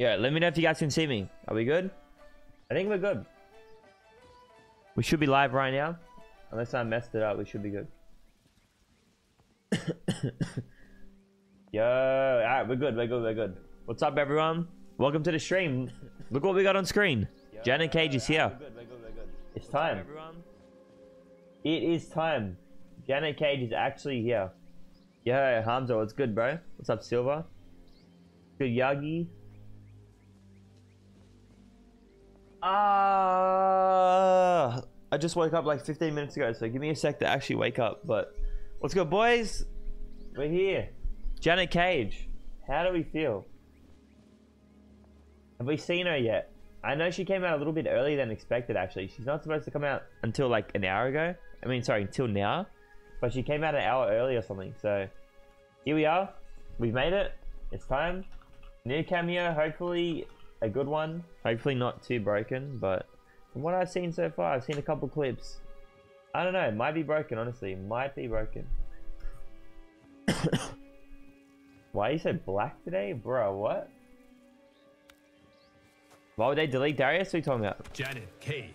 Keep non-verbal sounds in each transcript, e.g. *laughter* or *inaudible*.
Yeah, let me know if you guys can see me. Are we good? I think we're good. We should be live right now. Unless I messed it up, we should be good. *coughs* Yo, alright, we're good, we're good, we're good. What's up, everyone? Welcome to the stream. Look what we got on screen. Janet Cage is here. We're good, we're good, we're good. It's time. Everyone. It is time. Janet Cage is actually here. Yo, Hamza, what's good, bro? What's up, Silver? Good, Yagi. Ah, I just woke up like 15 minutes ago, so give me a sec to actually wake up. But what's good, boys? We're here. Janet Cage. How do we feel? Have we seen her yet? I know she came out a little bit earlier than expected, actually. She's not supposed to come out until like an hour ago. I mean, sorry, until now. But she came out an hour early or something. So here we are. We've made it. It's time. New cameo, hopefully a good one. Hopefully not too broken, but from what I've seen so far, I've seen a couple clips. I don't know, it might be broken, honestly. It might be broken. *coughs* Why are you so black today? Bro, what? Why would they delete Darrius? What are you talking about? Janet Cage,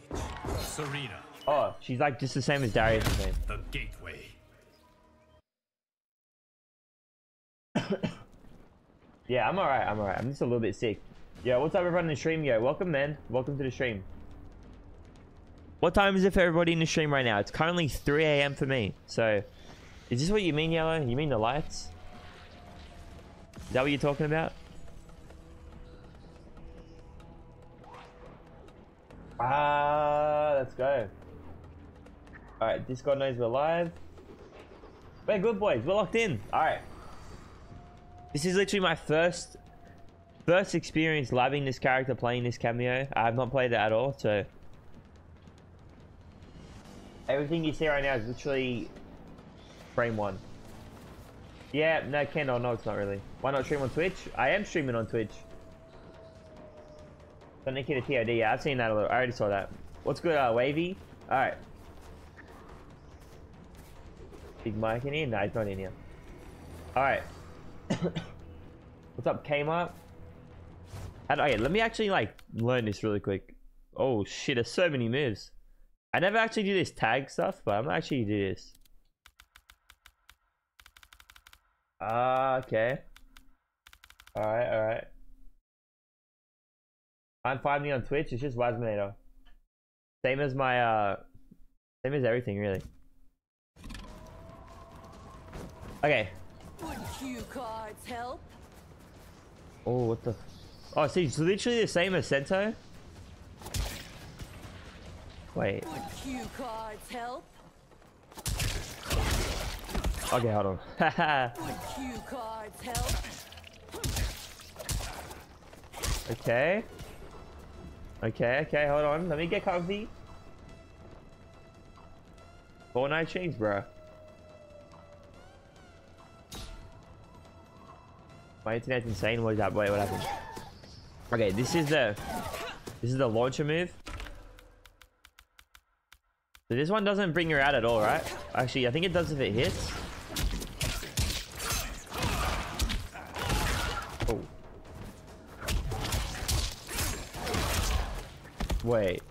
Sareena, Oh, she's like just the same as Darrius' name. the Gateway. *coughs* Yeah, I'm alright, I'm alright. I'm just a little bit sick. Yeah, what's up everyone in the stream? Yo, welcome man. Welcome to the stream. What time is it for everybody in the stream right now? It's currently 3 a.m. for me. So, is this what you mean, Yellow? You mean the lights? Is that what you're talking about? Ah, let's go. Alright, Discord knows we're live. We're good, boys. We're locked in. Alright. This is literally my first first experience loving this character playing this cameo. I have not played it at all, so everything you see right now is literally frame one. Yeah, no, Kendall, no, it's not really. Why not stream on Twitch? I am streaming on Twitch. So Nikita TOD, yeah, I've seen that a little. I already saw that. What's good, uh, Wavy? Alright. Big Mike in here? No, he's not in here. Alright. *coughs* What's up, Kmart? How do, okay, let me actually like learn this really quick. Oh shit, there's so many moves. I never actually do this tag stuff, but I'm actually do this. Ah, okay. Alright, alright. I'm find me on Twitch, it's just Wazminator. Same as my uh same as everything really. Okay. Would cue cards help? Oh what the Oh see it's literally the same as Sento? Wait. Okay, hold on. *laughs* Haha. Would cue cards help? okay. Okay, okay, hold on. Let me get comfy. Night chains, bro. My internet's insane. What is that? Wait, what happened? Okay, this is the this is the launcher move. So this one doesn't bring her out at all, right? Actually, I think it does if it hits. Oh. Wait.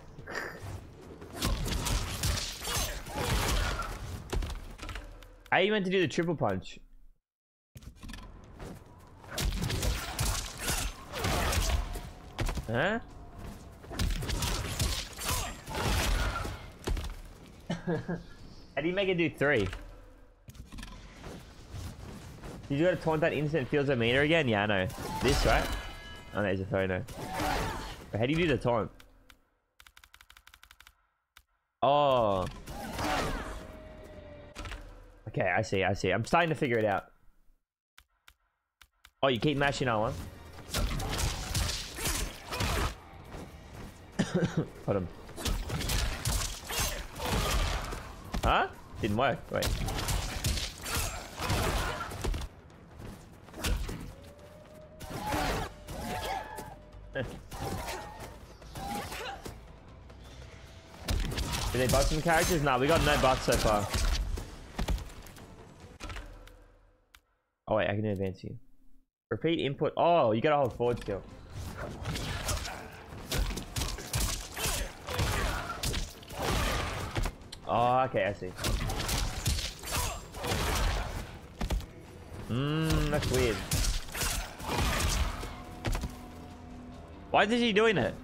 You meant to do the triple punch? Huh? *laughs* How do you make it do three? Did you gotta taunt that instant fields a meter again? Yeah, I know. This, right? Oh, there's a throw, no. But how do you do the taunt? Oh. Okay, I see, I see. I'm starting to figure it out. Oh, you keep mashing on one. Put him. Huh? Didn't work. Wait. Did they buff some characters? Nah, we got no buffs so far. Oh wait, I can advance you. Repeat input. Oh, you gotta hold forward still. Oh, okay, I see. Mmm, that's weird. Why is he doing it?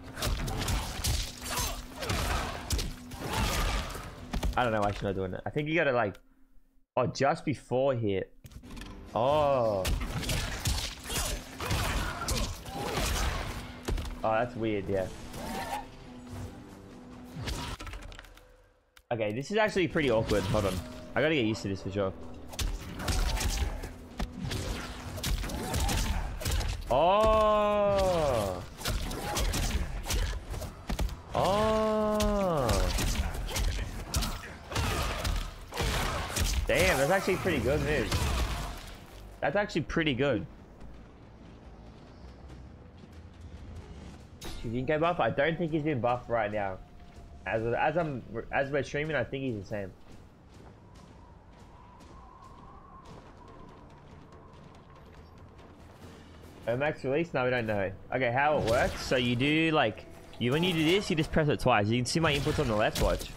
I don't know why she's not doing it. I think you gotta like... Oh, just before hit. Oh. Oh, that's weird, yeah. Okay, this is actually pretty awkward. Hold on. I gotta get used to this for sure. Oh. Oh. Damn, that's actually pretty good move. That's actually pretty good. Shujinko buff? I don't think he's been buffed right now. As as I'm as we're streaming, I think he's the same. Max release? No, we don't know. Okay, how it works? So you do like you when you do this, you just press it twice. You can see my inputs on the left. Watch.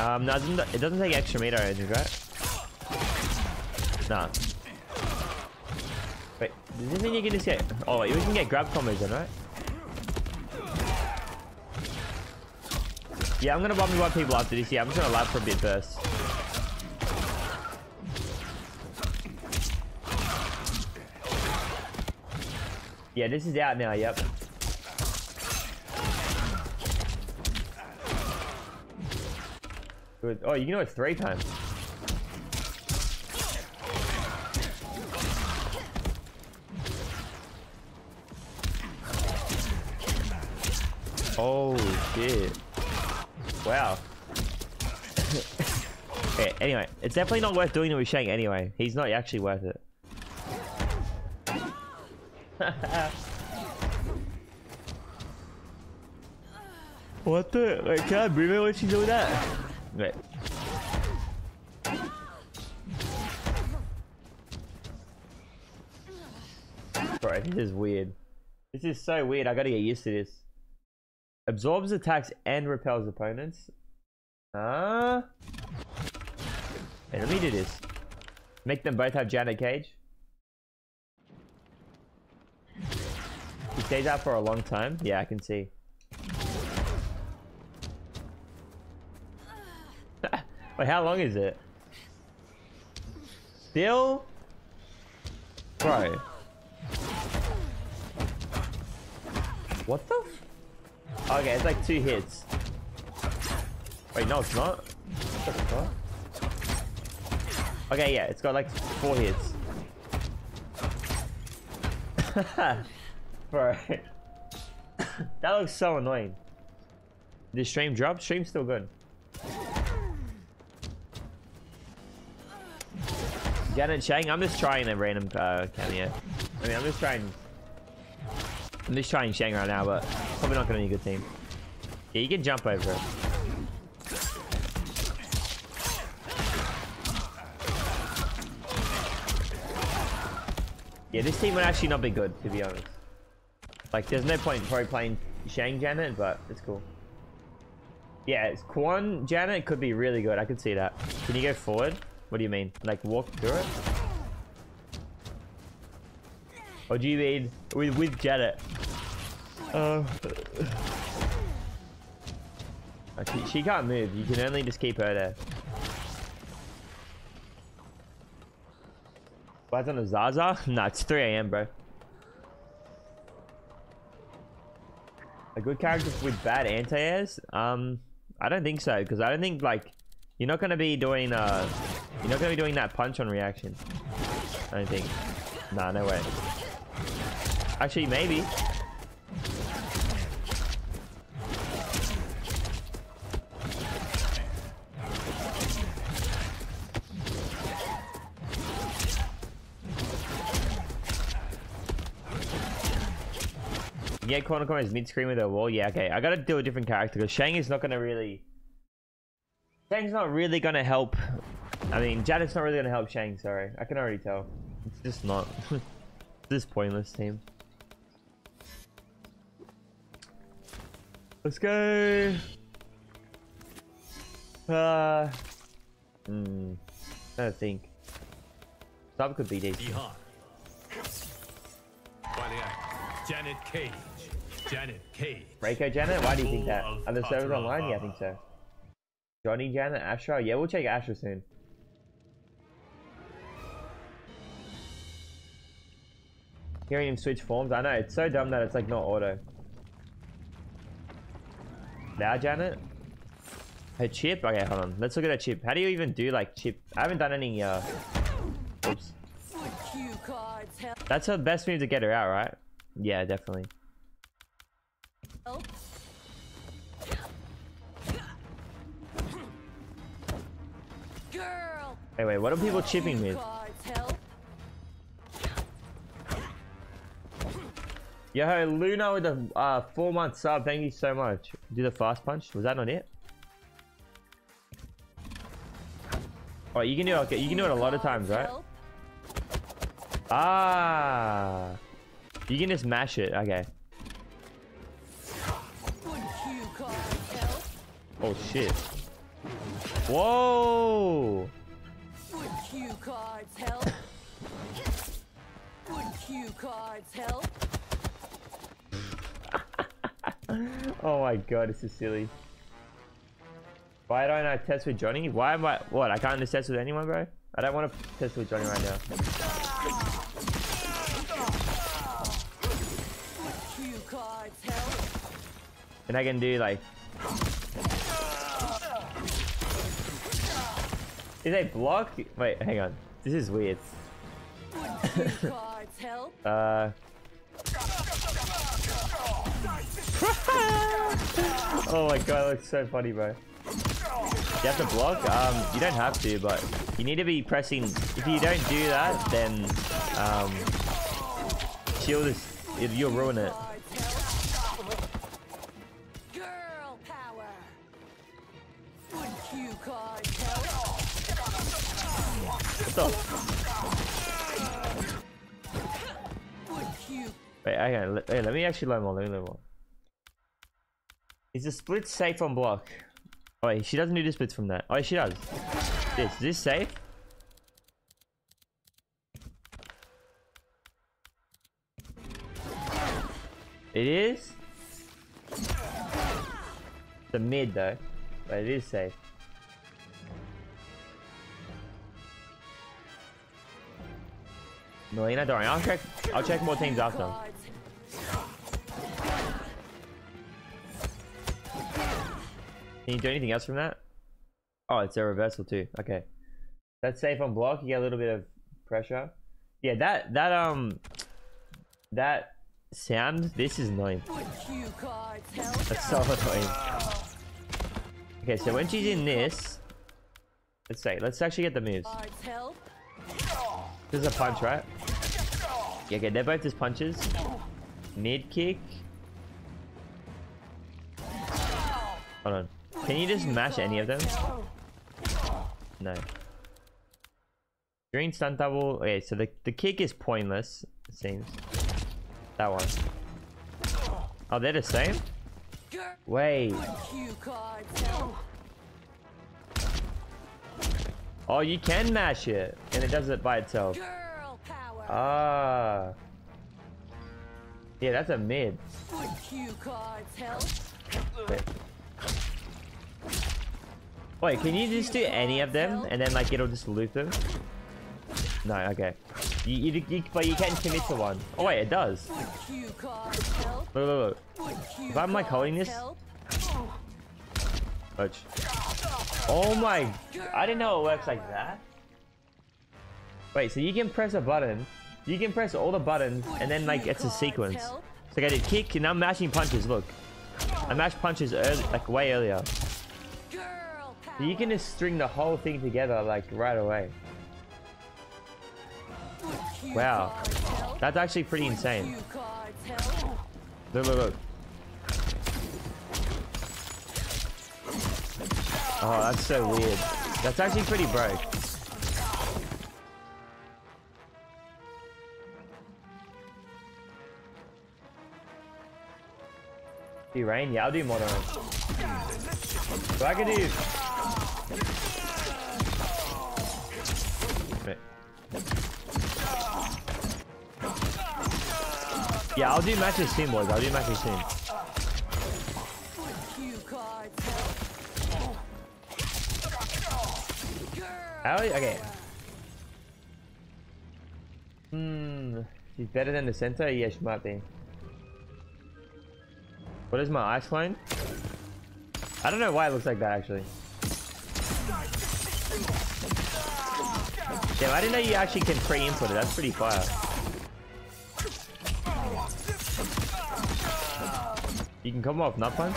Um, no, it doesn't, it doesn't take extra meter anything, right? Nah. Does this mean you can just get... Oh, wait, we can get grab combos then, right? Yeah, I'm gonna bomb one people after this. Yeah, I'm just gonna lab for a bit first. Yeah, this is out now, yep. Good. Oh, you can do it three times. Oh shit. Wow. *laughs* okay, anyway, it's definitely not worth doing it with Shang anyway. He's not actually worth it. *laughs* what the? Wait, can I bring it when she's doing that? Wait. Bro, this is weird. This is so weird. I gotta get used to this. Absorbs attacks and repels opponents. Huh? Hey, let me do this. Make them both have Janet Cage. He stays out for a long time. Yeah, I can see. *laughs* Wait, how long is it? Still? Bro. What the? Okay, it's like two hits. Wait, no, it's not. Okay, yeah, it's got like four hits. *laughs* Bro. *laughs* that looks so annoying. Did stream drop? Stream's still good. Janet Chang, I'm just trying a random uh, cameo. I mean, I'm just trying I'm just trying Shang right now, but probably not to be a good team. Yeah, you can jump over it. Yeah, this team would actually not be good, to be honest. Like, there's no point probably playing Shang Janet, but it's cool. Yeah, it's Quan Janet could be really good. I could see that. Can you go forward? What do you mean? Like, walk through it? Or do you mean with, with Janet? Uh, she, she can't move. You can only just keep her there. What's on a Zaza? *laughs* Nah, it's 3 a.m., bro. A good character with bad anti-airs? Um, I don't think so, because I don't think, like, you're not going to be doing, uh, you're not going to be doing that punch on reaction. I don't think. Nah, no way. Actually, maybe. Yeah, Corner is mid-screen with a wall. Yeah, okay. I gotta do a different character because Shang is not gonna really... Shang's not really gonna help. I mean, Janet's not really gonna help Shang. Sorry, I can already tell. It's just not. *laughs* this pointless team. Let's go. Uh. Hmm. I don't think. Sub could be decent. Janet Cage. Janet Cage. Reiko Janet? Why do you think that? Are the servers online? Yeah, I think so. Johnny Janet, Ashrah? Yeah, we'll check Ashrah soon. Hearing him switch forms, I know, it's so dumb that it's like not auto. Now Janet? Her chip? Okay, hold on. Let's look at her chip. How do you even do like chip? I haven't done any uh oops. Would cue cards help? That's her best move to get her out, right? Yeah, definitely. Girl. Wait, wait, what are people chipping with? Yo, Luna with a uh, four month sub. Thank you so much. Do the fast punch. Was that not it? Oh, you can do it. Okay, you can do it a lot of times, right? Ah, you can just mash it. Okay. Oh shit. Whoa. Would cue cards help? Would cue cards help? *laughs* Oh my god, this is silly. Why don't I test with Johnny? Why am I? What? I can't just test with anyone, bro. I don't want to test with Johnny right now. And I can do like. Is a block? Wait, hang on. This is weird. *laughs* Uh. *laughs* oh my god, that looks so funny, bro. You have to block? Um, you don't have to, but you need to be pressing. If you don't do that, then um, shield is you'll ruin it. Cards help? Girl power. Would cue cards? What the? Wait, okay, let, wait, let me actually learn more. Let me learn more. Is the split safe on block? Oh wait, she doesn't do the splits from that. Oh, she does. This, is this safe? It is? The mid though. But it is safe. Melina, don't worry. I'll check. I'll check more teams after. Can you do anything else from that? Oh, it's a reversal too. Okay. That's safe on block. You get a little bit of pressure. Yeah, that that um that sound. This is annoying. That's so annoying. Okay, so when she's in this, let's say, let's actually get the moves. This is a punch, right? Yeah, okay, they're both just punches. Mid kick. Hold on. Can you just mash any of them? No. Green stun double. Okay, so the, the kick is pointless, it seems. That one. Oh, they're the same? Wait. Cue cards help? Oh, you can mash it, and it does it by itself. Ah. Yeah, that's a mid. Would cue cards help? Wait. Wait, can you just do any of them, and then like it'll just loop them? No, okay. You, you, you, but you can commit to one. Oh wait, it does. Look, look, look. If I'm, like, holding this-? Watch. Oh my! I didn't know it works like that. Wait, so you can press a button, you can press all the buttons, and then like it's a sequence. So I a kick, and I'm mashing punches. Look, I mashed punches early, like way earlier. You can just string the whole thing together like right away. Wow. That's actually pretty insane. Look, look, look. Oh, that's so weird. That's actually pretty broke. Do rain? Yeah, I'll do modern. So at can do. Yeah, I'll do matches team, boys. I'll do matches soon. Cue cards help. How? Okay. Hmm. She's better than the center? Yeah, she might be. What is my ice clone? I don't know why it looks like that actually. Damn, I didn't know you actually can pre-input it. That's pretty fire. You can come off nut punch?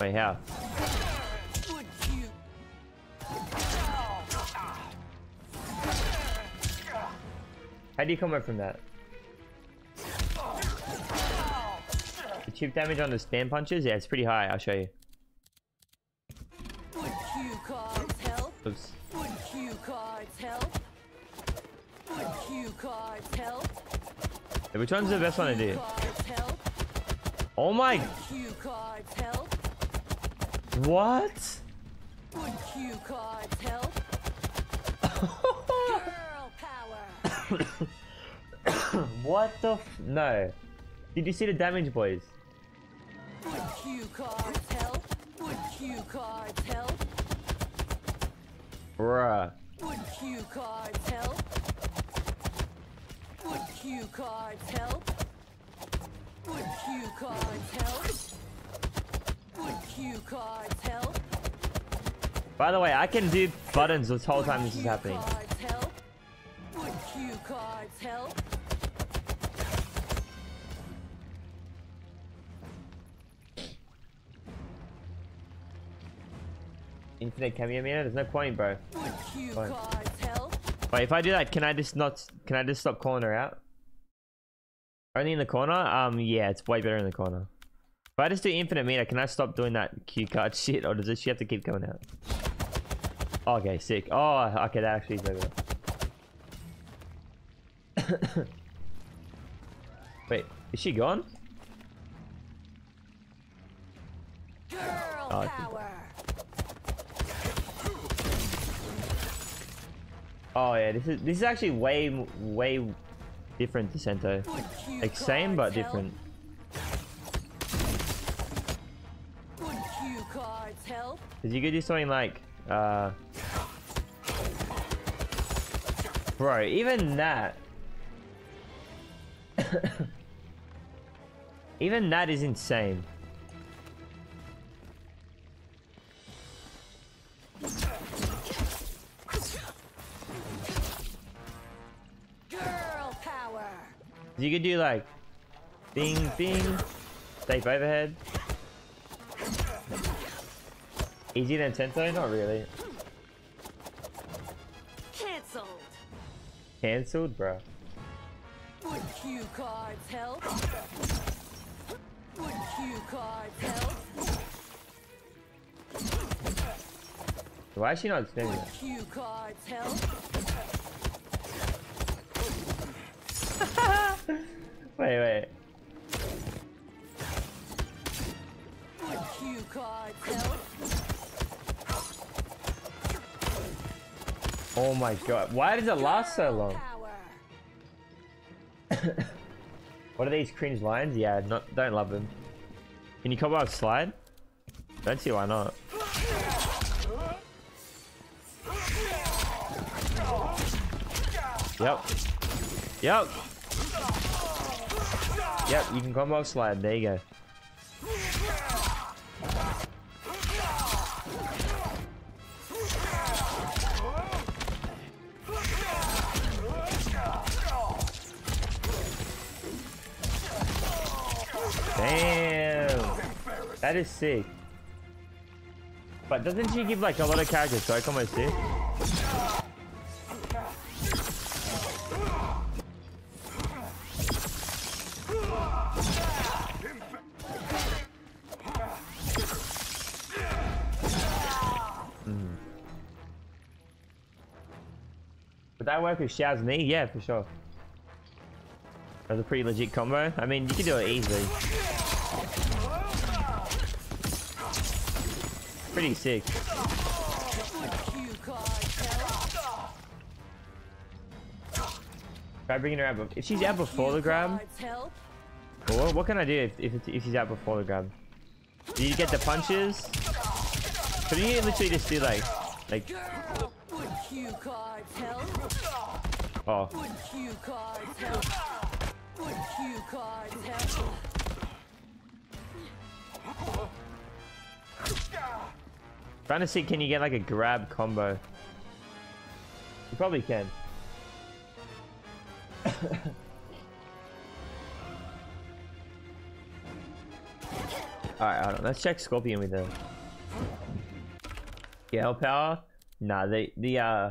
Wait, how? How do you come up from that? The chip damage on the spam punches? Yeah, it's pretty high. I'll show you. Would cue cards help? Oops. Would cue cards help? Would cue cards help? Yeah, Which one's the best one to do? Oh my... Cue cards help? What? Would cue cards help? Girl power! *coughs* what the f... No. Did you see the damage, boys? Would cue cards help? Would cue cards help? Bruh. Would cue cards help? Would cue cards help? Would cue cards help? Would cue cards help? By the way, I can do buttons this whole time this is happening. Would cue cards help? Infinite cameo meter? There's no point, bro. Would cue Fine. cards help? Wait, if I do that, can I just not... Can I just stop calling her out? Only in the corner? Um, yeah, it's way better in the corner. If I just do infinite meter, can I stop doing that cue card *laughs* shit? Or does it, she have to keep coming out? Okay, sick. Oh, okay, that actually is better. *coughs* Wait, is she gone? Girl Oh, power! Oh yeah, this is this is actually way way different to Sento. Like same but different. Would cue cards help? Cause you could do something like, uh, bro, even that, *coughs* even that is insane. You could do like, bing bing, safe overhead. Easier than Sento? Not really. Cancelled! Cancelled, bro. Would cue cards help? Would cue cards help? Why is she not spinning Would it? cue cards help? *laughs* Wait, wait. Oh my god. Why does it last so long? *coughs* What are these cringe lines? Yeah, not don't love them. Can you come out slide? Don't see why not. Yep. Yep. Yep, you can combo slide. There you go. Damn. That is sick. But doesn't she give like a lot of characters so I come too? Would that work with Shao's knee? Yeah, for sure. That's a pretty legit combo. I mean, you can do it easily. Pretty sick. Try bringing her out. If she's out before the grab, what, can I do if, if, if she's out before the grab? Do you get the punches? But you literally just do like, like, Cue cartel. oh, Would cue cartel. Would cue cartel. trying to see can you get like a grab combo? You probably can. *laughs* Alright, hold on. Let's check Scorpion with the Gale power. Nah, the the uh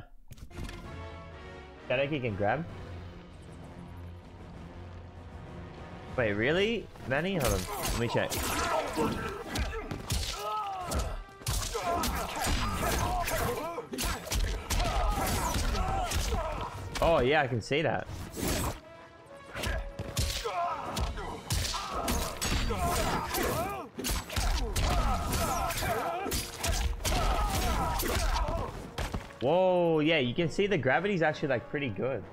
Shadow can grab. Wait, really? Manny? Hold on. Let me check. Oh yeah, I can see that. Whoa, yeah, you can see the gravity's actually like pretty good.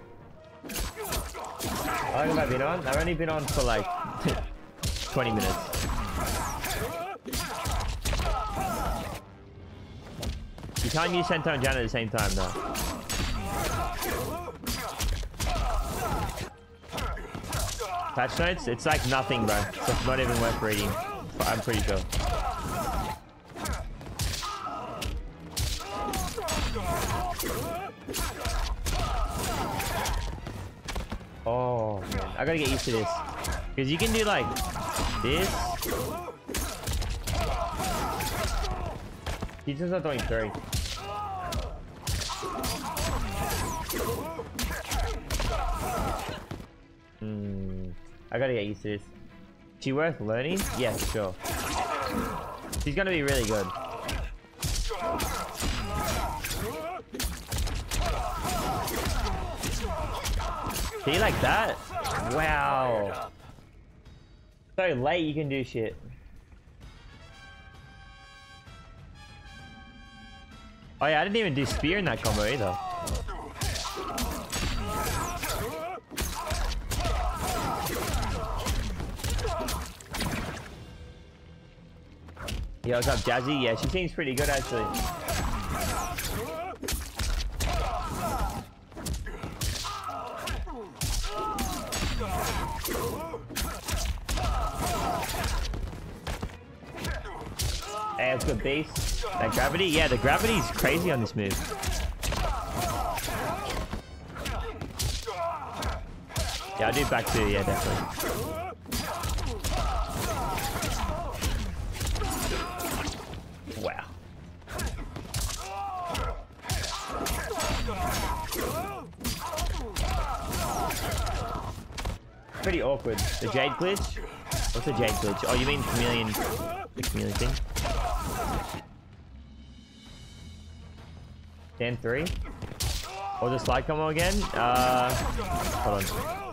How long have I been on? I've only been on for like *laughs* 20 minutes. You can't use Senton and Janet at the same time though. Patch notes? It's like nothing, bro. It's not even worth reading. But I'm pretty sure. Gotta get used to this. Because you can do like this. He's just not doing three. Hmm. I gotta get used to this. She worth learning? Yeah, sure. She's gonna be really good. See like that? Wow. So late you can do shit. Oh yeah, I didn't even do spear in that combo either. Yo, what's up, Jazzy? Yeah, she seems pretty good actually. That gravity? Yeah, the gravity's crazy on this move. Yeah, I'll do back two, yeah, definitely. Wow. Pretty awkward. The Jade glitch? What's the Jade glitch? Oh, you mean chameleon, the chameleon thing? Stand three? Or the slide combo again? Uh, hold on.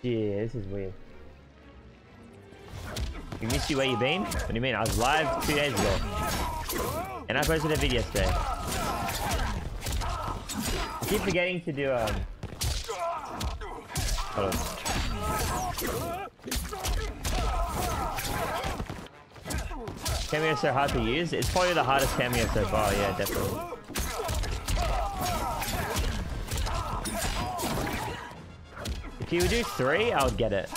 Yeah, this is weird. We missed you where you been? What do you mean? I was live two days ago. And I posted a video yesterday. I keep forgetting to do um Hold on. So hard to use? It's probably the hardest cameo so far, yeah, definitely. If you would do three, I would get it.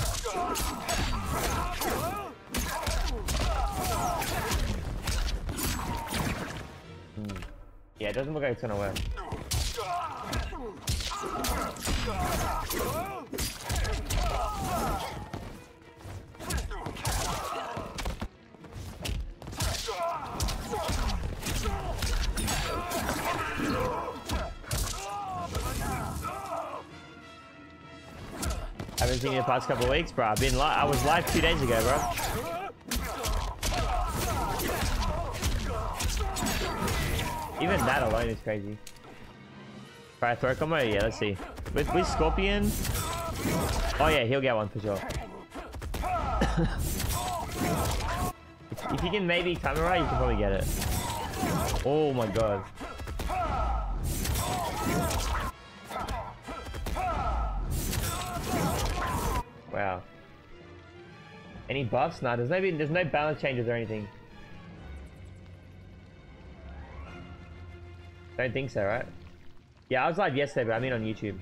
Hmm. Yeah, it doesn't look like it's gonna work. I haven't seen you the past couple weeks, bro. I've been li I was live two days ago, bro. Even that alone is crazy. Right, throw combo? Yeah, let's see. With, with Scorpion? Oh yeah, he'll get one for sure. *coughs* if, if you can maybe Tamara, you can probably get it. Oh my god. Wow. Any buffs? Nah, there's no there's no balance changes or anything. Don't think so, right? Yeah, I was live yesterday, but I mean on YouTube.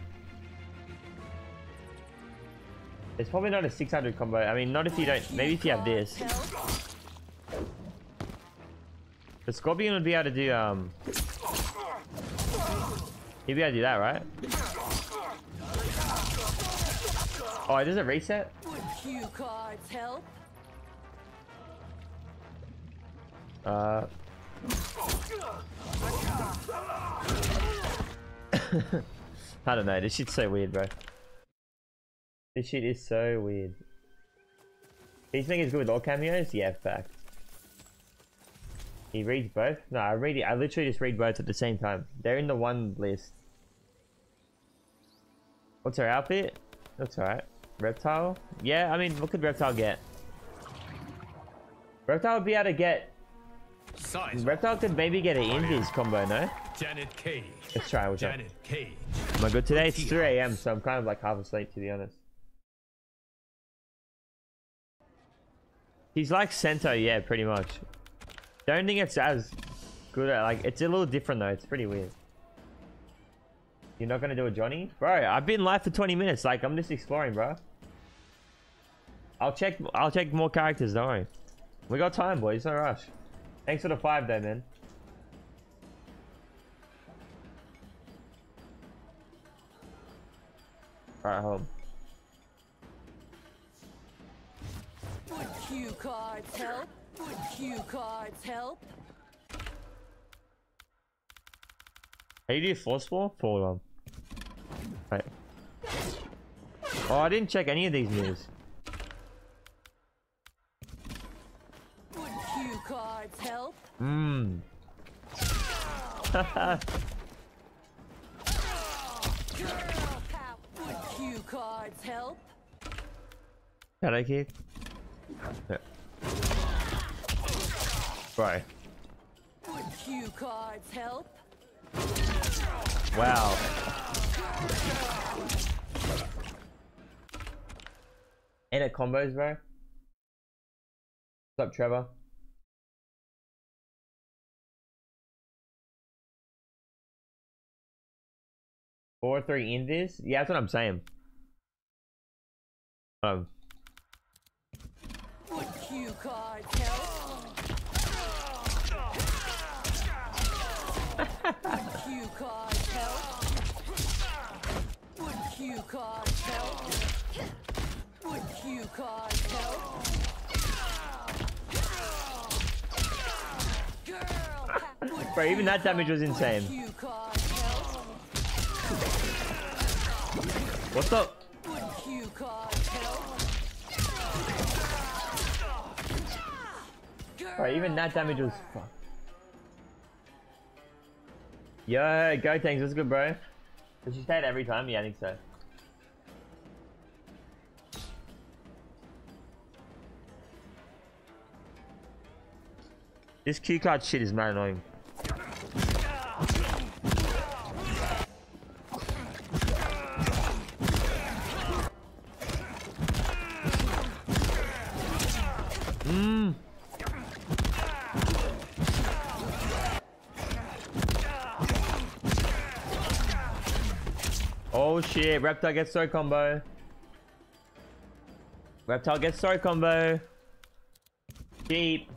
It's probably not a 600 combo. I mean, not if you don't. Maybe if you have this. The Scorpion would be able to do, um... He'd be able to do that, right? Oh, does it reset? Would cue cards help? Uh... *laughs* I don't know. This shit's so weird, bro. This shit is so weird. Think it's good with all cameos? Yeah, fact. He reads both? No, I read it. I literally just read both at the same time. They're in the one list. What's her outfit? Looks alright. Reptile? Yeah, I mean, what could Reptile get? Reptile would be able to get... Size. Reptile could maybe get an Indies combo, no? Janet Cage. Let's try, one? Janet Cage. Oh am I good today it's 3 a.m., so I'm kind of like half asleep, to be honest. He's like Sento, yeah, pretty much. Don't think it's as good at, like, it's a little different though, it's pretty weird. You're not gonna do a Johnny? Bro, I've been live for 20 minutes, like, I'm just exploring, bro. I'll check, I'll check more characters, don't worry. We got time, boys, no rush. Thanks for the five though, man. Alright, home. Would cue cards help? Would cue cards help? How you do force ball? Forward one. Right. Oh, I didn't check any of these moves. Would cue cards help? *laughs* Mmm. Would cue cards help? Shadow kick. Yeah. Bro. Would cue cards help? Wow. Edit combos, bro. What's up, Trevor? Four three in this? Yeah, that's what I'm saying. Um, Would help? Would cue cards help? Would cue cards help? Would cue cards help? Bro, even that damage was insane. What's up? Bro, even that damage was fuck. Yo, go tanks, what's good, bro? Does she stay it every time? Yeah, I think so. This Q card shit is mad annoying. Mmm. Shit, Reptile gets sword combo. Reptile gets sword combo. The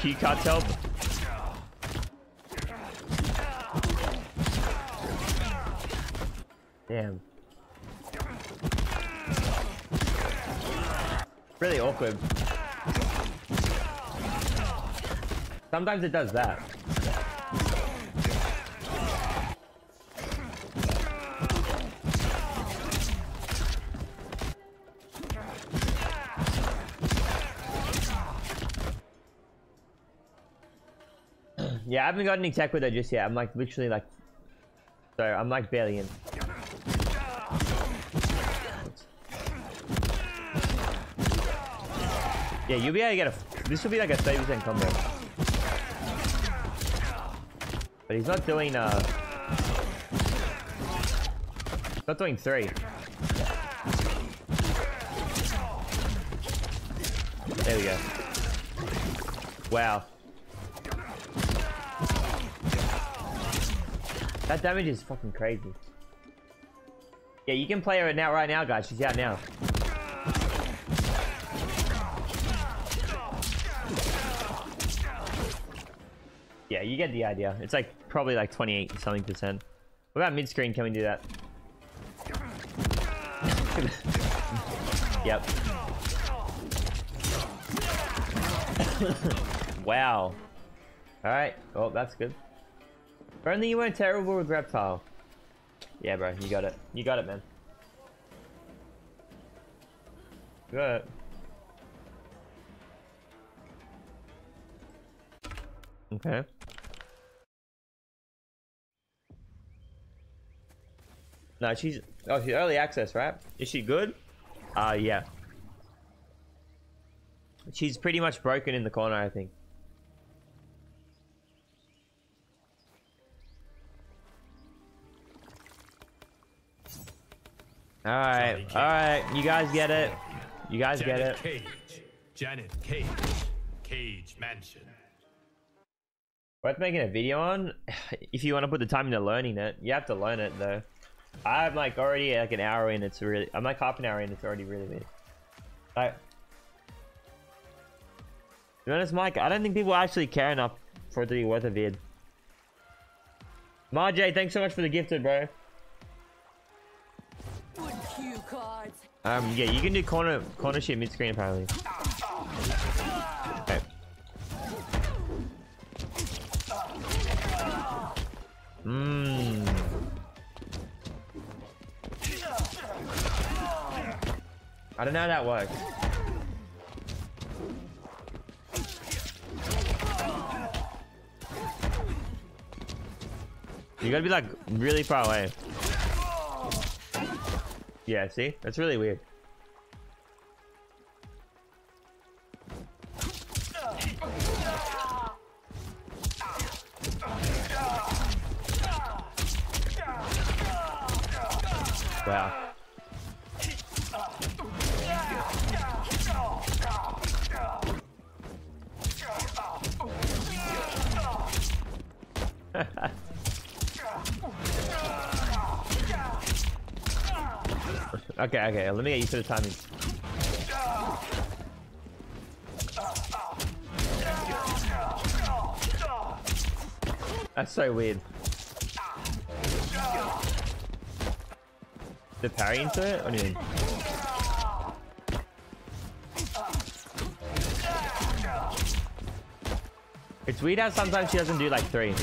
key cartel. Damn. Sometimes it does that. *clears throat* yeah, I haven't got any tech with her just yet. I'm like literally like, so I'm like barely in. Yeah, you'll be able to get a. This will be like a 30% combo. But he's not doing uh. Not doing three. There we go. Wow. That damage is fucking crazy. Yeah, you can play her now right now, guys. She's out now. You get the idea. It's like probably like 28 something percent. What about mid screen? Can we do that? *laughs* yep. *laughs* wow. Alright. Well, that's good. Only you weren't terrible with reptile. Yeah, bro. You got it. You got it, man. Good. Okay. No, she's oh she's early access, right? Is she good? Uh yeah. She's pretty much broken in the corner, I think. Alright, alright, you guys get it. You guys get it. Cage. Janet Cage. Cage Mansion. Worth making a video on? *sighs* If you want to put the time into learning it, you have to learn it though. I'm like already like an hour in, it's really, I'm like half an hour in, it's already really weird. Like, to be honest, Mike, I don't think people actually care enough for it to be worth a vid. Marjay, thanks so much for the gifted, bro. Um, yeah, you can do corner corner shit mid screen apparently. Okay. Mmm. I don't know how that works. You gotta be like really far away. Yeah, see? That's really weird. Wow. *laughs* okay, okay, let me get used to the timing. That's so weird. The parry into it? What do you mean? It's weird how sometimes she doesn't do like three.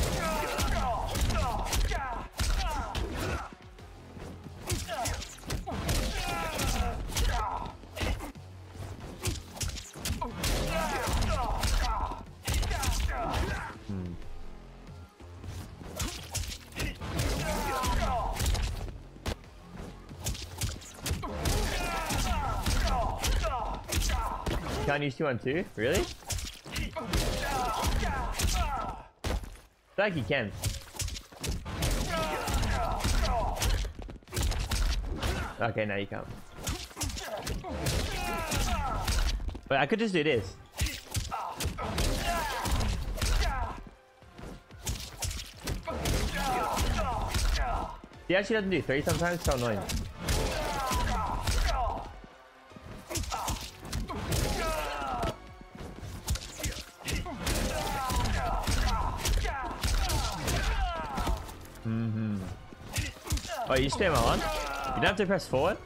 Use two? Really? Feel like you can. Okay, now you can't. But I could just do this. He actually doesn't do three sometimes, so annoying. Oh, you stay on. You don't have to press forward.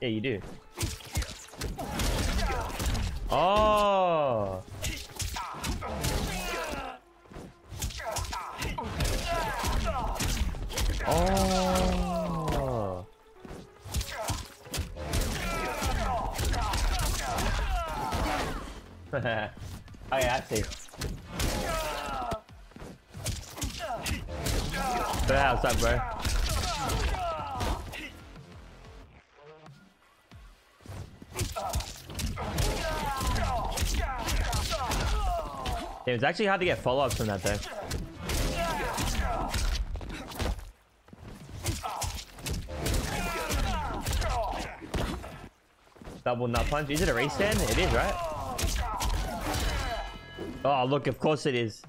Yeah, you do. Oh. Oh. *laughs* yeah, I see. How's up, bro? Yeah, it's actually hard to get follow-ups from that though. Double nut punch. Is it a restand? It is, right? Oh, look, of course it is.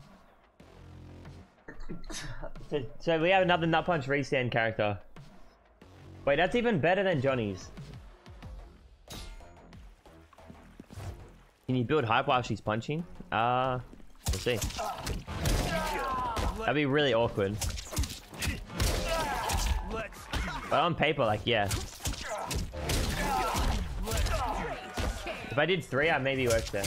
So, so we have another nut punch restand character. Wait, that's even better than Johnny's. Can you build hype while she's punching? Uh, we'll see. That'd be really awkward. But on paper, like, yeah. If I did three, I maybe work there.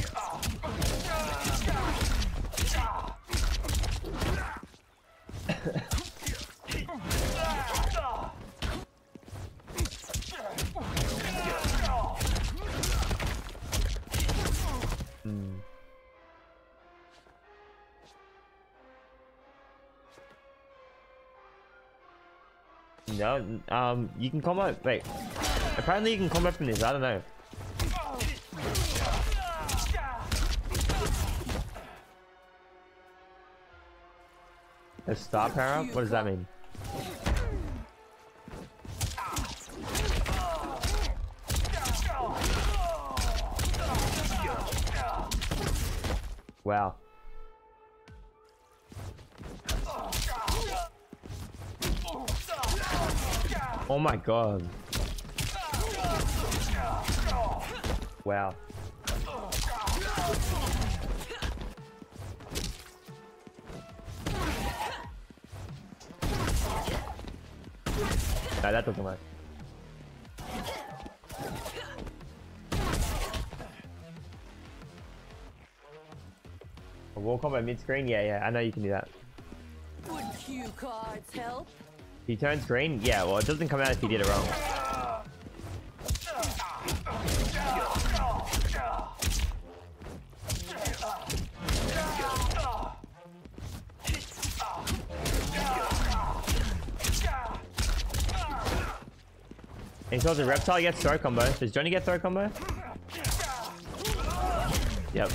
Um, you can combo. Wait, apparently you can combo from this. I don't know. A star power up? What does that mean? Wow. Oh my god. Wow. No, that doesn't work. A wall combo mid screen? Yeah, yeah, I know you can do that. Would cue cards help? He turns green? Yeah, well, it doesn't come out if he did it wrong. And so the reptile gets throw combo. Does Johnny get throw combo? Yep.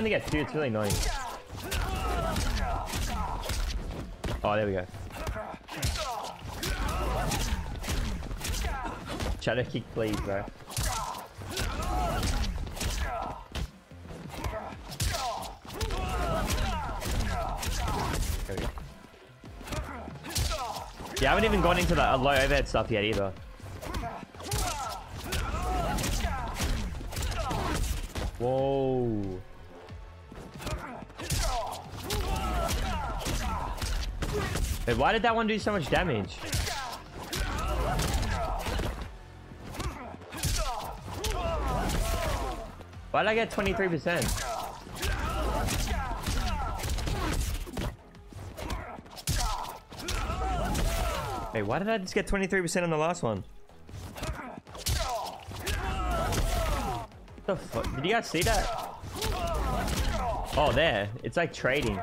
I only get two. It's really annoying. Oh, there we go. Shadow kick, please, bro. Yeah, I haven't even gone into the low overhead stuff yet either. Whoa. Why did that one do so much damage? Why did I get 23%? Wait, why did I just get 23% on the last one? What the fuck? Did you guys see that? Oh, there. It's like trading.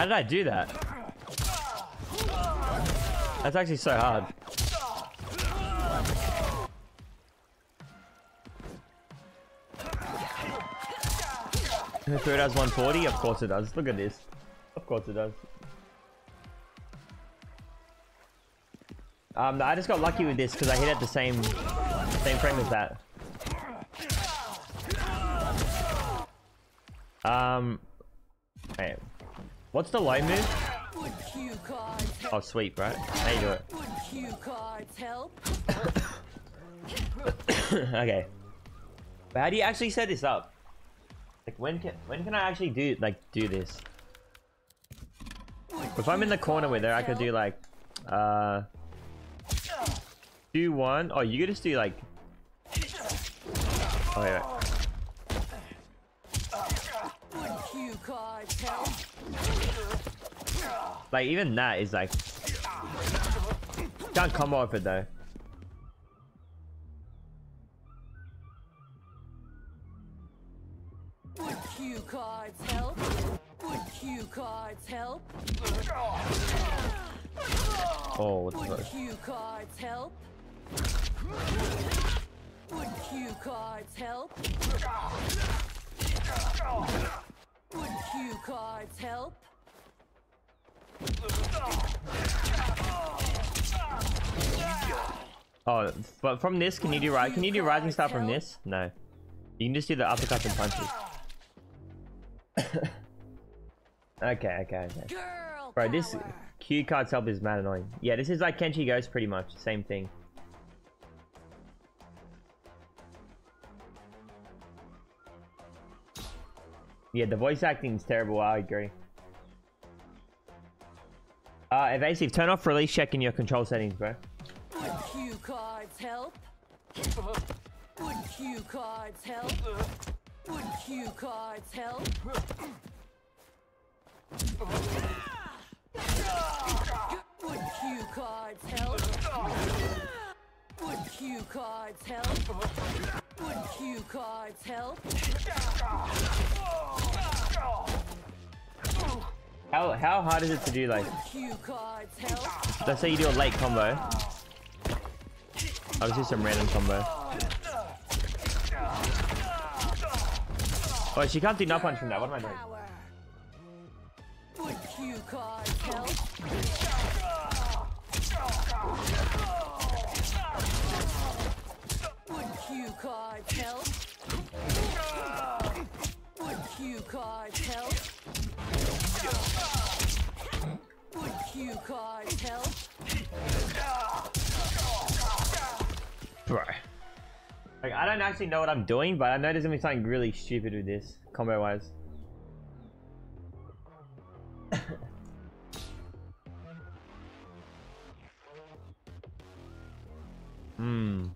How did I do that? That's actually so hard. Who it does 140? Of course it does. Look at this. Of course it does. Um, I just got lucky with this because I hit at the same same frame as that. Um, wait, what's the light move? Would cue cards help? Oh, sweep, right? How you do it? Would cue cards help? *coughs* okay. But how do you actually set this up? Like when can when can I actually do like do this? Would If I'm in the corner with her, I could do like uh do one. Oh, you could just do like. Oh yeah. Would cue cards help? Like even that is like can't come off it though. Would cue cards help? Would cue cards help? Oh, what the Would cue cards help? Would cue cards help? Would cue cards help? Oh, but from this, can you do right? Can you do rising star from this? No. You can just do the uppercuts and punches. *laughs* okay, okay, okay. Bro, this cue Q card help is mad annoying. Yeah, this is like Kenshi Ghost pretty much. Same thing. Yeah, the voice acting is terrible. I agree. Uh, evasive, turn off release check in your control settings, bro. Would cue cards help? Would cue cards help? Would cue cards help? Would cue cards help? Would cue cards help? Would cue cards help? How how hard is it to do like? Let's say you do a late combo. I'll just do some random combo. Oh, she can't do no punch from that. What am I doing? Would cue cards help? Would cards help? Like, I don't actually know what I'm doing, but I know there's gonna be something really stupid with this, combo wise. *laughs* Hmm.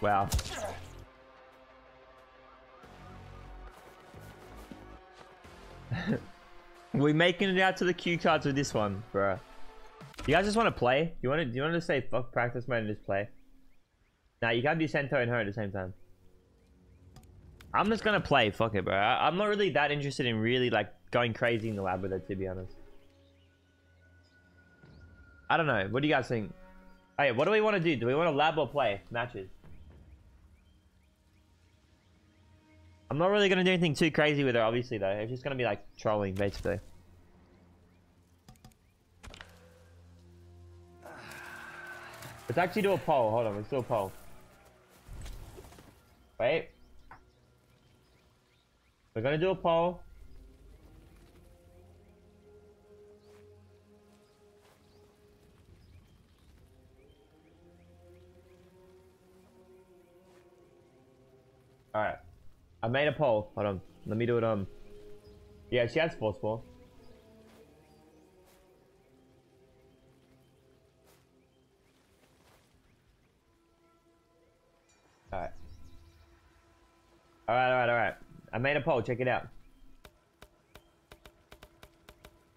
Wow. *laughs* we making it out to the cue cards with this one, bro. You guys just want to play? You want to? You want to say fuck practice mode and just play? Nah, you can't do Sento and her at the same time. I'm just gonna play. Fuck it, bro. I, I'm not really that interested in really like going crazy in the lab with it, to be honest. I don't know. What do you guys think? Oh, hey, what do we want to do? Do we want to lab or play matches? I'm not really gonna do anything too crazy with her, obviously though. It's just gonna be like trolling, basically. Let's actually do a poll. Hold on, let's do a poll. Wait. We're gonna do a poll. Alright. I made a poll. Hold on. Let me do it um Yeah, she has force ball. Alright. Alright, alright, alright. I made a poll, check it out.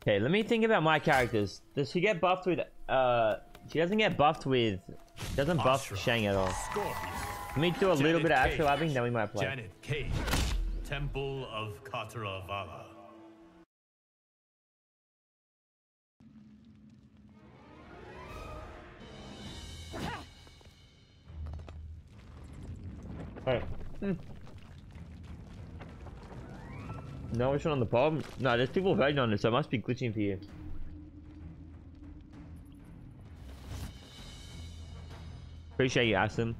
Okay, let me think about my characters. Does she get buffed with uh she doesn't get buffed with doesn't buff. Shang at all. Scorpion. Let me do a Janet little bit of actual labbing, then we might play. Janet Cage, Temple of Kataravala. Vala. Hmm. No it's not on the problem. No, there's people voting on this, so I must be glitching for you. Appreciate you asking.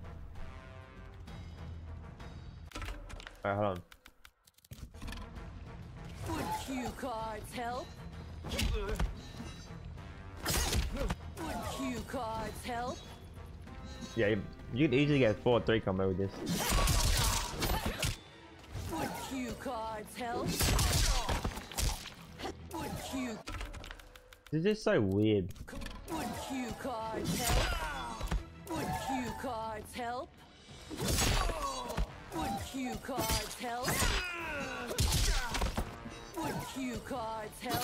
Alright, hold on. Would cue cards help? Would cue cards help? Yeah, you, you could easily get a 4-3 combo with this. Would cue cards help? Would cue This is so weird. would cue cards help? Would cue cards help? Would cue cards help? Would cue cards help?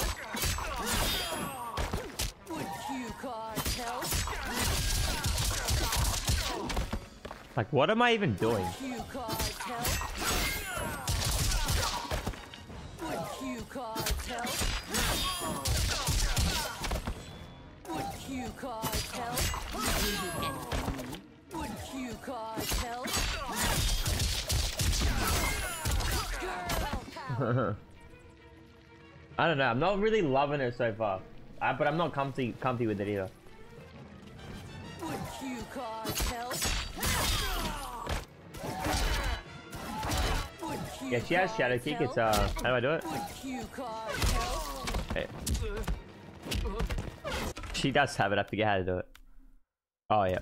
Would cue cards help? Like, what am I even doing? Cue cards help? Would cue cards help? Would cue cards help? Would cue cards help? *laughs* I don't know. I'm not really loving it so far. Uh, but I'm not comfy comfy with it either. Would cue cards help? Yeah, she has Shadow Kick. It's, uh, how do I do it? Would cue cards help? Hey. She does have it. I forget how to do it. Oh, yeah.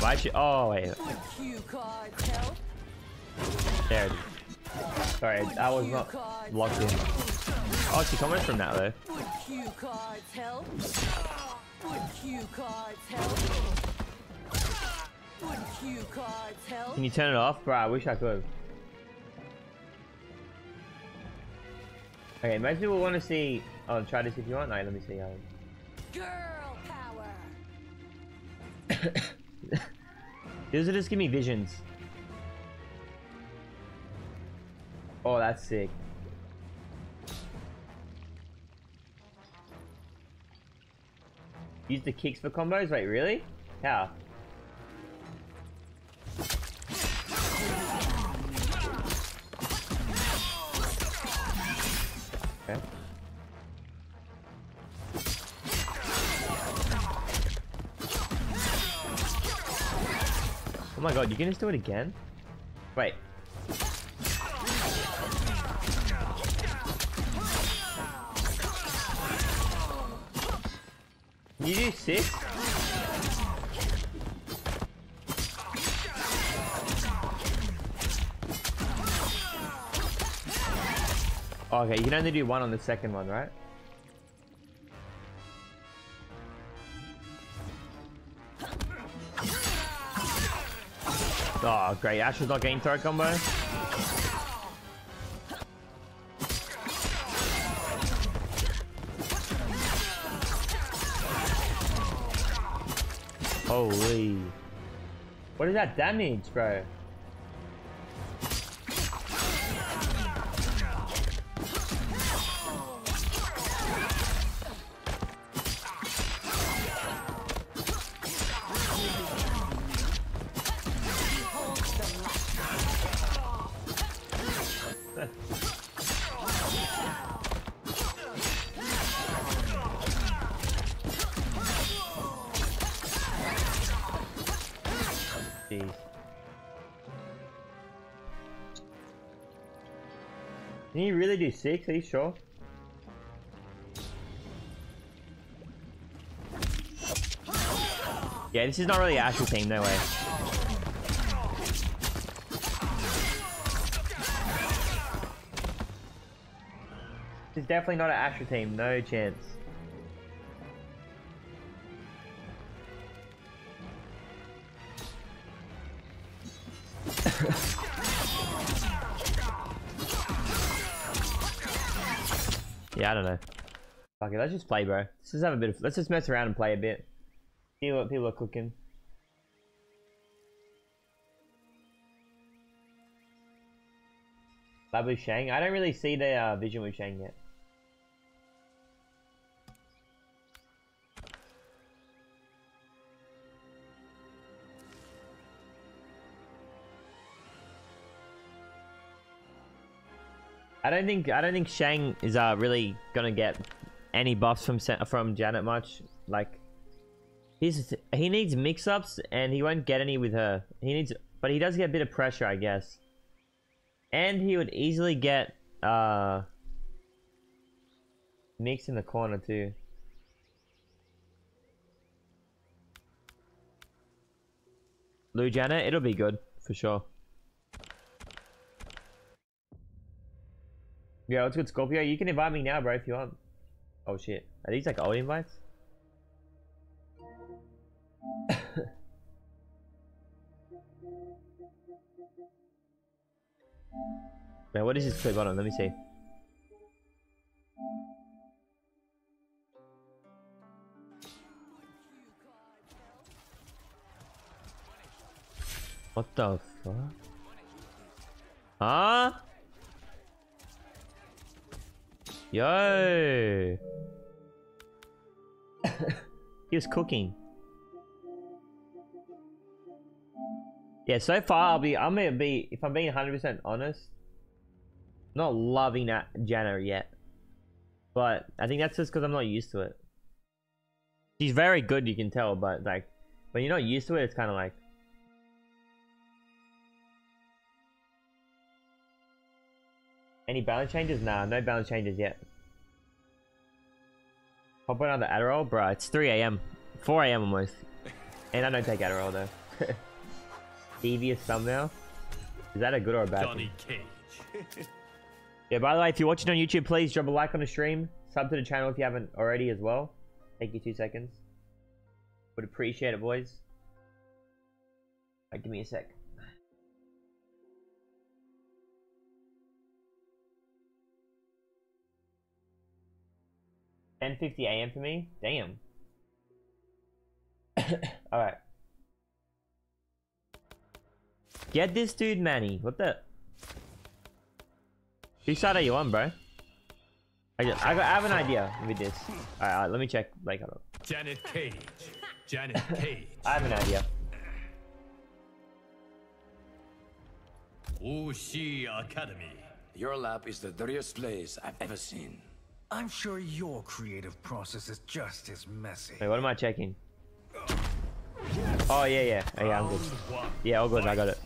Would cue cards? Why she? Oh, wait. Would cue cards help? There it is. Sorry, I was not locked in. Oh, she comments from that, though. Can you turn it off? Bro, I wish I could. Okay, most people want to see... Oh, try this if you want. No, let me see. Um... Girl power! *coughs* These will just give me visions. Oh, that's sick. Use the kicks for combos? Wait, really? How? My god, you can just do it again? Wait. You do six? Okay, you can only do one on the second one, right? Oh, great. Ash was not getting throw combo. Holy. What is that damage, bro? Jeez. Can you really do six? Are you sure? Yeah, this is not really Ash's team, no way. Definitely not an Ashrah team, no chance. *laughs* Yeah, I don't know. Fuck it, let's just play, bro. Let's just have a bit of. Let's just mess around and play a bit. See what people are cooking. Babu Shang. I don't really see the uh, vision with Shang yet. I don't think I don't think Shang is uh really gonna get any buffs from from Janet much. Like, he's he needs mix-ups and he won't get any with her. He needs, but he does get a bit of pressure, I guess. And he would easily get uh mix in the corner too. Lou Janet, it'll be good for sure. Yeah, what's good, Scorpio? You can invite me now, bro, if you want. Oh shit, are these like old invites? *laughs* Man, what is this clip on? Let me see. What the fuck? Huh? Yo! *laughs* he was cooking. Yeah, so far I'll be I'm gonna be if I'm being 100% honest, not loving that Janna yet. But I think that's just because I'm not used to it. She's very good, you can tell, but like when you're not used to it, it's kind of like Any balance changes? Nah, no balance changes yet. Pop another Adderall? Bruh, it's 3 a.m. 4 a.m. almost. And I don't take Adderall though. *laughs* Devious thumbnail? Is that a good or a bad Johnny thing? Cage. *laughs* Yeah, by the way, if you're watching on YouTube, please drop a like on the stream. Sub to the channel if you haven't already as well. Take you two seconds. Would appreciate it, boys. Alright, give me a sec. Ten fifty AM for me? Damn. *coughs* Alright. Get this dude, Manny. What the? Whose side are you on, bro? I, just, I, got, I have an idea with this. Alright, alright, let me check. Like, hold on. Janet Cage. Janet *laughs* Cage. I have an idea. Wu Shi Academy. Your lab is the dirtiest place I've ever seen. I'm sure your creative process is just as messy. Wait, what am I checking? Oh, yeah, yeah. Oh, yeah, I'm good. Yeah, all good. I got it.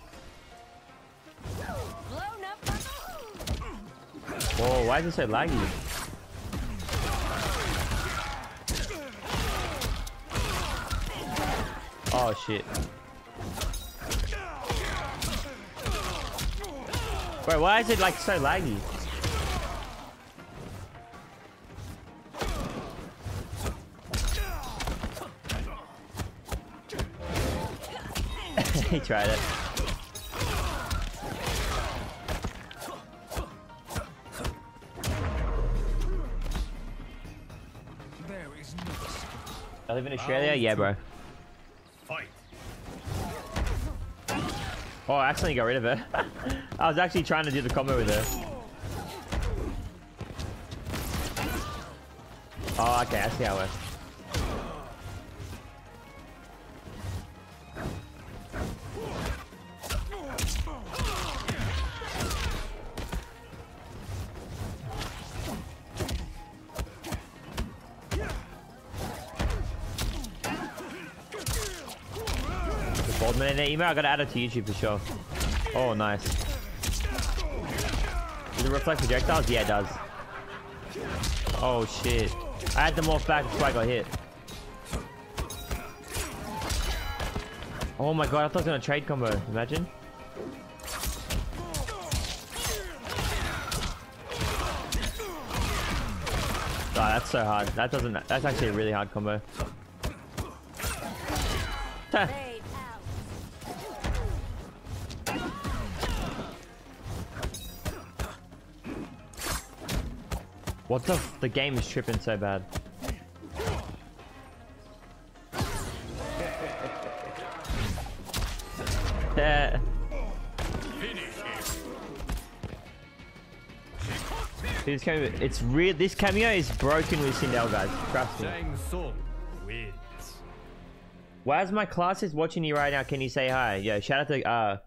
Whoa, why is it so laggy? Oh, shit. Wait, why is it like so laggy? He tried it. There is no I live in Australia? Yeah, bro. Fight. Oh, I accidentally got rid of it. *laughs* I was actually trying to do the combo with her. Oh, okay, I see how it works. Email, I gotta add it to YouTube for sure. Oh, nice. Does it reflect projectiles? Yeah, it does. Oh, shit. I had them off back before I got hit. Oh my god, I thought it was gonna trade combo. Imagine. Oh, that's so hard. That doesn't. That's actually a really hard combo. What the? F the game is tripping so bad. Yeah. *laughs* This cameo, it's real. This cameo is broken with Sindel, guys. Trust me. Shang Tsung wins. Where's my classes watching you right now? Can you say hi? Yeah, shout out to uh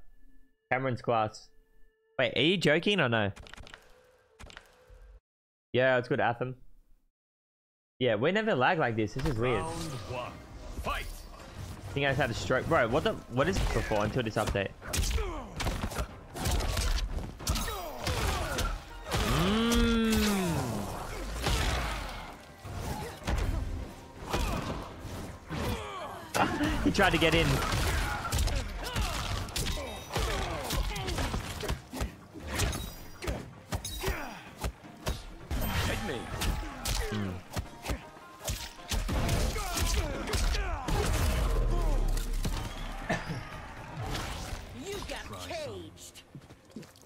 Cameron's class. Wait, are you joking or no? Yeah, it's good, Atham. Yeah, we never lag like this. This is weird. Round one. Fight. I think I just had a stroke. Bro, what the what is this before until this update? Mm. *laughs* he tried to get in.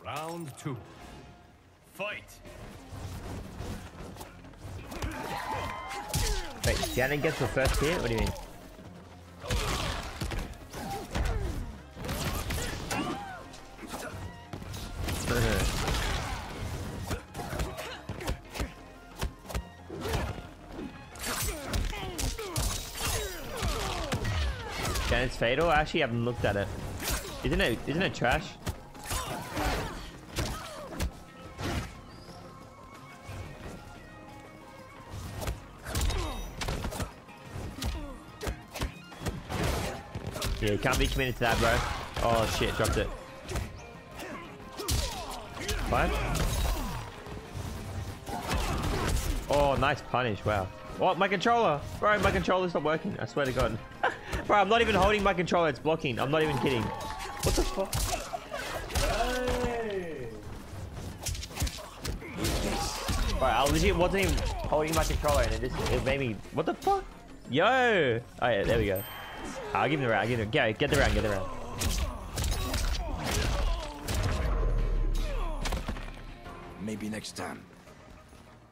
Round two. Fight. Wait, Janet gets the first hit? What do you mean? *laughs* Janet's fatal? I actually haven't looked at it. Isn't it isn't it trash? Can't be committed to that, bro. Oh shit, dropped it. What? Oh, nice punish, wow. What, my controller? Bro, my controller's not working, I swear to god. *laughs* bro, I'm not even holding my controller, it's blocking. I'm not even kidding. What the fuck? Bro, I legit wasn't even holding my controller and it just it made me... What the fuck? Yo! Oh yeah, there we go. I'll give him the round, I'll give him Go, get the round, get the round. Maybe next time.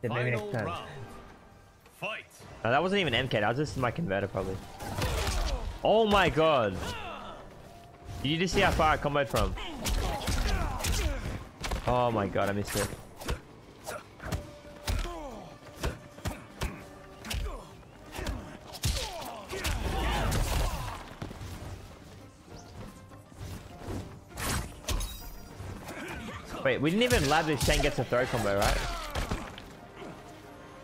Yeah, maybe Final next time. round. Fight. No, that wasn't even MK, that was just my converter probably. Oh my god! Did you just see how far I comboed from? Oh my god, I missed it. Wait, we didn't even lab this Shang gets a throw combo, right?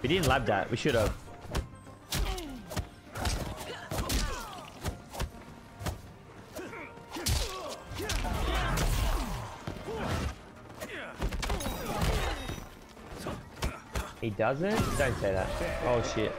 We didn't lab that, we should have. He doesn't? Don't say that. Oh shit.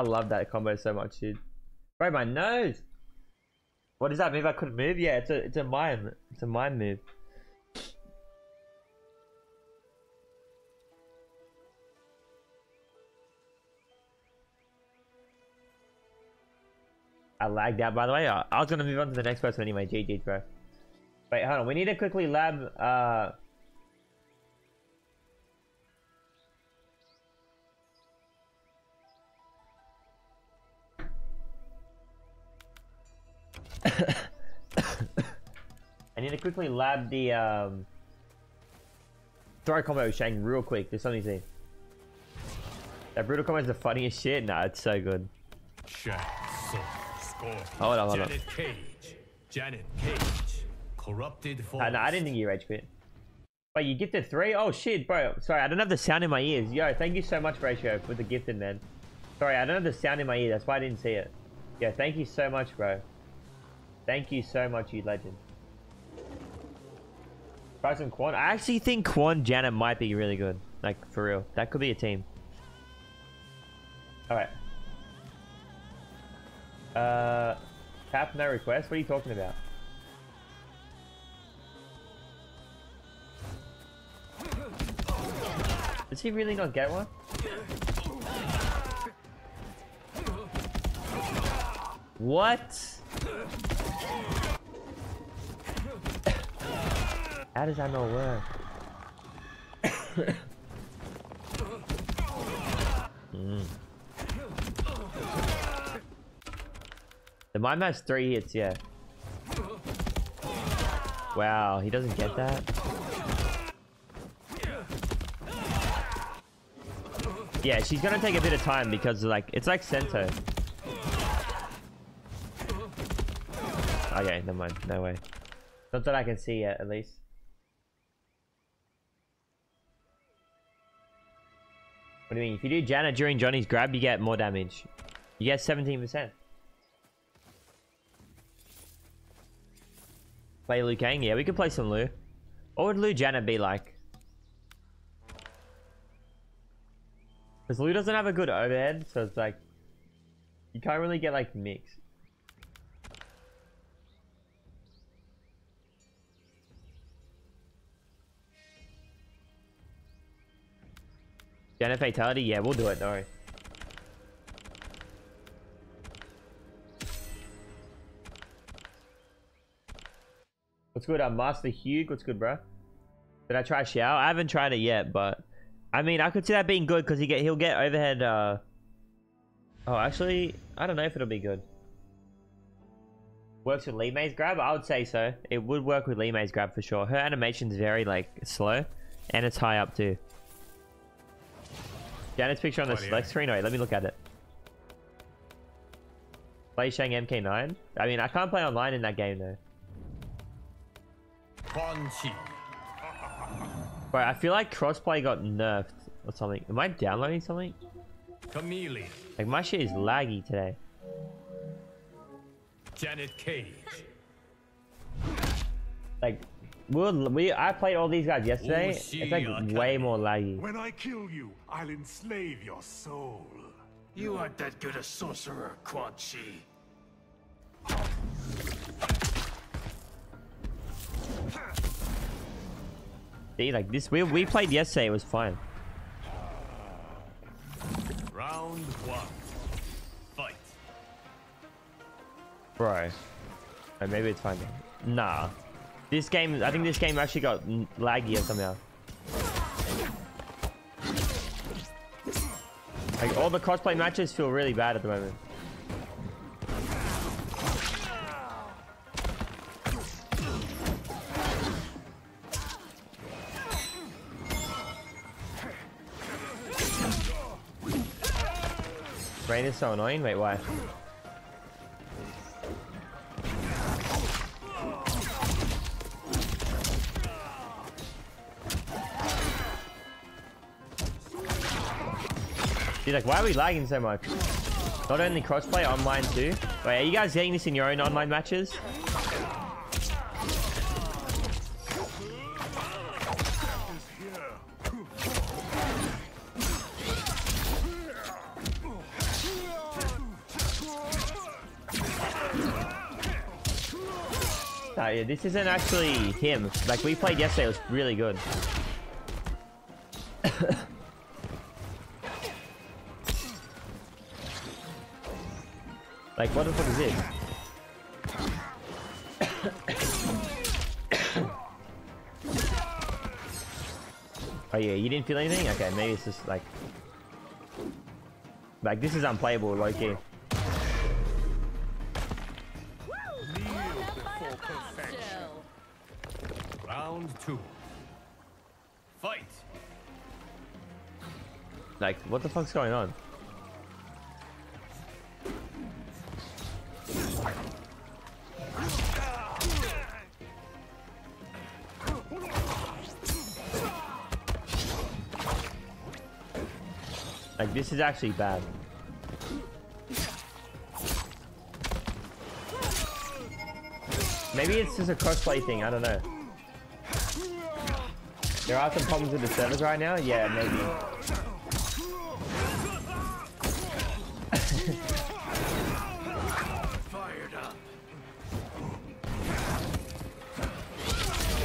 I love that combo so much, dude. Bro, my nose! What does that move I couldn't move? Yeah, it's a it's a mime. It's a mime move. I lagged out by the way. I was gonna move on to the next person anyway, GG's bro. Wait, hold on. We need to quickly lab uh need to quickly lab the um throw combo with Shang real quick. Just let me see. That brutal combo is the funniest shit. Nah, it's so good. Shang. Hold on, hold on. Janet Cage. Janet Cage. Corrupted force. Uh, no, I didn't think you rage quit. Wait, you gifted three? Oh shit, bro. Sorry, I don't have the sound in my ears. Yo, thank you so much, Ratio, for the gifted, man. Sorry, I don't have the sound in my ear. That's why I didn't see it. Yeah, thank you so much, bro. Thank you so much, you legend. Bryson Quan. I actually think Quan Janet might be really good. Like for real. That could be a team. Alright. Uh tap no request? What are you talking about? Does he really not get one? What? How does that not work? mm. The mime has three hits, yeah. Wow, he doesn't get that? Yeah, she's gonna take a bit of time because like it's like Sento. Okay, never mind. No way. Not that I can see yet, at least. What do you mean? If you do Janet during Johnny's grab, you get more damage. You get 17%. Play Liu Kang? Yeah, we could play some Liu. What would Liu Janet be like? Because Liu doesn't have a good overhead, so it's like... You can't really get like Janet Fatality? Yeah, we'll do it, worry. What's good? Uh, Master Hugh, what's good, bro? Did I try Shao? I haven't tried it yet, but I mean, I could see that being good because he get he'll get overhead. Uh... Oh, actually, I don't know if it'll be good. Works with Li Mei's grab? I would say so. It would work with Li Mei's grab for sure. Her animation's very like slow, and it's high up too. Janet's picture on the select screen. Wait, let me look at it. Play Shang MK9. I mean, I can't play online in that game though. Quan Chi. Bro, I feel like crossplay got nerfed or something. Am I downloading something? Chameleon. Like my shit is laggy today. Janet Cage. Like, we'll, we I played all these guys yesterday. Oh, It's like she- way more laggy. When I kill you, I'll enslave your soul. You aren't that good a sorcerer, Quan Chi. See, like this, we we played yesterday. It was fine. Round one. Fight. Bro. Or maybe it's fine. Nah. This game, I think this game actually got laggy laggier somehow. Like all the crossplay matches feel really bad at the moment. Rain is so annoying. Wait, why? Dude, like, why are we lagging so much? Not only crossplay, online too. Wait, are you guys getting this in your own online matches? Ah, yeah, this isn't actually him. Like, we played yesterday, it was really good. Like, what the fuck is this? *coughs* oh yeah, you didn't feel anything? Okay, maybe it's just like... Like, this is unplayable, low key. Still. Round two. Fight. Like, what the fuck's going on? This is actually bad. Maybe it's just a crossplay thing, I don't know. There are some problems with the servers right now. Yeah, maybe. *laughs*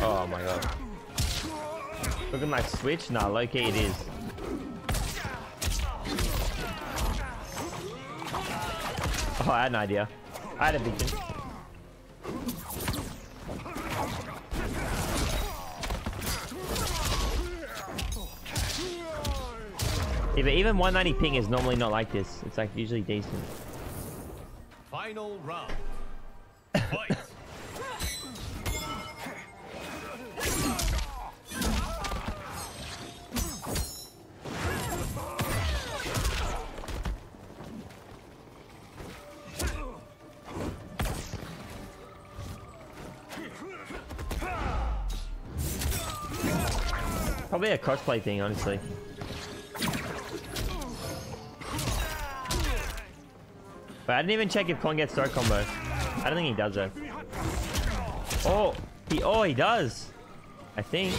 Oh my god. Looking like Switch? Nah, low it is. Oh, I had an idea. I had a vision. Yeah, but even 190 ping is normally not like this. It's like usually decent. Final round. Fight. A crossplay thing, honestly. But I didn't even check if Con gets throw combo. I don't think he does though. Oh, he oh he does. I think.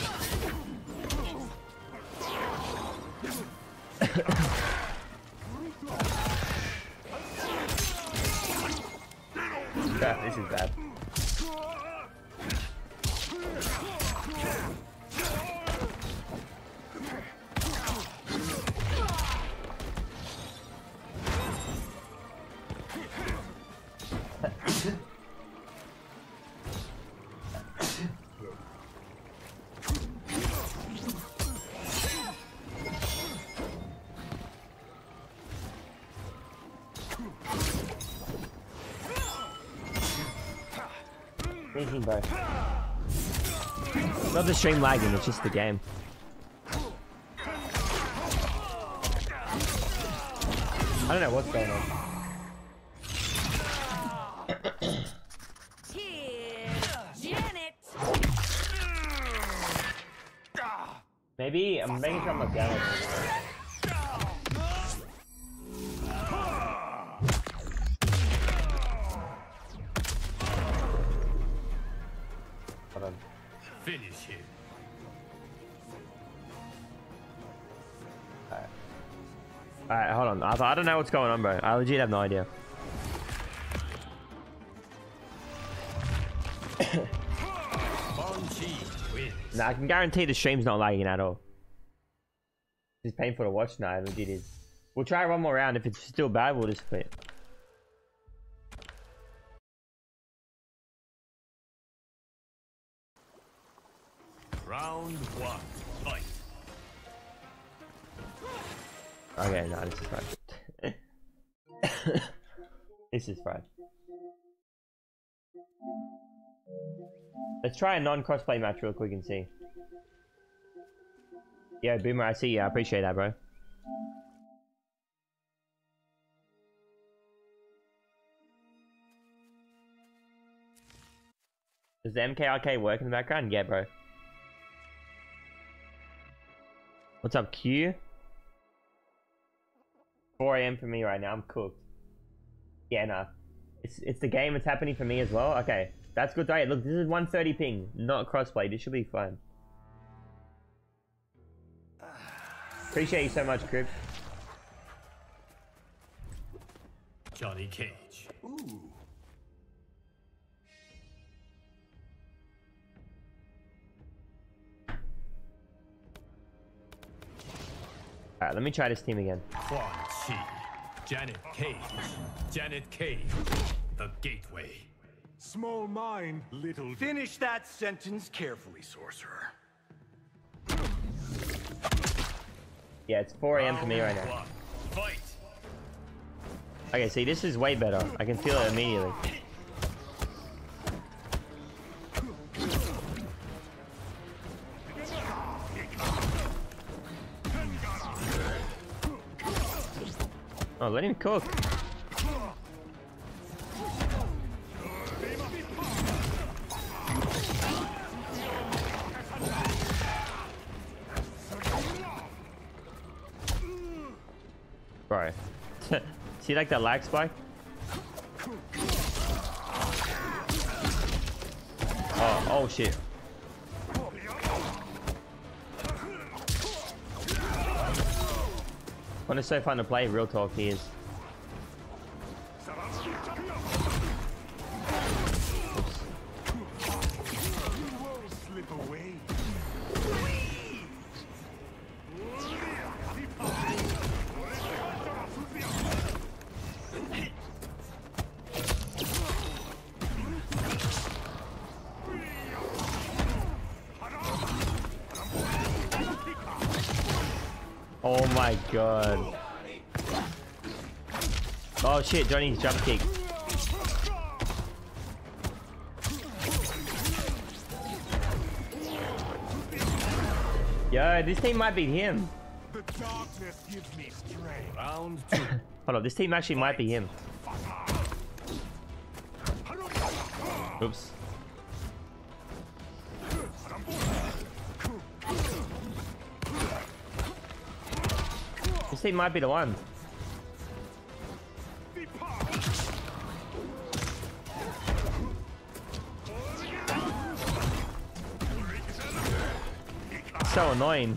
Thinking, bro. Not the stream lagging, it's just the game. I don't know what's going on. Maybe I'm making sure I'm not down. Don't know what's going on, bro. I legit have no idea. *coughs* Nah, I can guarantee the stream's not lagging at all. It's painful to watch now, it legit is. We'll try one more round. If it's still bad, we'll just quit. Let's try a non-crossplay match real quick and see. Yeah, Boomer, I see you. I appreciate that, bro. Does the MKRK work in the background? Yeah, bro. What's up, Q? 4 a.m. for me right now. I'm cooked. Yeah, nah. It's it's the game. It's happening for me as well. Okay, that's good. Right, look, this is 130 ping, not crossplay. This should be fun. Appreciate you so much, Crib. Johnny Cage. Alright, let me try this team again. Quan Chi. Janet Cage. Janet Cage. The Gateway. Small mind, little. Finish that sentence carefully, sorcerer. Yeah, it's 4 a.m. for me right now. Fight. Okay, see, this is way better. I can feel it immediately. Oh, let him cook. Bro. *laughs* See like that lag spike? Oh, oh shit. When it's so fun to play, real talk he is. Shit, Johnny's jump kick. Yo, this team might be him. *laughs* Hold on, this team actually might be him. Oops. This team might be the one. Annoying.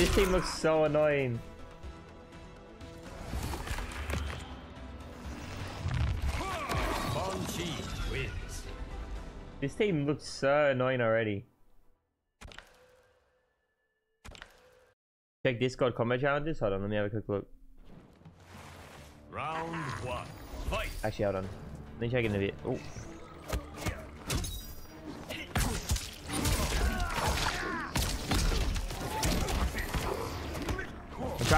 This team looks so annoying. Quan Chi wins. This team looks so annoying already. Check Discord combat challenges. Hold on, let me have a quick look. Round one. Fight. Actually, hold on. Let me check in a bit. Oh.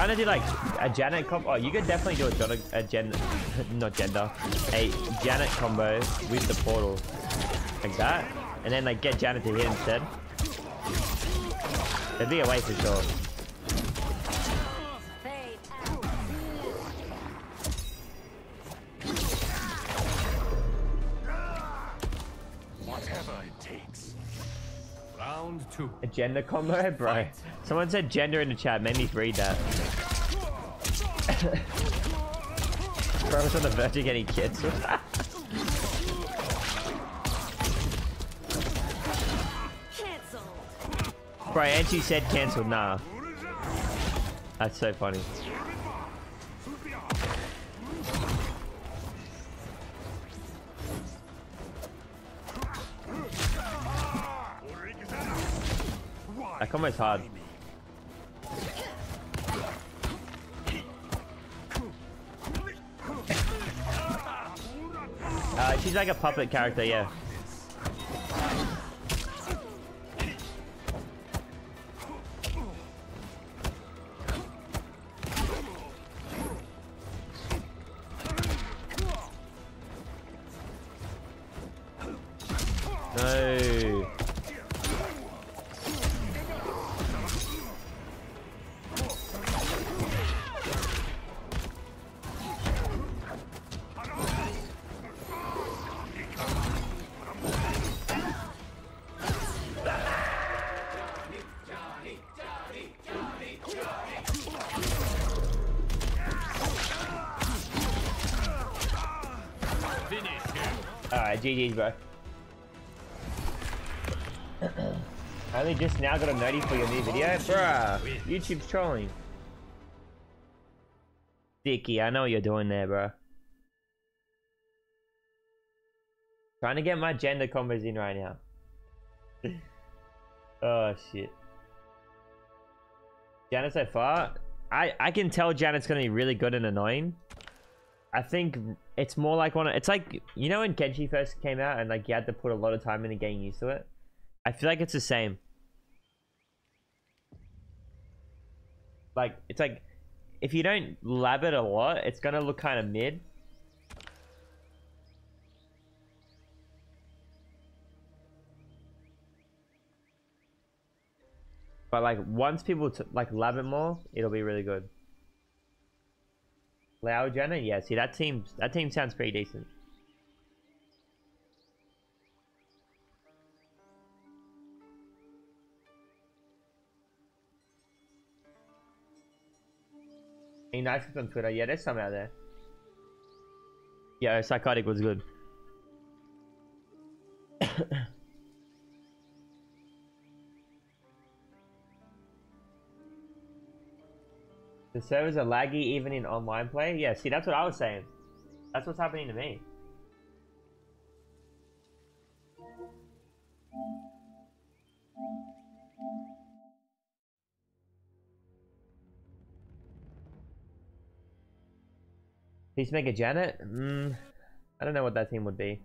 Trying to do like a Janet combo. Oh, you could definitely do a, John, a Gen, *laughs* not gender, a Janet combo with the portal, like that, and then like get Janet to hit instead. There'd be a way for sure. Fade out. Whatever it takes. Round two. A gender combo, *laughs* bro. Someone said gender in the chat. Made me read that. Was on the verge of getting kids. Bro, and she said cancelled. Nah. That's so funny. That combo's hard. She's like a puppet character, yeah. GG's, bro. I *clears throat* only just now got a noti for your new video. Bruh, YouTube's trolling. Dicky, I know what you're doing there, bro. Trying to get my gender combos in right now. *laughs* oh, shit. Janet so far, I, I can tell Janet's gonna be really good and annoying. I think it's more like one. of- It's like you know when Kenshi first came out and like you had to put a lot of time into getting used to it. I feel like it's the same. Like it's like if you don't lab it a lot, it's gonna look kind of mid. But like once people like lab it more, it'll be really good. Lao Jenna, yeah. See that team, that team sounds pretty decent. Hey, nice on Twitter. Yeah, there's some out there. Yeah, Psychotic was good. *coughs* *coughs* the servers are laggy even in online play. Yeah, see, that's what I was saying. That's what's happening to me. Peacemaker Janet? Mm, I don't know what that team would be.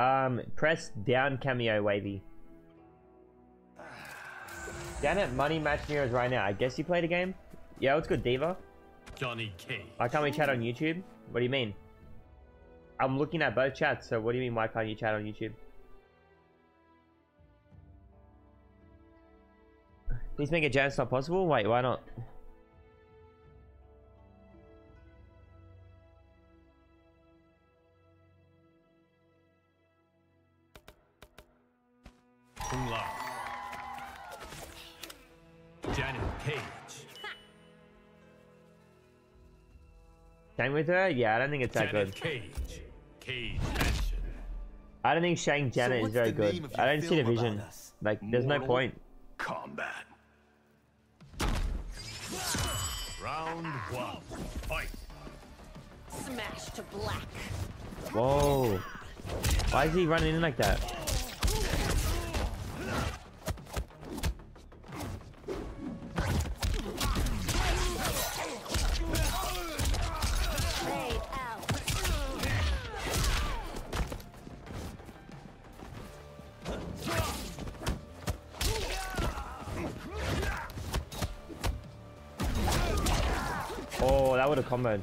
Um, press down cameo wavy. Janet, money match mirrors right now. I guess you played a game? Yeah, what's good, Diva? Johnny Cage. Why can't we chat on YouTube? What do you mean? I'm looking at both chats, so what do you mean why can't you chat on YouTube? Please make a Janet's not possible? Wait, why not? Shang with her? Yeah, I don't think it's that Janet good. Cage. Cage Mansion. I don't think Shang Janet is very good. I don't see the vision. Like, there's no point. Combat. Round one. Fight. Smash to black. Whoa. Why is he running in like that? That would have comboed.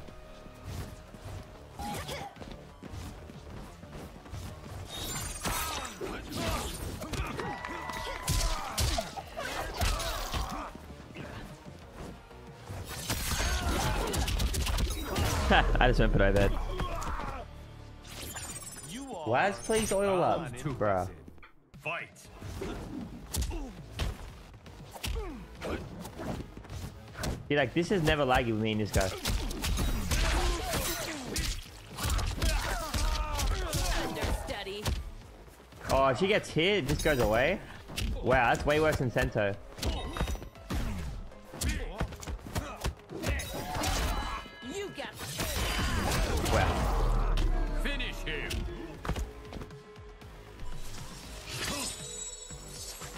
I just went for that. Waz, plays oil up, ah, Two. bruh. Fight. See, like, this is never laggy with me and this guy. Oh, if she gets hit, it just goes away. Wow, that's way worse than Sento. You Wow. Finish him.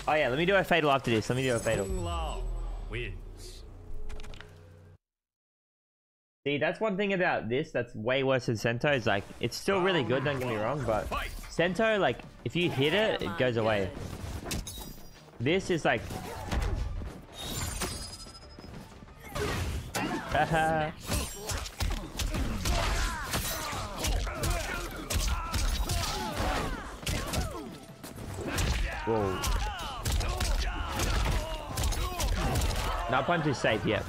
Oh yeah, let me do a fatal after this. Let me do a fatal. Wins. See, that's one thing about this that's way worse than Sento. Is like, it's still really good, don't get me wrong, but Fight. Sento, like, if you hit it, it goes away. This is like... *laughs* Whoa. Not punch is safe yet.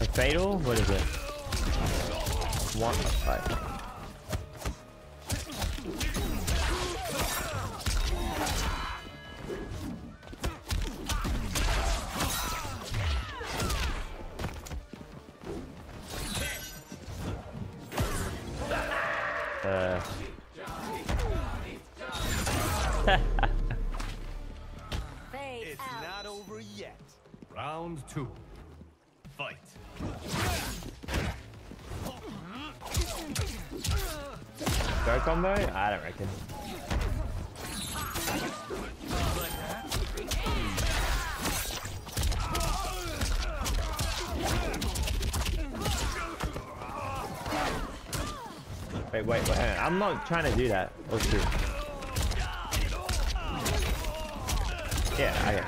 A fatal? What is it? One. Right. Not trying to do that. Oh shoot. Yeah, I get.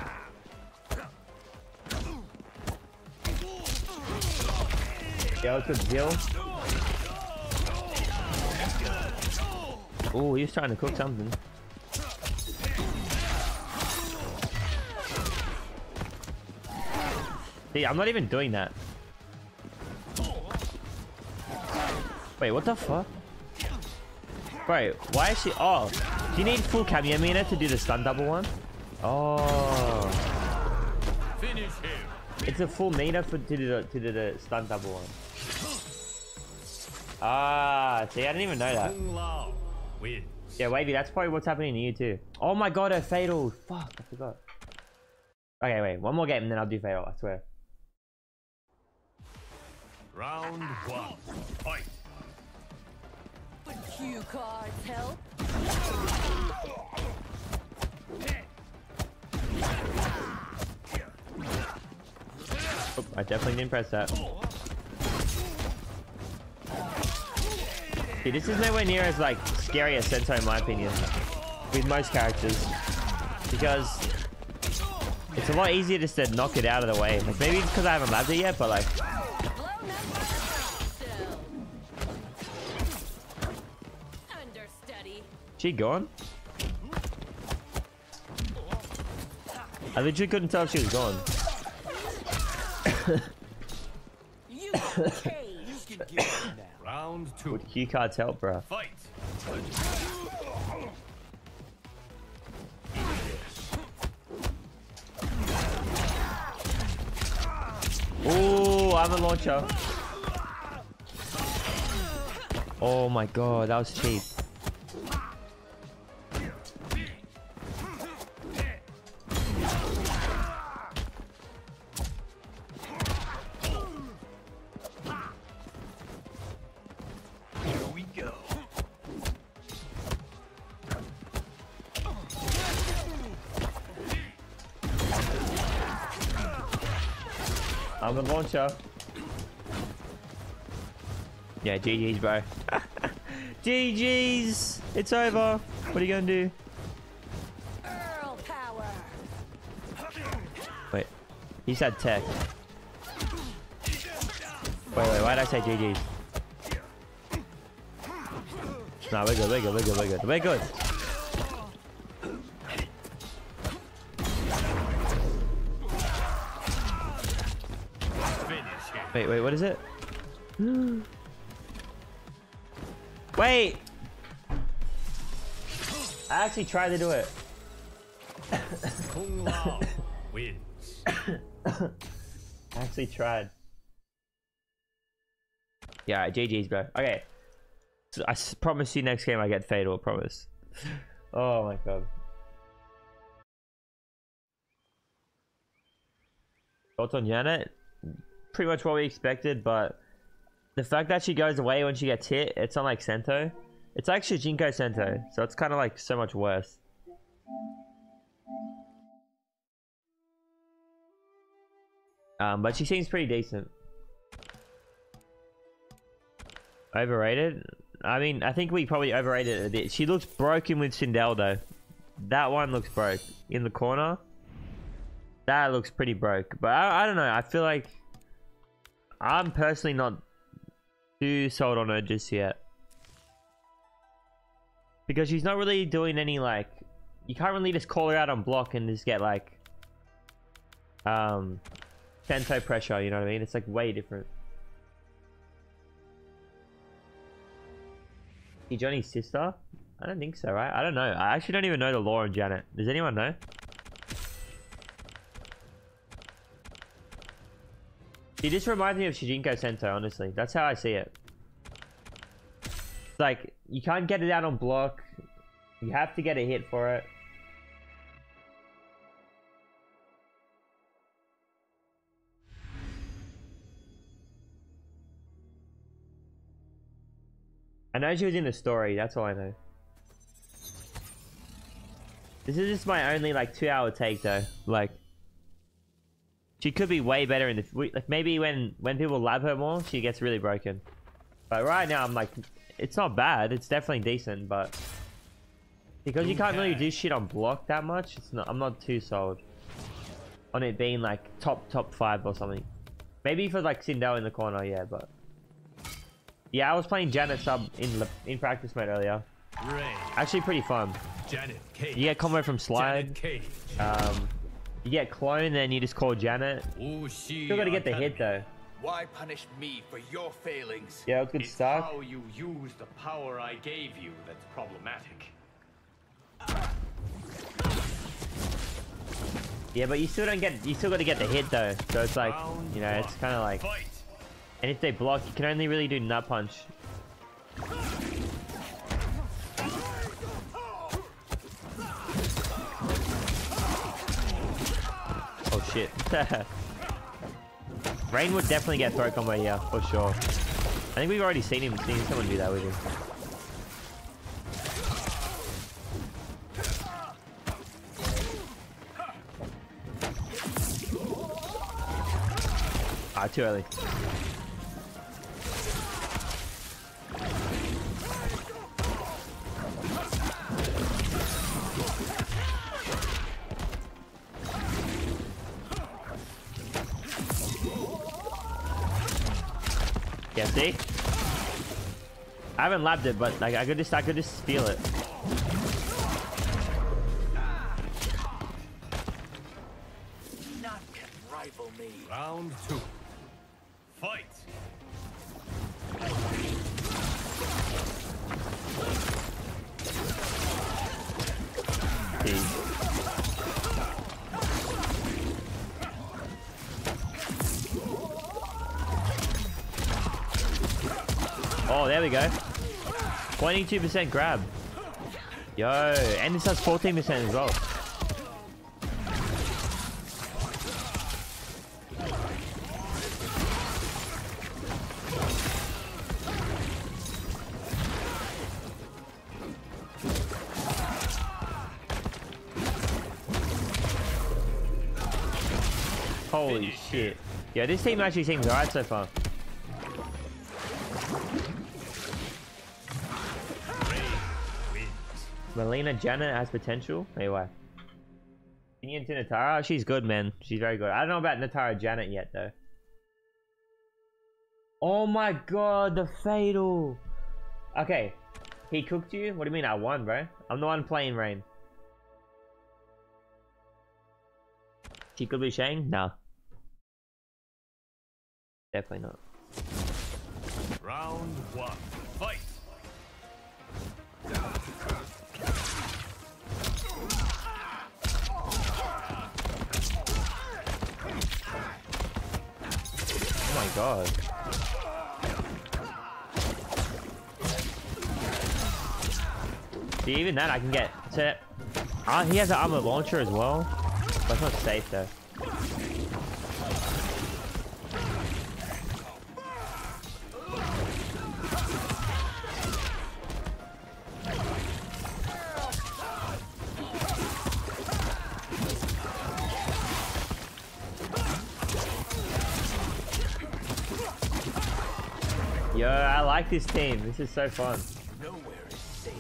Yeah, what's good, Gil? Oh, he's trying to cook something. See, I'm not even doing that. Wait, what the fuck? Bro, why is she? Oh, do you need full cameo meter to do the stun double one? Oh, Finish him. it's a full meter for to do the to do the stun double one. Ah, see, I didn't even know that. Kung Lao wins. Yeah, Wavy, that's probably what's happening to you too. Oh my god, a fatal. Fuck, I forgot. Okay, wait, one more game and then I'll do fatal, I swear. Round one. Fight. Would cue cards help? Oh, I definitely didn't press that. See, this is nowhere near as like scary as Sento in my opinion. With most characters. Because it's a lot easier just to knock it out of the way. Like maybe because I haven't labbed it yet, but like she gone? I literally couldn't tell if she was gone. You cage. *coughs* Round two. Would cue cards help, bro? Fight. Ooh, I'm a launcher. Oh my god, that was cheap. I'm launcher. Yeah, GG's, bro. *laughs* GG's! It's over. What are you gonna do? Earl power. Wait. He said tech. Wait, wait, why did I say GG's? Nah, we're good, we're good, we're good, we're good. We're good. Wait, wait, what is it? *gasps* wait! I actually tried to do it. Kung Lao wins. *laughs* I actually tried. Yeah, alright, GG's, bro. Okay. So I promise you next game I get Fatal, I promise. *laughs* oh my god. Thoughts on Janet? Pretty much what we expected, but the fact that she goes away when she gets hit, it's not like Sento. It's like Shujinko Sento, so it's kind of like so much worse. Um, but she seems pretty decent. Overrated? I mean, I think we probably overrated it a bit. She looks broken with Sindel though. That one looks broke. In the corner. That looks pretty broke. But I, I don't know. I feel like I'm personally not too sold on her just yet. Because she's not really doing any like you can't really just call her out on block and just get like um Sento pressure, you know what I mean? It's like way different. He Johnny's sister? I don't think so, right? I don't know. I actually don't even know the lore on Janet. Does anyone know? He just reminds me of Shujinko Sento, honestly. That's how I see it. Like, you can't get it out on block. You have to get a hit for it. I know she was in the story, that's all I know. This is just my only like two hour take though. Like, she could be way better in the like maybe when when people love her more, she gets really broken. But right now I'm like, it's not bad. It's definitely decent, but because you can't really do shit on block that much, it's not. I'm not too sold on it being like top top five or something. Maybe for like Sindel in the corner, yeah, but yeah, I was playing Janet sub in in practice mode earlier. Actually, pretty fun. Janet Cage. You get combo from slide. Um, you get clone, then you just call Janet. Oh, Wuxi Still gotta get the hit though. Why punish me for your failings? Yeah, it's good It's stuff. how you use the power I gave you that's problematic. Yeah, but you still don't get. You still got to get the hit though. So it's like, you know, it's kind of like. And if they block, you can only really do nut punch. Shit. *laughs* Rain would definitely get throat combo here, for sure. I think we've already seen him, seen someone do that with him. Ah, too early. Yeah, see? I haven't labbed it, but like I could just I could just feel it. None can rival me. Round two. There we go. 22% grab. Yo, and this has 14% as well. Holy shit. Yeah, this team actually seems alright so far. Mileena Janet has potential. Anyway. Opinion to Nitara? Oh, she's good, man. She's very good. I don't know about Nitara Janet yet, though. Oh my god, the fatal. Okay. He cooked you? What do you mean I won, bro? I'm the one playing Rain. She could be Shang? No. Definitely not. Round one. God. See, even that I can get to. Ah, he has an armor launcher as well. That's not safe though. Yo, I like this team. This is so fun. Nowhere is safe.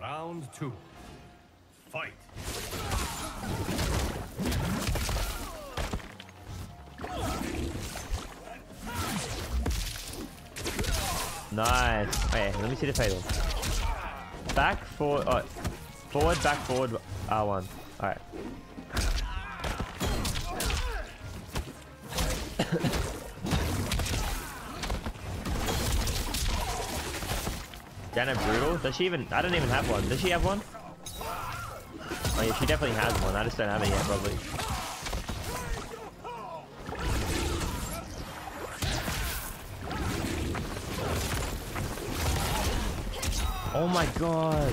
Round two. Fight. Nice. Oh, okay, let me see the fatal. Back, forward, oh, forward, back, forward, R1. Alright. Janet Brutal? Does she even, I don't even have one. Does she have one? Oh yeah, she definitely has one. I just don't have it yet, probably. Oh my god.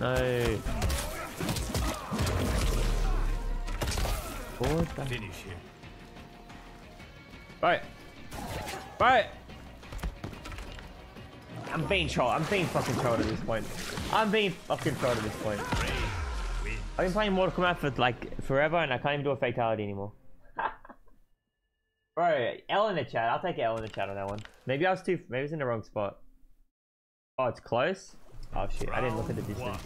No. Finish him. Right. Right. I'm being trolled. I'm being fucking trolled at this point. I'm being fucking trolled at this point. I've been playing Mortal Kombat for like forever and I can't even do a fatality anymore. Bro, L in the chat. I'll take L in the chat on that one. Maybe I was too. Maybe it's in the wrong spot. Oh, it's close. Oh shit! I didn't look at the distance.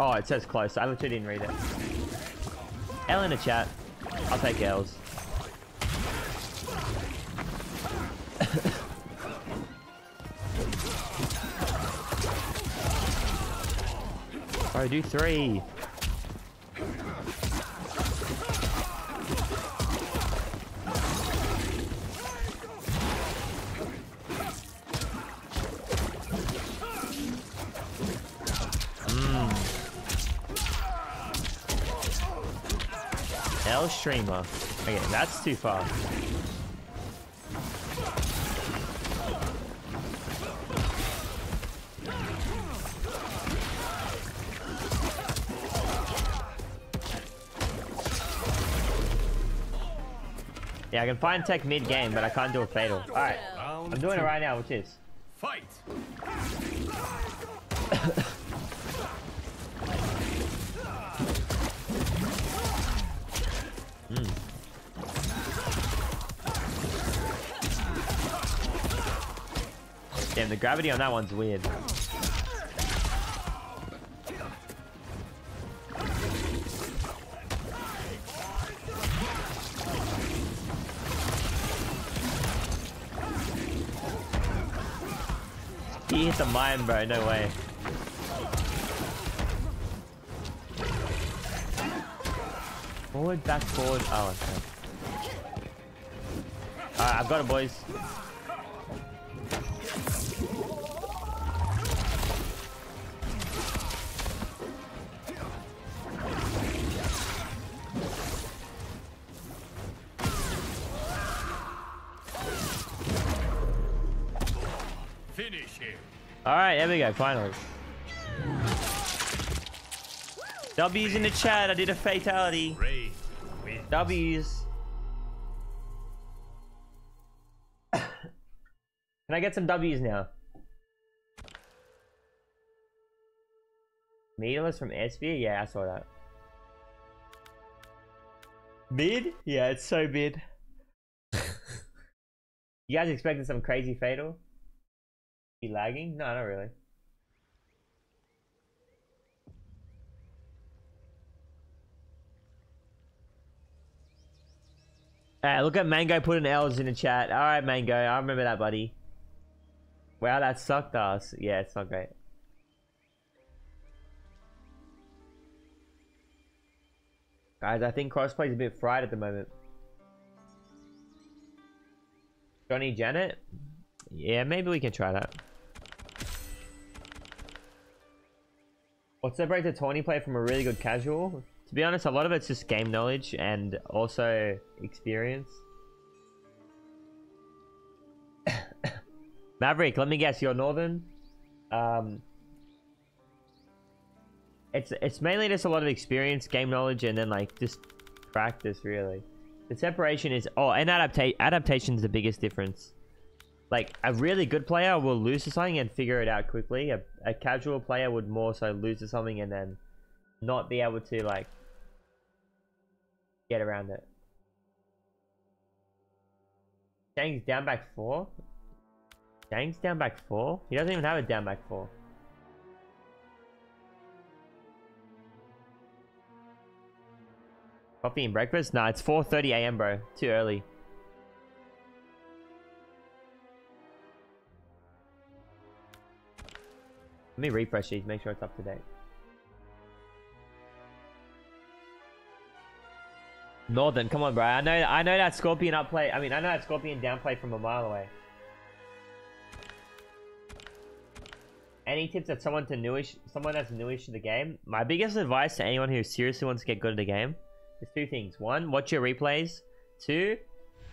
Oh, it says close. I literally didn't read it. L in the chat. I'll take L's. Bro, do three. Hmm. L streamer. Okay, that's too far. I can find tech mid game, but I can't do a fatal. Alright, I'm doing it right now, which is. Fight. Hmm. Damn, the gravity on that one's weird. The mine, bro. No way. Forward, back, forward. Oh, okay. Alright, I've got it, boys. There we go, finally. W's in the chat, I did a fatality. W's. *coughs* Can I get some W's now? Meatless from Sphere? Yeah, I saw that. Mid? Yeah, it's so mid. *laughs* you guys expected some crazy fatal? Be lagging? No, not really. Alright, look at Mango putting L's in the chat. Alright, Mango, I remember that, buddy. Wow, that sucked us. Yeah, it's not great. Guys, I think crossplay's a bit fried at the moment. Johnny Janet? Yeah, maybe we can try that. What separates a tawny player from a really good casual? To be honest, a lot of it's just game knowledge and also experience. *coughs* Maverick, let me guess, you're northern? Um, it's it's mainly just a lot of experience, game knowledge, and then like just practice really. The separation is oh, and adapta- adaptation is the biggest difference. Like a really good player will lose to something and figure it out quickly. A, a casual player would more so lose to something and then not be able to like get around it. Shang's down back four. Shang's down back four. He doesn't even have a down back four. Coffee and breakfast? Nah, it's 4:30 a.m., bro. Too early. Let me refresh these, make sure it's up to date. Northern, come on, bro. I know, I know that Scorpion upplay. I mean, I know that Scorpion downplay from a mile away. Any tips that someone to newish, someone that's newish to the game? My biggest advice to anyone who seriously wants to get good at the game is two things. One, watch your replays. Two,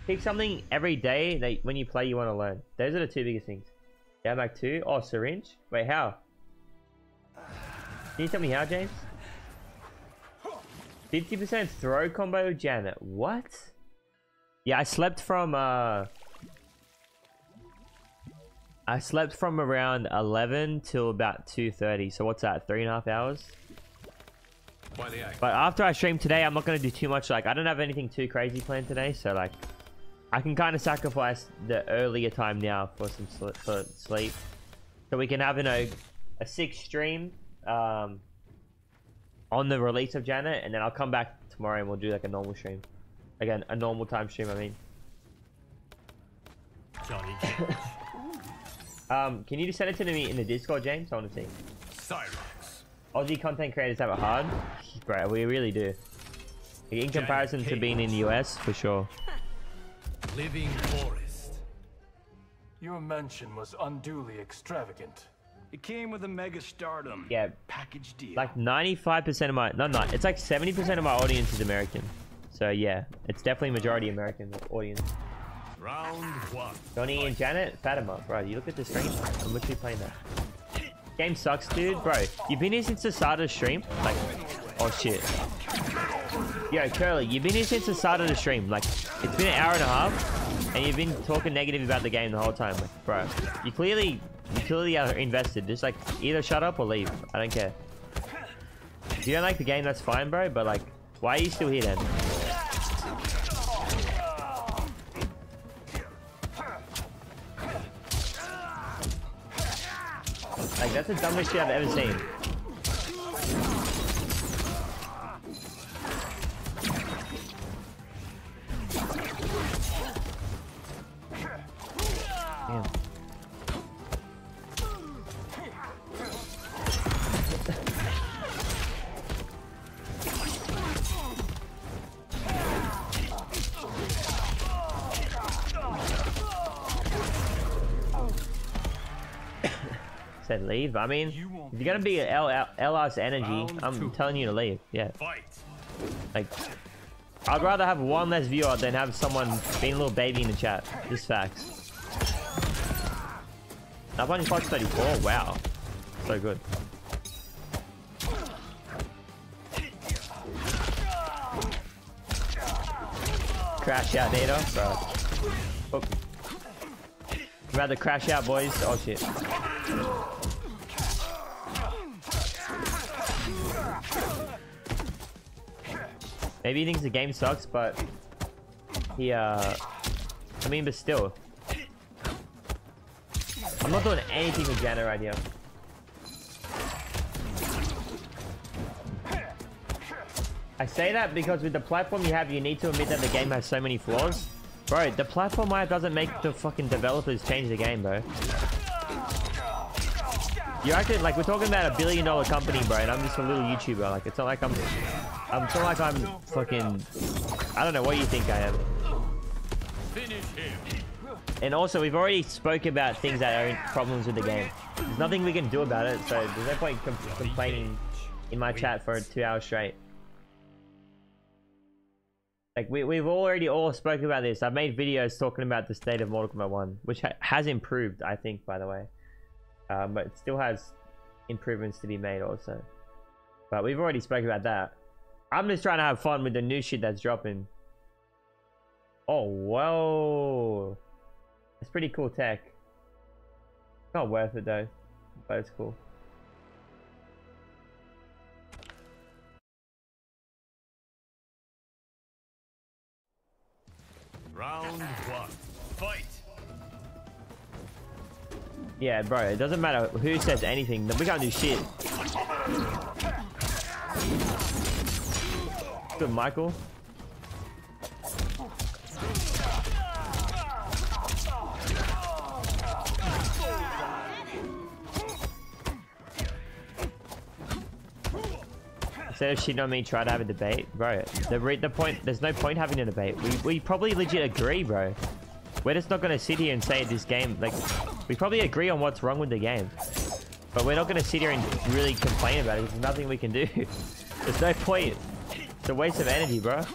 pick something every day that when you play you want to learn. Those are the two biggest things. Down back two. Oh, syringe. Wait, how? Can you tell me how, James? 50% throw combo Janet. What? Yeah, I slept from uh I slept from around 11 till about 2.30. So what's that? Three and a half hours? By the act. But after I stream today, I'm not going to do too much. Like, I don't have anything too crazy planned today. So, like, I can kind of sacrifice the earlier time now for some sl for sleep. So we can have, you know, a six stream um, on the release of Janet. And then I'll come back tomorrow and we'll do, like, a normal stream. Again, a normal time stream, I mean. Johnny *laughs* Um, can you just send it to me in the Discord, James? I want to see. Cyrax. Aussie content creators have it hard. *laughs* Bro, we really do. In comparison to being in the US, for sure. Living Forest. Your mansion was unduly extravagant. It came with a mega stardom. Yeah, Package deal. like 95% of my... No, no, it's like 70% of my audience is American. So yeah, it's definitely majority American audience. Round one. Johnny and Janet, Fatima. Bro, you look at the stream. I'm literally playing that. Game sucks, dude. Bro, you've been here since the start of the stream? Like, oh shit. Yo, Curly, you've been here since the start of the stream. Like, it's been an hour and a half, and you've been talking negative about the game the whole time. Like, bro, you clearly, clearly are invested. Just like, either shut up or leave. I don't care. If you don't like the game, that's fine, bro. But like, why are you still here then? Like, that's the dumbest shit I've ever seen. Leave. I mean, if you're gonna be LR's energy, I'm telling you to leave. Yeah, Fight. like, I'd rather have one less viewer than have someone being a little baby in the chat. Just facts. That one plus 34. Wow, so good. Crash out, Nato, bro. Oh. Rather crash out, boys. Oh shit. Maybe he thinks the game sucks, but he, uh, I mean, but still. I'm not doing anything with Jana right here. I say that because with the platform you have, you need to admit that the game has so many flaws. Bro, the platform I have doesn't make the fucking developers change the game, bro. You're acting like we're talking about a billion dollar company, bro, and I'm just a little YouTuber. Like it's not like I'm, I'm not like I'm fucking. I don't know what you think I am. Finish him. And also, we've already spoke about things that are problems with the game. There's nothing we can do about it, so there's no point com complaining in my chat for two hours straight. Like, we, we've already all spoken about this. I've made videos talking about the state of Mortal Kombat 1, which ha has improved, I think, by the way. Um, but it still has improvements to be made also. But we've already spoken about that. I'm just trying to have fun with the new shit that's dropping. Oh, whoa. It's pretty cool tech. Not worth it though, but it's cool. Round one. Fight. Yeah, bro, it doesn't matter who says anything. We can't do shit. Good, Michael. Instead of shitting on me, try to have a debate, bro. The the point, there's no point having a debate. We we probably legit agree, bro. We're just not gonna sit here and say this game like we probably agree on what's wrong with the game, but we're not gonna sit here and really complain about it. There's nothing we can do. *laughs* There's no point. It's a waste of energy, bro.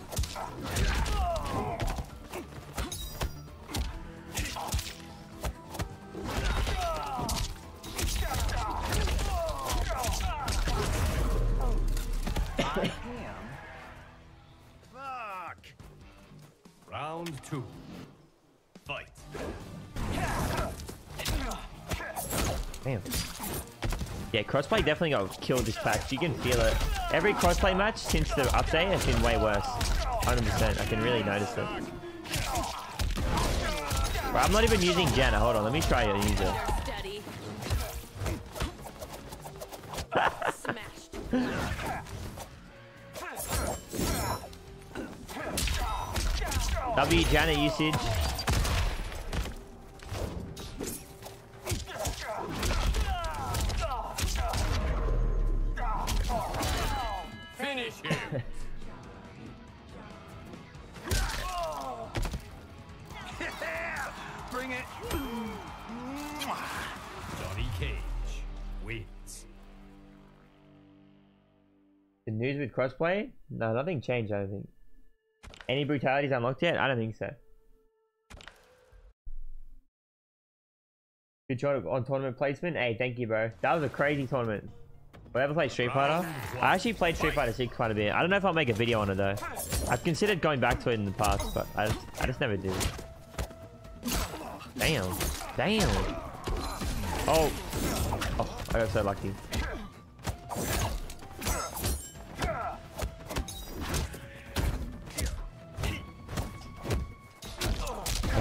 Crossplay definitely got killed this patch. You can feel it. Every crossplay match since the update has been way worse. 100%. I can really notice it. Bro, I'm not even using Janna. Hold on, let me try to use it. W Janna usage. News with crossplay? No, nothing changed, I don't think. Any brutalities unlocked yet? I don't think so. Good job on tournament placement. Hey, thank you, bro. That was a crazy tournament. Whoever played Street Fighter? I actually played Street Fighter 6 quite a bit. I don't know if I'll make a video on it though. I've considered going back to it in the past, but I just, I just never did. Damn. Damn. Oh. Oh, I got so lucky.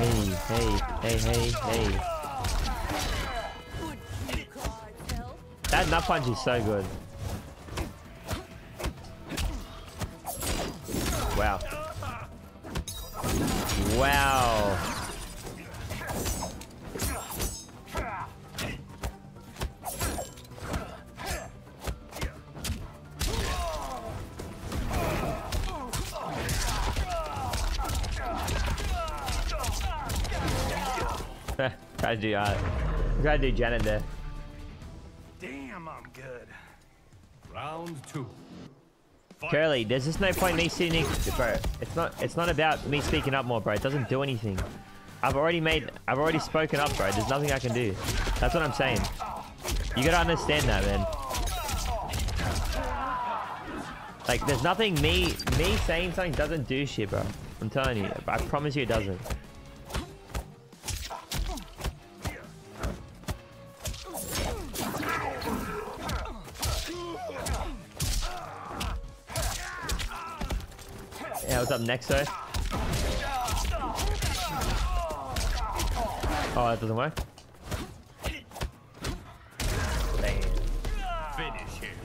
Hey, hey, hey, hey, hey. That nut punch is so good. Wow. Wow. Try to do, uh, try to do Janet there. Damn, I'm good. Round two. Fight. Curly, there's just no point me sitting, bro. It's not. It's not about me speaking up more, bro. It doesn't do anything. I've already made. I've already spoken up, bro. There's nothing I can do. That's what I'm saying. You gotta understand that, man. Like, there's nothing me me saying something doesn't do shit, bro. I'm telling you. I promise you, it doesn't. Up, Nexo? Oh, that doesn't work. Finish him.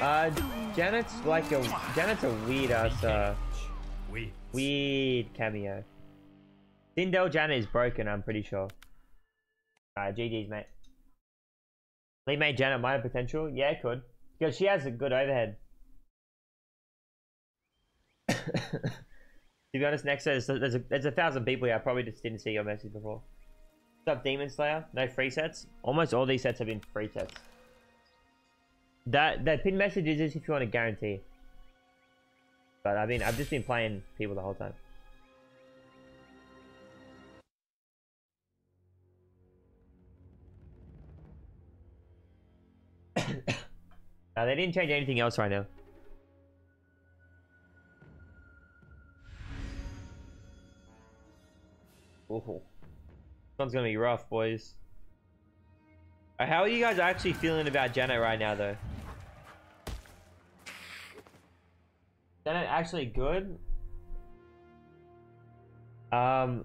Uh, Janet's like a Janet's a weird ass, uh, weird cameo. Sindel Janet is broken, I'm pretty sure. Alright, GG's, mate. Li Mei Janet my potential? Yeah, it could. Because she has a good overhead. *laughs* to be honest, next there's a, there's a, there's a thousand people here. I probably just didn't see your message before. What's up, Demon Slayer? No free sets? Almost all these sets have been free sets. That that pin message is just if you want to guarantee. But I mean, I've just been playing people the whole time. *coughs* no, they didn't change anything else right now. Ooh. This one's gonna be rough, boys. Uh, How are you guys actually feeling about Janet right now, though? Janet actually good? Um,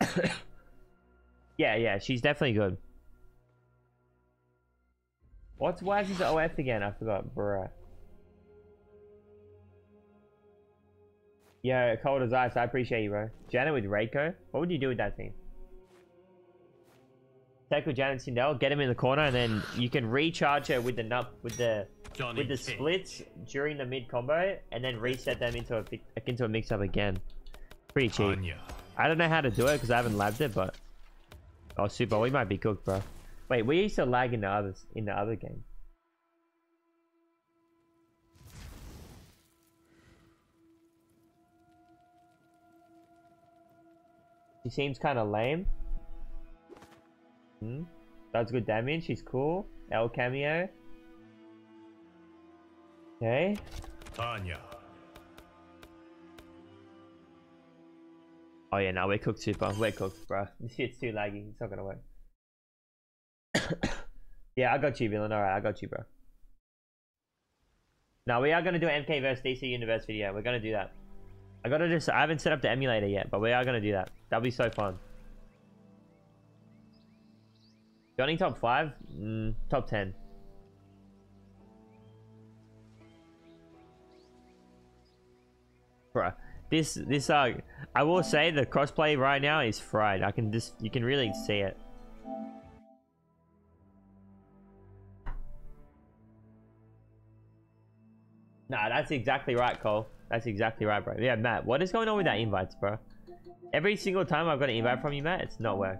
*coughs* yeah, yeah, she's definitely good. What's why is this OF again? I forgot, bruh. Yeah, cold as ice. I appreciate you, bro. Janet with Reiko. What would you do with that team? Take with Janet Sindel, get him in the corner, and then you can recharge her with the nut with the Johnny with the Cage. splits during the mid combo, and then reset them into a into a mix up again. Pretty cheap. Tanya. I don't know how to do it because I haven't labbed it, but oh super, we might be cooked, bro. Wait, we used to lag in the others in the other game. She seems kind of lame. Hmm. Does good damage. She's cool. L cameo. Okay. Tanya. Oh yeah, now we're cooked super. We're cooked, bro. *laughs* This shit's too laggy. It's not gonna work. *coughs* yeah, I got you, villain. Alright, I got you, bro. Now we are gonna do an MK vs DC Universe video. We're gonna do that. I gotta just I haven't set up the emulator yet, but we are gonna do that. That'll be so fun. Johnny top five? Mm, top ten. Bruh. This this uh I will say the crossplay right now is fried. I can just you can really see it. Nah, that's exactly right, Cole. That's exactly right, bro. Yeah, Matt, what is going on with that invites, bro? Every single time I've got an invite from you, Matt, it's not work.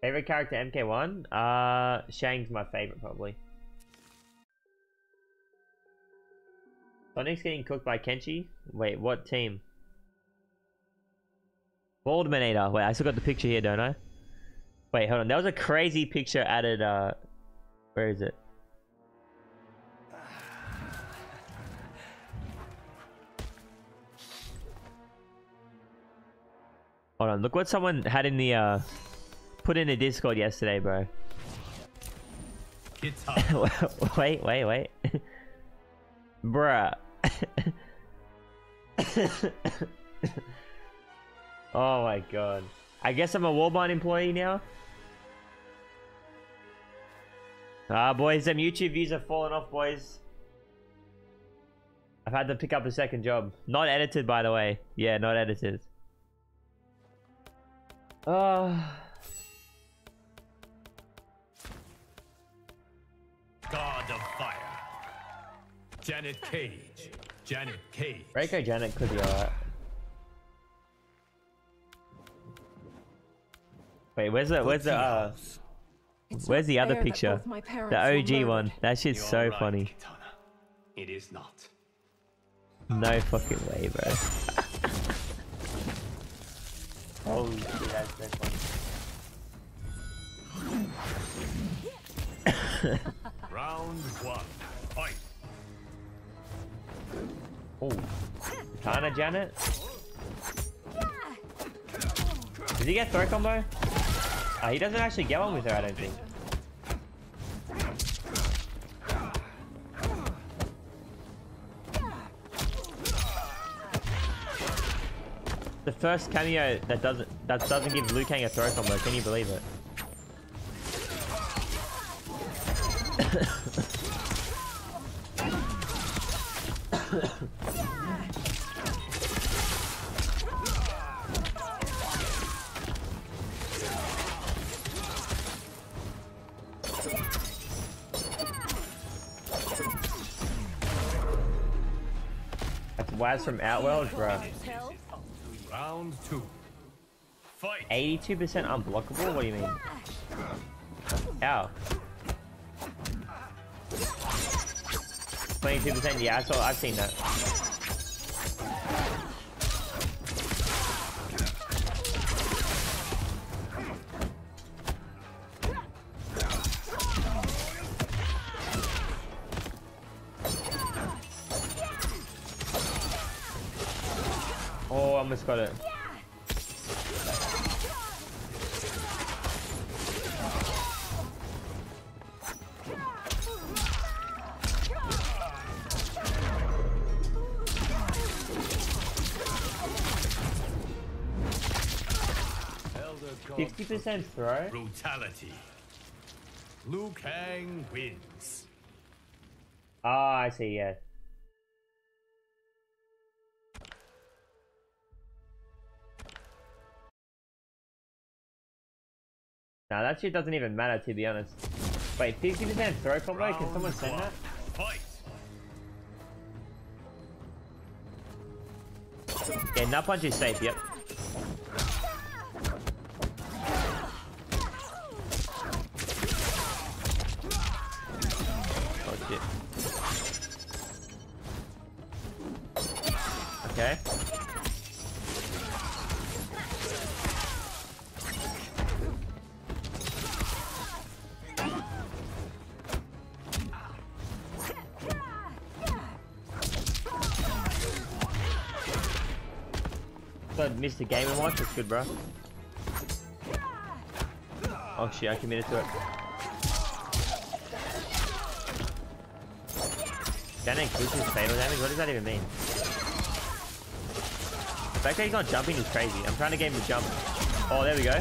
Favorite character MK1? Uh, Shang's my favorite, probably. Sonic's getting cooked by Kenshi? Wait, what team? Baldmanator. Wait, I still got the picture here, don't I? Wait, hold on. That was a crazy picture added, uh... Where is it? Hold on, look what someone had in the, uh... Put in the Discord yesterday, bro. *laughs* Wait, wait, wait. *laughs* Bruh. *laughs* oh my god. I guess I'm a Walmart employee now? Ah, boys, them YouTube views have fallen off, boys. I've had to pick up a second job. Not edited, by the way. Yeah, not edited. Oh. God of Fire. Janet Cage. Janet Cage. Reiko Janet could be alright. Wait, where's the where's the uh It's where's the other picture? my The OG one. That shit's You're so right, funny. Kitana. It is not. No fucking way, bro. Holy shit, that's so funny. *laughs* Round one. Fight. Oh, Kitana Janet. Did he get throw combo? Ah, he doesn't actually get one with her, I don't think. The first cameo that doesn't that doesn't give Liu Kang a throw combo. Can you believe it? That's Waz from Outworld, bro. Round two. Fight. 82% unblockable? What do you mean? Ow. 22%, yeah, I saw, I've seen that. I got it. Fifty percent throw. Brutality. Liu Kang wins. Ah, I see. Yeah. Nah, that shit doesn't even matter to be honest. Wait, 50% throw combo? Can someone send that? Fight. Yeah, nut punch is safe, yep. Oh shit. Okay. Missed a game watch. That's good, bro. Oh shit, I committed to it. That inclusive fatal damage? What does that even mean? The fact that he's not jumping is crazy. I'm trying to get him to jump. Oh, there we go.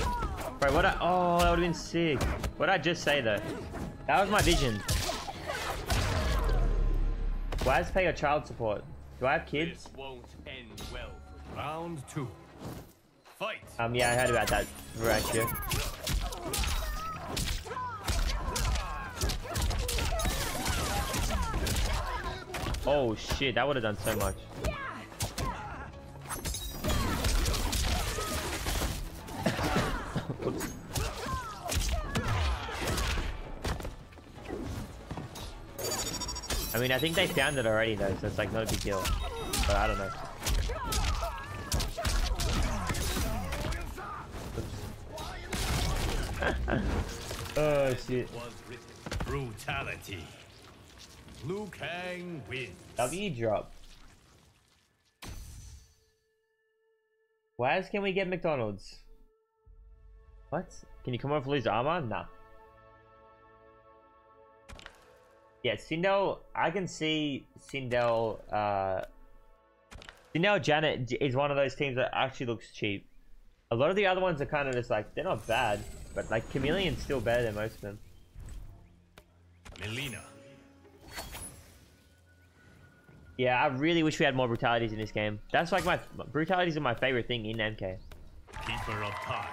Bro, what I- Oh, that would have been sick. What I just say, though? That was my vision. Why does pay your child support? Do I have kids? This won't end well. Round two. Fight. Um, yeah, I heard about that. Right here. Oh shit, that would have done so much. *laughs* I mean, I think they found it already though, so it's like not a big deal. But I don't know. Oh shit. Brutality. Liu Kang wins. W drop. Where's can we get McDonald's? What? Can you come over for lose armor? Nah. Yeah, Sindel, I can see Sindel, uh... Sindel Janet is one of those teams that actually looks cheap. A lot of the other ones are kind of just like, they're not bad, but like Chameleon's still better than most of them. Mileena. Yeah, I really wish we had more brutalities in this game. That's like my brutalities are my favorite thing in MK. Keeper of time.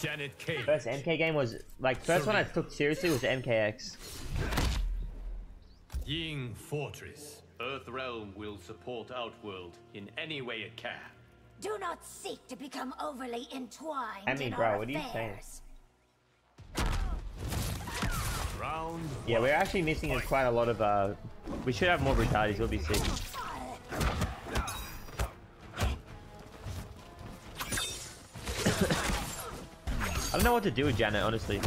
Janet Cage. First MK game was like first one I took seriously was MKX. Ying Fortress. Earthrealm will support Outworld in any way it can. Do not seek to become overly entwined I mean, in bro, our what are you saying? Round Yeah, we're actually missing quite a lot of uh we should have more brutalities, it'll be sick. *laughs* I don't know what to do with Janet, honestly.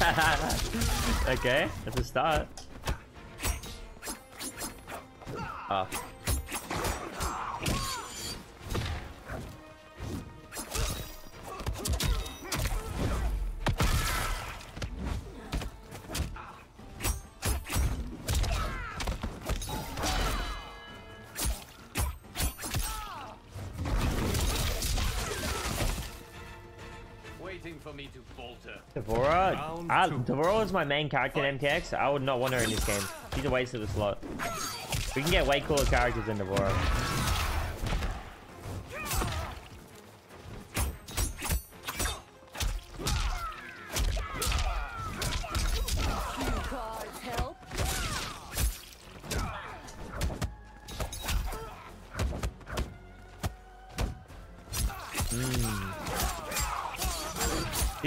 *laughs* okay, that's a start. Ah. Waiting I, two. D'Vorah is my main character in MKX. I would not want her in this game. She's a waste of the slot. We can get way cooler characters than D'Vorah.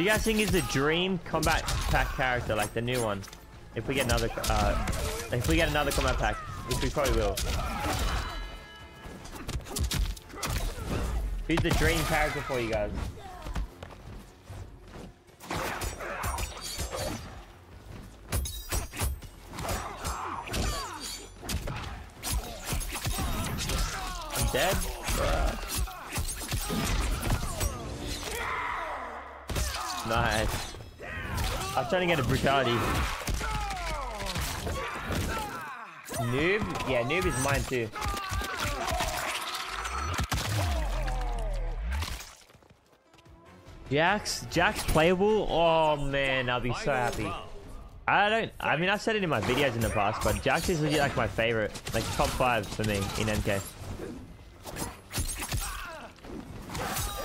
You guys think is the dream Kombat Pack character like the new one? If we get another, uh, if we get another Kombat Pack, which we probably will. Who's the dream character for you guys? I'm dead. Trying to get a brutality. Noob? Yeah, noob is mine too. Jax? Jax playable? Oh man, I'll be so happy. I don't, I mean, I've said it in my videos in the past, but Jax is legit like my favorite. Like top five for me in MK.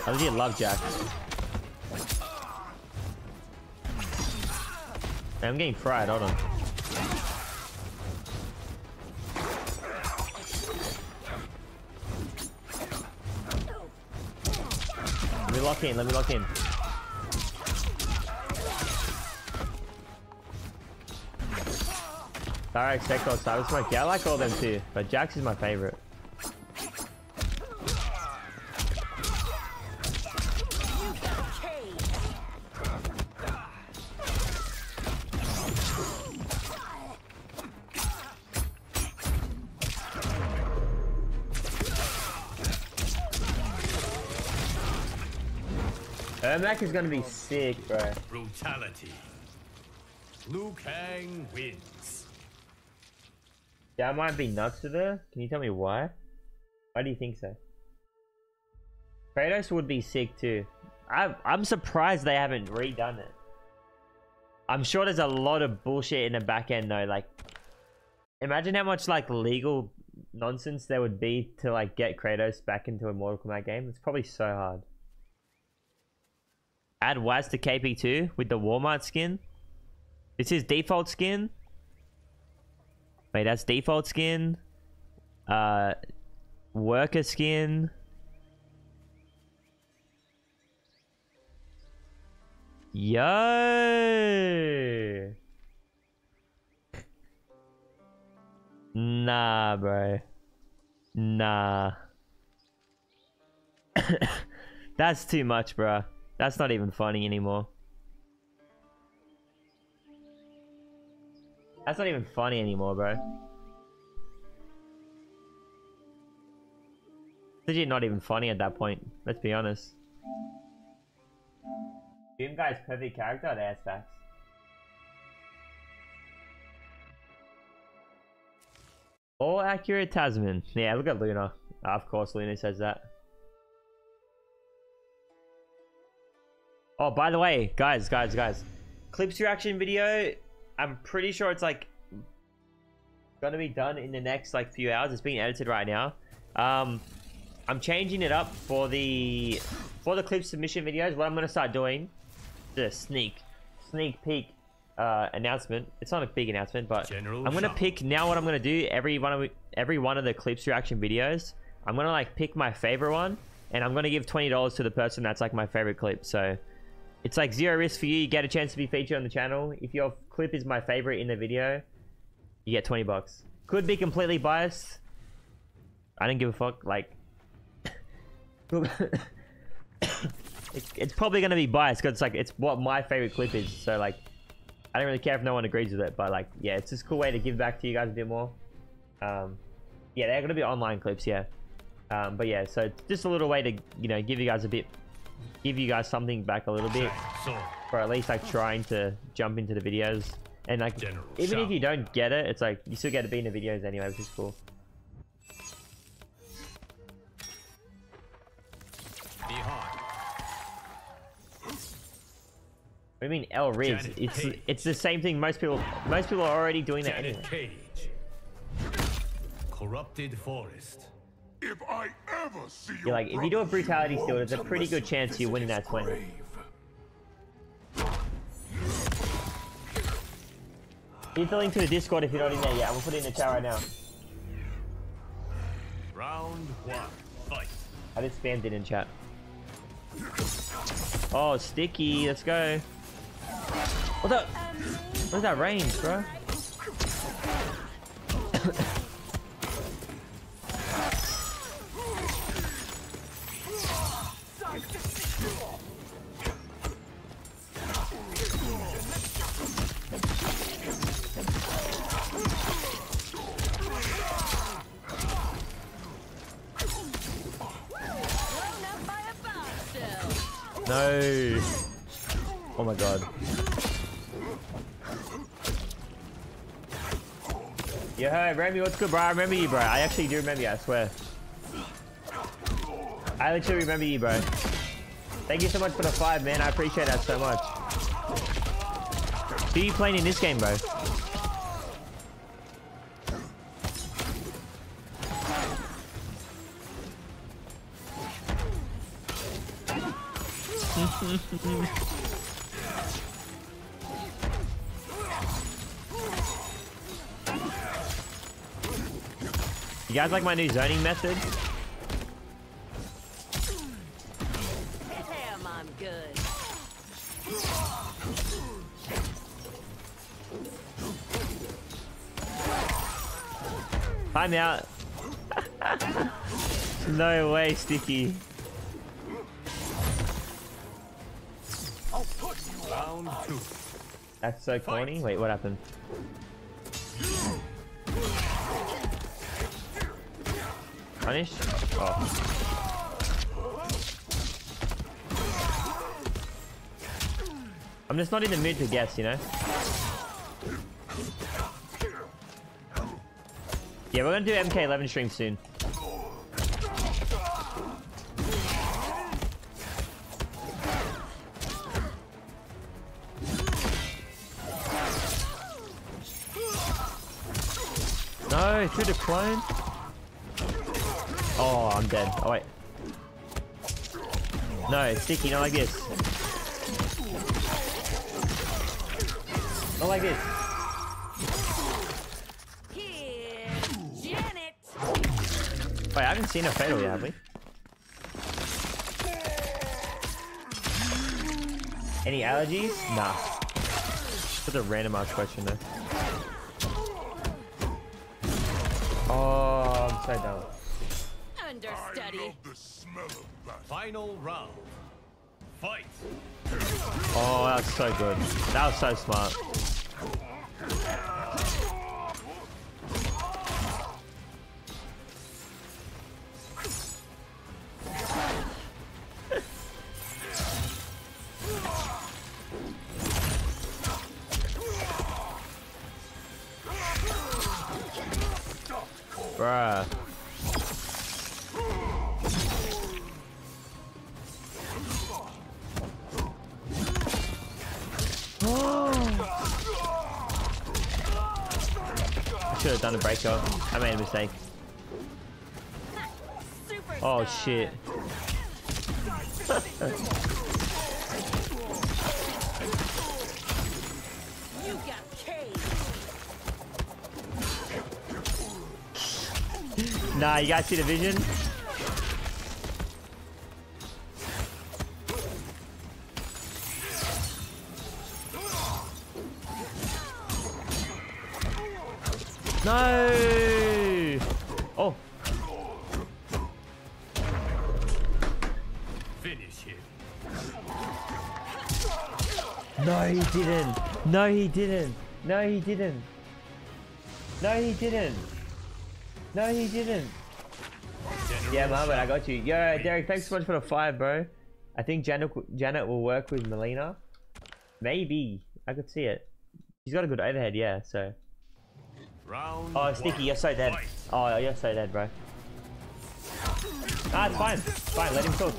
I legit love Jax. Man, I'm getting fried, hold on. Let me lock in, let me lock in. Alright, Sektor, Cyber Smoke. Yeah, I like all them too, but Jax is my favorite. Ermac is gonna be sick, bro. Brutality. Liu Kang wins. Yeah, I might be nuts with her. Can you tell me why? Why do you think so? Kratos would be sick too. I'm, I'm surprised they haven't redone it. I'm sure there's a lot of bullshit in the back end though. Like, imagine how much like legal nonsense there would be to like get Kratos back into a Mortal Kombat game. It's probably so hard. Add Waz to KP2 with the Walmart skin. This is default skin. Wait, that's default skin. Uh, worker skin. Yo. Nah, bro. Nah. *coughs* That's too much, bro. That's not even funny anymore. That's not even funny anymore, bro. Legit not even funny at that point. Let's be honest. Doom guy's perfect character, the ass facts. All accurate Tasman. Yeah, look at Luna. Of course, Luna says that. Oh, by the way, guys, guys, guys. Clips reaction video, I'm pretty sure it's like gonna be done in the next like few hours. It's being edited right now. Um, I'm changing it up for the for the clip submission videos. What I'm gonna start doing, the sneak sneak peek uh, announcement. It's not a big announcement, but General I'm gonna Shao. pick now. What I'm gonna do every one of every one of the clips reaction videos. I'm gonna like pick my favorite one, and I'm gonna give twenty dollars to the person that's like my favorite clip. So it's like zero risk for you. You get a chance to be featured on the channel. If your clip is my favorite in the video, you get 20 bucks. Could be completely biased. I don't give a fuck. Like, *coughs* it's probably gonna be biased because it's like it's what my favorite clip is. So like, I don't really care if no one agrees with it. But like, yeah, it's just a cool way to give back to you guys a bit more. Um, yeah, they're gonna be online clips. Yeah. Um, but yeah, so it's just a little way to you know give you guys a bit, give you guys something back a little bit or at least like trying to jump into the videos and like General even if you don't get it it's like you still get to be in the videos anyway which is cool behind. I mean L Riz Janet it's Cage. it's the same thing most people most people are already doing that anyway Cage. Corrupted Forest. If I ever see you're like if you do a brutality steal there's a pretty good chance you're winning that 20 Here's the link to the Discord if you're not in there yet. I will put it in the chat right now. Round one. Fight. I just spammed it in chat. Oh, sticky. Let's go. What the? Where's that range, bro? Remy, what's good, bro? I remember you, bro. I actually do remember you, I swear. I literally remember you, bro. Thank you so much for the five, man. I appreciate that so much. Who are you playing in this game, bro? *laughs* You guys like my new zoning method? Damn, I'm good. I'm out. *laughs* no way, Sticky. Round two. That's so corny. Wait, what happened? Oh. I'm just not in the mood to guess, you know? Yeah, we're gonna do MK11 stream soon. No, through the clone. Oh, I'm dead. Oh, wait. No, sticky, not like this. Not like this. Wait, I haven't seen a fatal yet, have we? Any allergies? Nah. Just a random ass question though. Oh, I'm so dumb. Final round. Fight. Oh, that's so good. That was so smart. Oh shit. You got caged. Nah, you guys see the vision? No, he didn't. No, he didn't. No, he didn't. No, he didn't. Yeah, Mohammed, I got you. Yo, Derek, thanks so much for the five, bro. I think Janet, Janet will work with Mileena. Maybe. I could see it. She's got a good overhead, yeah, so. Round Oh, Sticky, you're so dead. Oh, you're so dead, bro. Ah, it's fine. It's fine, let him talk.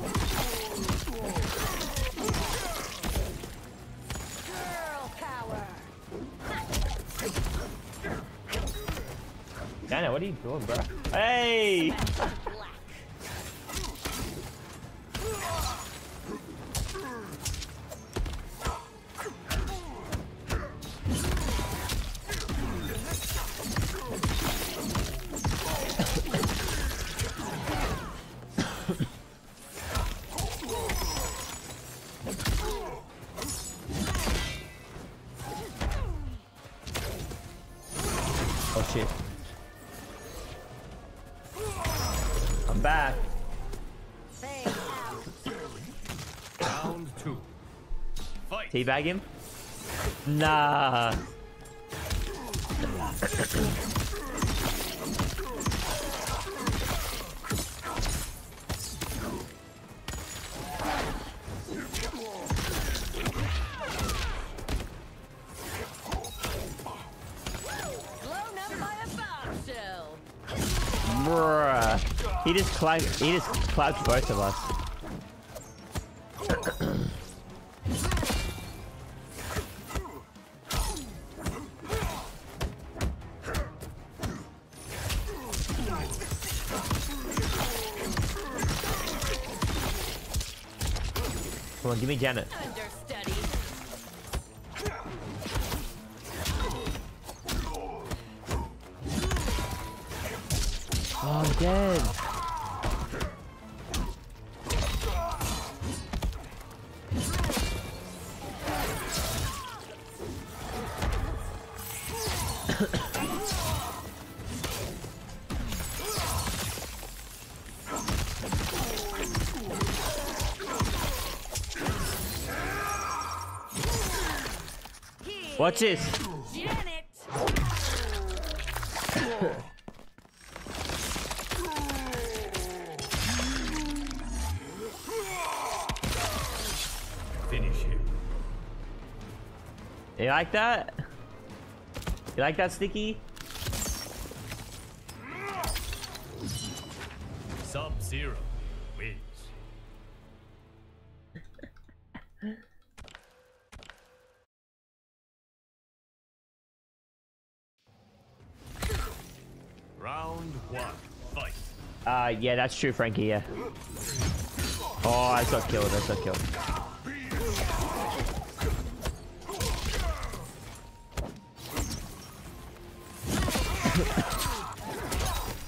What are you doing, bro? Hey! *laughs* Teabag him? Nah. Blown up by a bombshell. Bruh. He just clapped, he just clapped both of us. Give me Janet. Watch this. Finish him. You like that? You like that, Sticky? Uh, yeah, that's true, Frankie, yeah. Oh, I got killed, I got killed.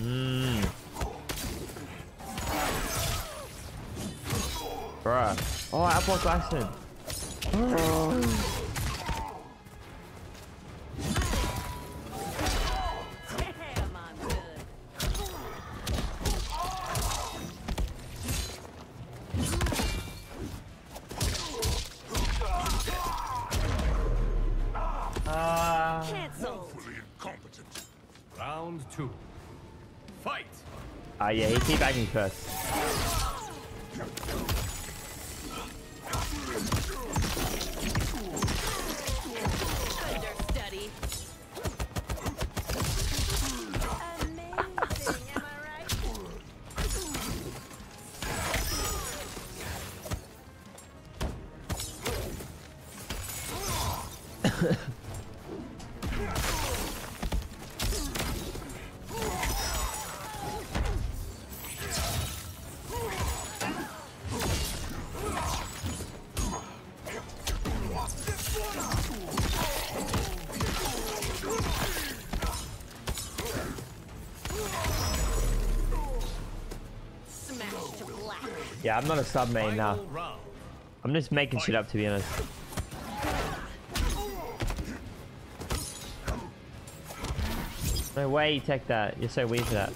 Mmm. Bruh. Oh, Apple Glassman. Damn, keep I'm not a sub main now. Round. I'm just making shit up to be honest. No way you take that. You're so weird for that.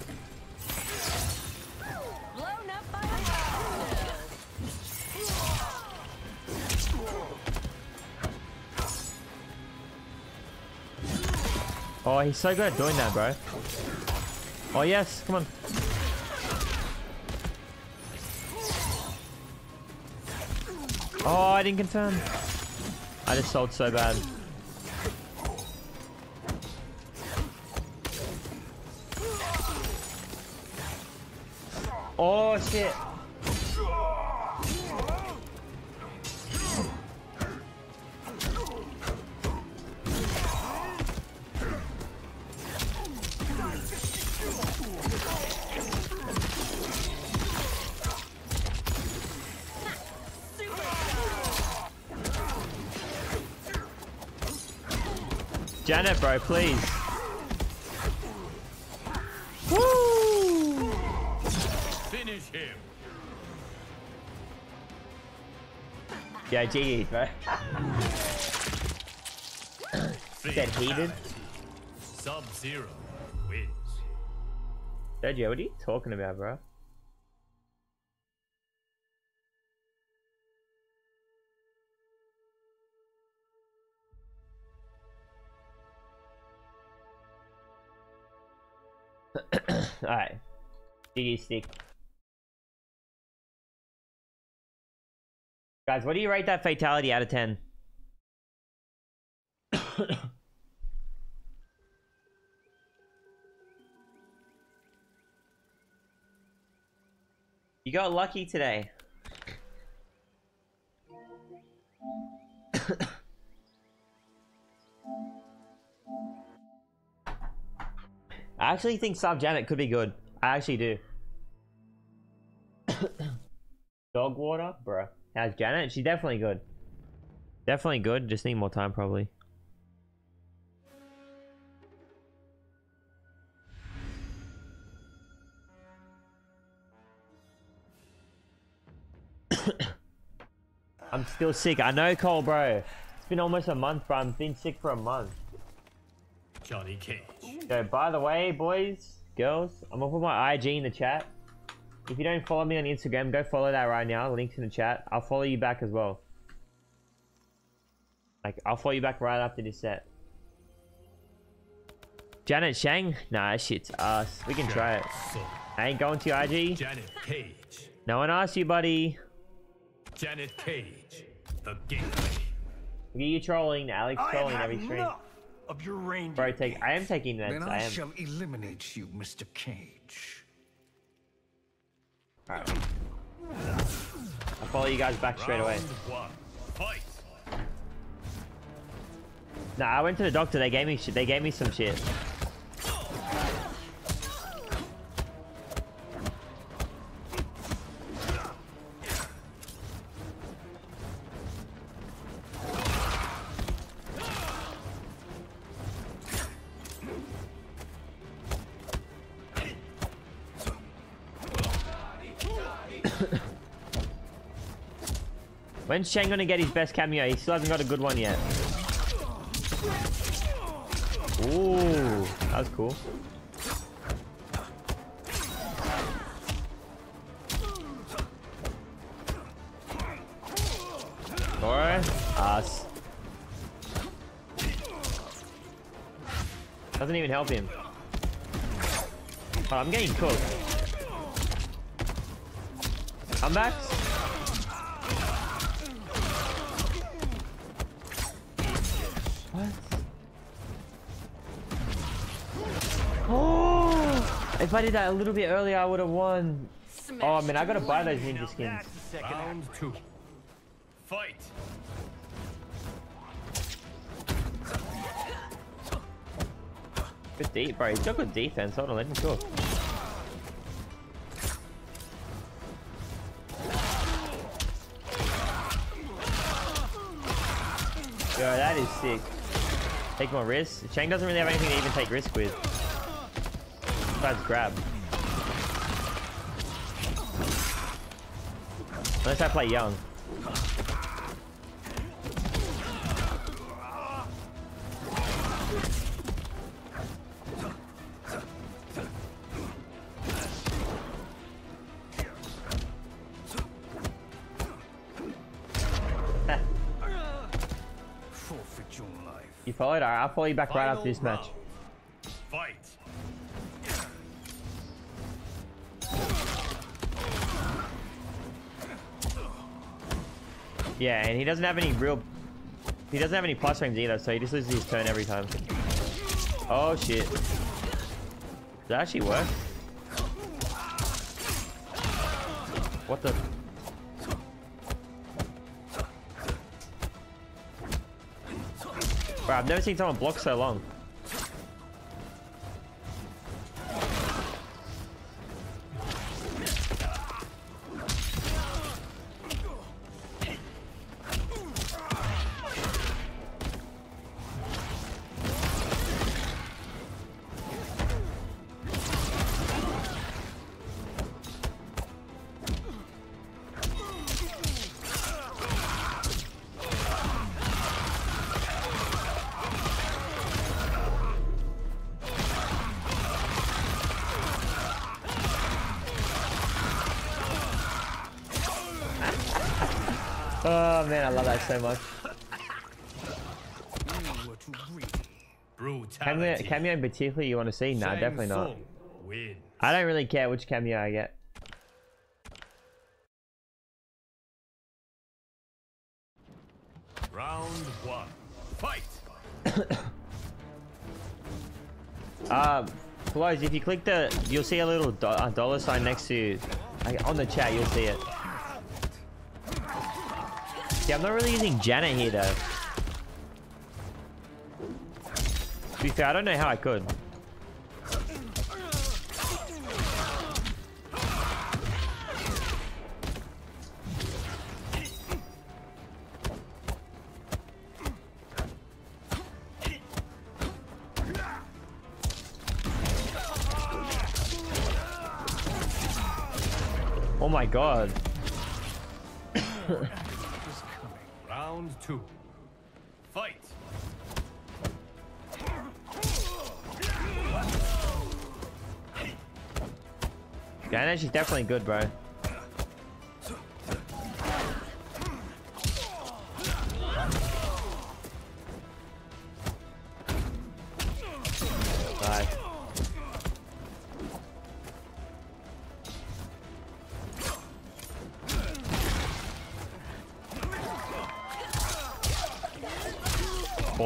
Oh, he's so good at doing that, bro. Oh, yes. Come on. I didn't confirm. I just sold so bad. Oh, shit. Janet, bro, please. Woo! Finish him. Yeah, GG, bro. Get heated. Sub Zero wins. Sergio, what are you talking about, bro? GG. Guys, what do you rate that fatality out of 10? *coughs* you got lucky today. *coughs* I actually think Sub Janet could be good. I actually do. *coughs* Dog water? Bruh. How's Janet? She's definitely good. Definitely good. Just need more time, probably. *coughs* I'm still sick. I know, Cole, bro. It's been almost a month, bro. I've been sick for a month. Johnny Cage. So, by the way, boys, girls, I'm gonna put my IG in the chat. If you don't follow me on Instagram, go follow that right now. Links in the chat. I'll follow you back as well. Like, I'll follow you back right after this set. Janet Shang? Nah, that shit's us. We can try it. I ain't going to your IG. Janet Cage. No one asked you, buddy. Janet Cage. The Gateway. Look at you trolling, Alex trolling every stream. enough of your reindeer. Bro, take. I am taking that. Then I I am. shall eliminate you, Mr. Cage. Alright. I'll follow you guys back straight away. Nah, I went to the doctor. They gave me shit. They gave me some shit. When's Shane gonna get his best cameo? He still hasn't got a good one yet. Ooh, that was cool. Or us. Doesn't even help him. Oh, I'm getting cooked. Comebacks? If I did that a little bit earlier, I would have won. Oh man, I gotta buy those ninja skins. Round two. Fight. Good deep, bro. He's got good defense. Hold on, let him go. Yo, that is sick. Take more risks. Shang doesn't really have anything to even take risk with. Besides grab. Unless I play young. Forfeit your life. You followed? Alright, I'll follow you back right after this match. Yeah, and he doesn't have any real... He doesn't have any plus frames either, so he just loses his turn every time. Oh, shit. Does that actually work? What the... Bro, I've never seen someone block so long. So much. Cameo, Brutality. cameo in particular you want to see? Nah, Shang definitely not. Tsung I don't really care which cameo I get. Round one. Fight. *coughs* Uh, Flows, if you click the, you'll see a little do uh, dollar sign next to, like, on the chat, you'll see it. See, I'm not really using Janet here, though. To be fair, I don't know how I could. Oh my god. Two. Fight. Ganesh is definitely good, bro.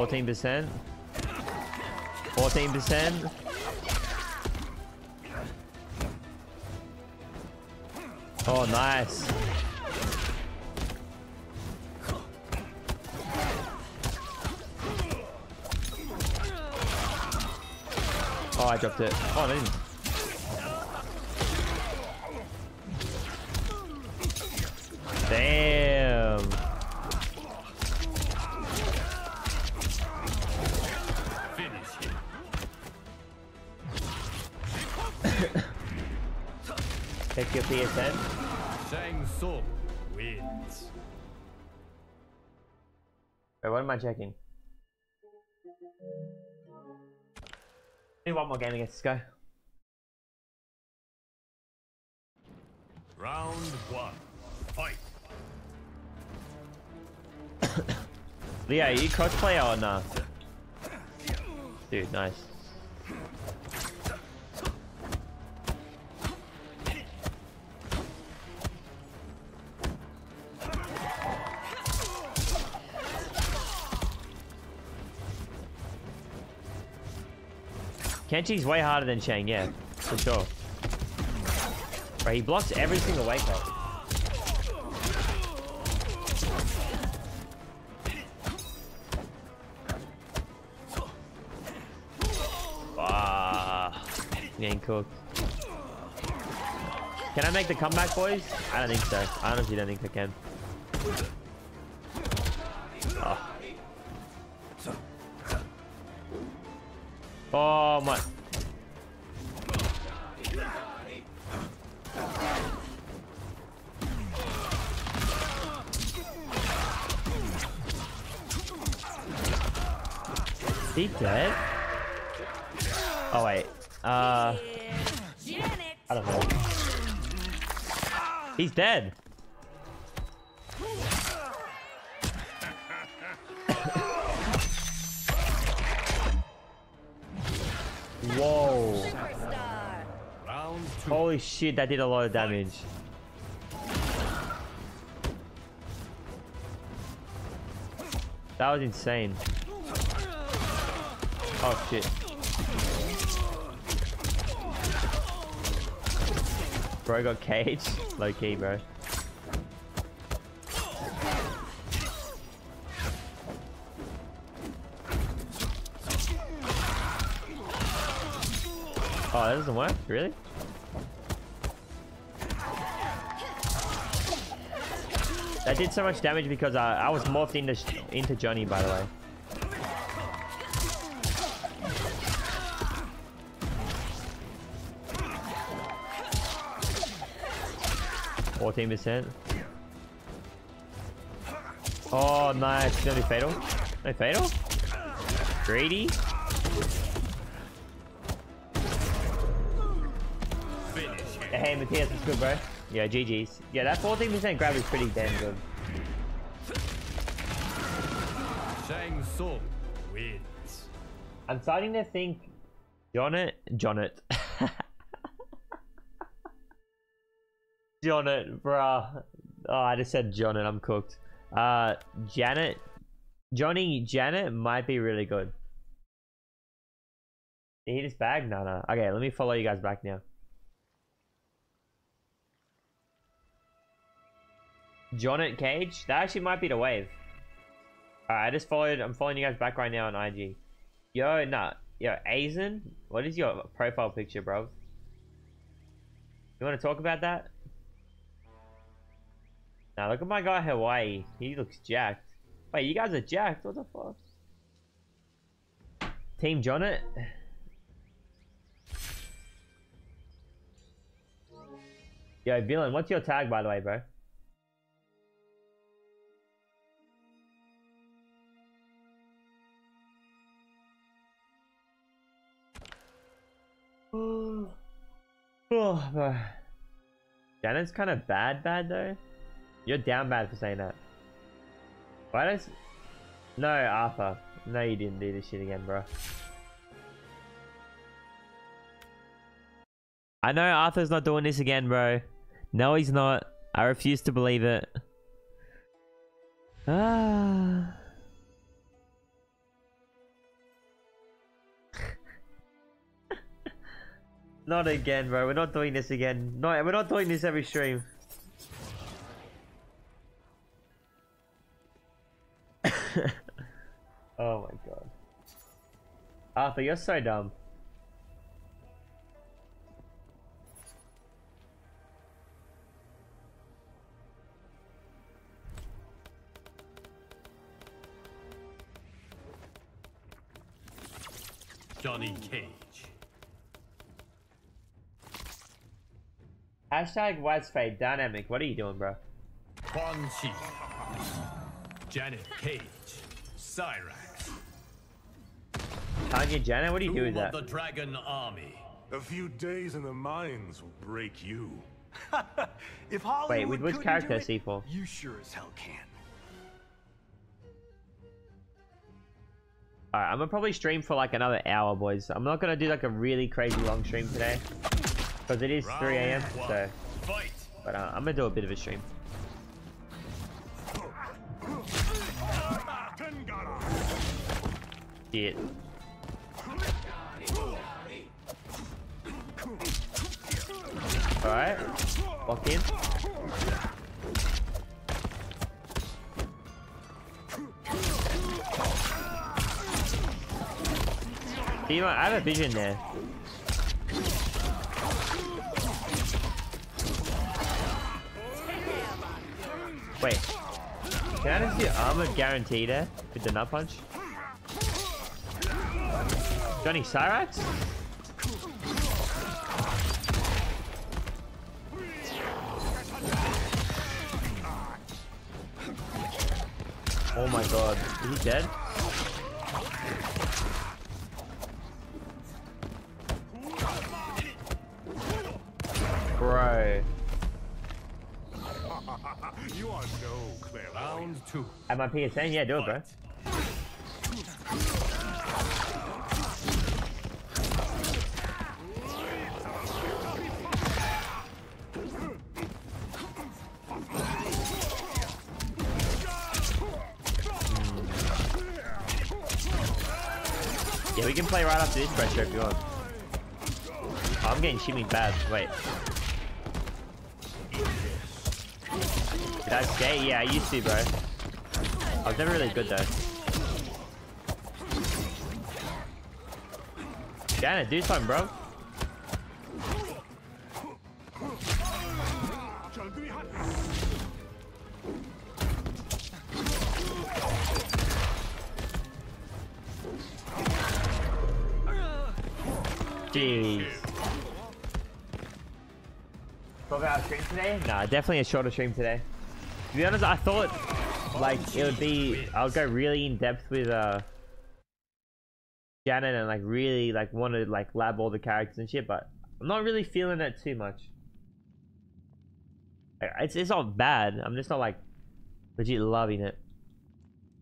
14%. 14%. Oh, nice. Oh, I dropped it. Oh, I didn't. Am I checking? Need one more game against this guy. Round one. Fight. *coughs* Leo, are you cosplayer or nah? Dude, nice. Kenshi's way harder than Shang, yeah, for sure. Bro, he blocks every single wake up. Ah, getting cooked. Can I make the comeback, boys? I don't think so. I honestly don't think I can. Shit, that did a lot of damage. That was insane. Oh shit. Bro got caged? *laughs* Low key, bro. Oh, that doesn't work? Really? That did so much damage because uh, I was morphed into, into Johnny, by the way. Fourteen percent. Oh, nice. To be fatal. No fatal. Greedy. Hey, Matthias, it's good, bro. Yeah, GG's. Yeah, that 14% grab is pretty damn good. Shang Tsung wins. I'm starting to think Jonnet, Jonnet. *laughs* Jonnet, bruh. Oh, I just said Jonnet, I'm cooked. Uh, Janet, Johnny Janet might be really good. Did he just bag? No, no. Okay, let me follow you guys back now. Jonnet Cage? That actually might be the wave. Alright, I just followed, I'm following you guys back right now on IG. Yo, nah. Yo, Azen? What is your profile picture, bro? You want to talk about that? Now look at my guy Hawaii. He looks jacked. Wait, you guys are jacked? What the fuck? Team Jonnet? Yo, Villain, what's your tag by the way, bro? *sighs* oh, bro. Janet's kind of bad, bad though. You're down bad for saying that. Why does? No, Arthur. No, you didn't do this shit again, bro. I know Arthur's not doing this again, bro. No, he's not. I refuse to believe it. *sighs* Ah. Not again, bro. We're not doing this again. No, we're not doing this every stream. *laughs* oh my god. Arthur, you're so dumb. Johnny Cage. Hashtag Fade Dynamic. What are you doing, bro? Quan Chi. Janet Cage. Cyrax. Tanya Janet, what do you do Doom with of that? the Dragon Army. A few days in the mines will break you. *laughs* if Hollywood Wait, which character do it, C4? You sure as hell can. Alright, I'm gonna probably stream for like another hour, boys. I'm not gonna do like a really crazy long stream today. Because it is 3 a.m. So, but uh, I'm gonna do a bit of a stream. Shit. Alright. Walk in. Know, I have a vision there. Wait. Can I just do armor guarantee there with the nut punch? Johnny Cyrax? Oh my god. Is he dead? 42. Am I PSN? Yeah, do it, bro. Yeah, we can play right after this pressure if you want. Oh, I'm getting shimmy bad. Wait. Did I skate? Yeah, I used to, bro. I was never really good though. Janet, do something, bro. Jeez. 12 hour stream today? Nah, definitely a shorter stream today. To be honest, I thought like it would be I'll go really in depth with uh Janet and like really like want to like lab all the characters and shit, but I'm not really feeling that too much. It's it's not bad. I'm just not like legit loving it.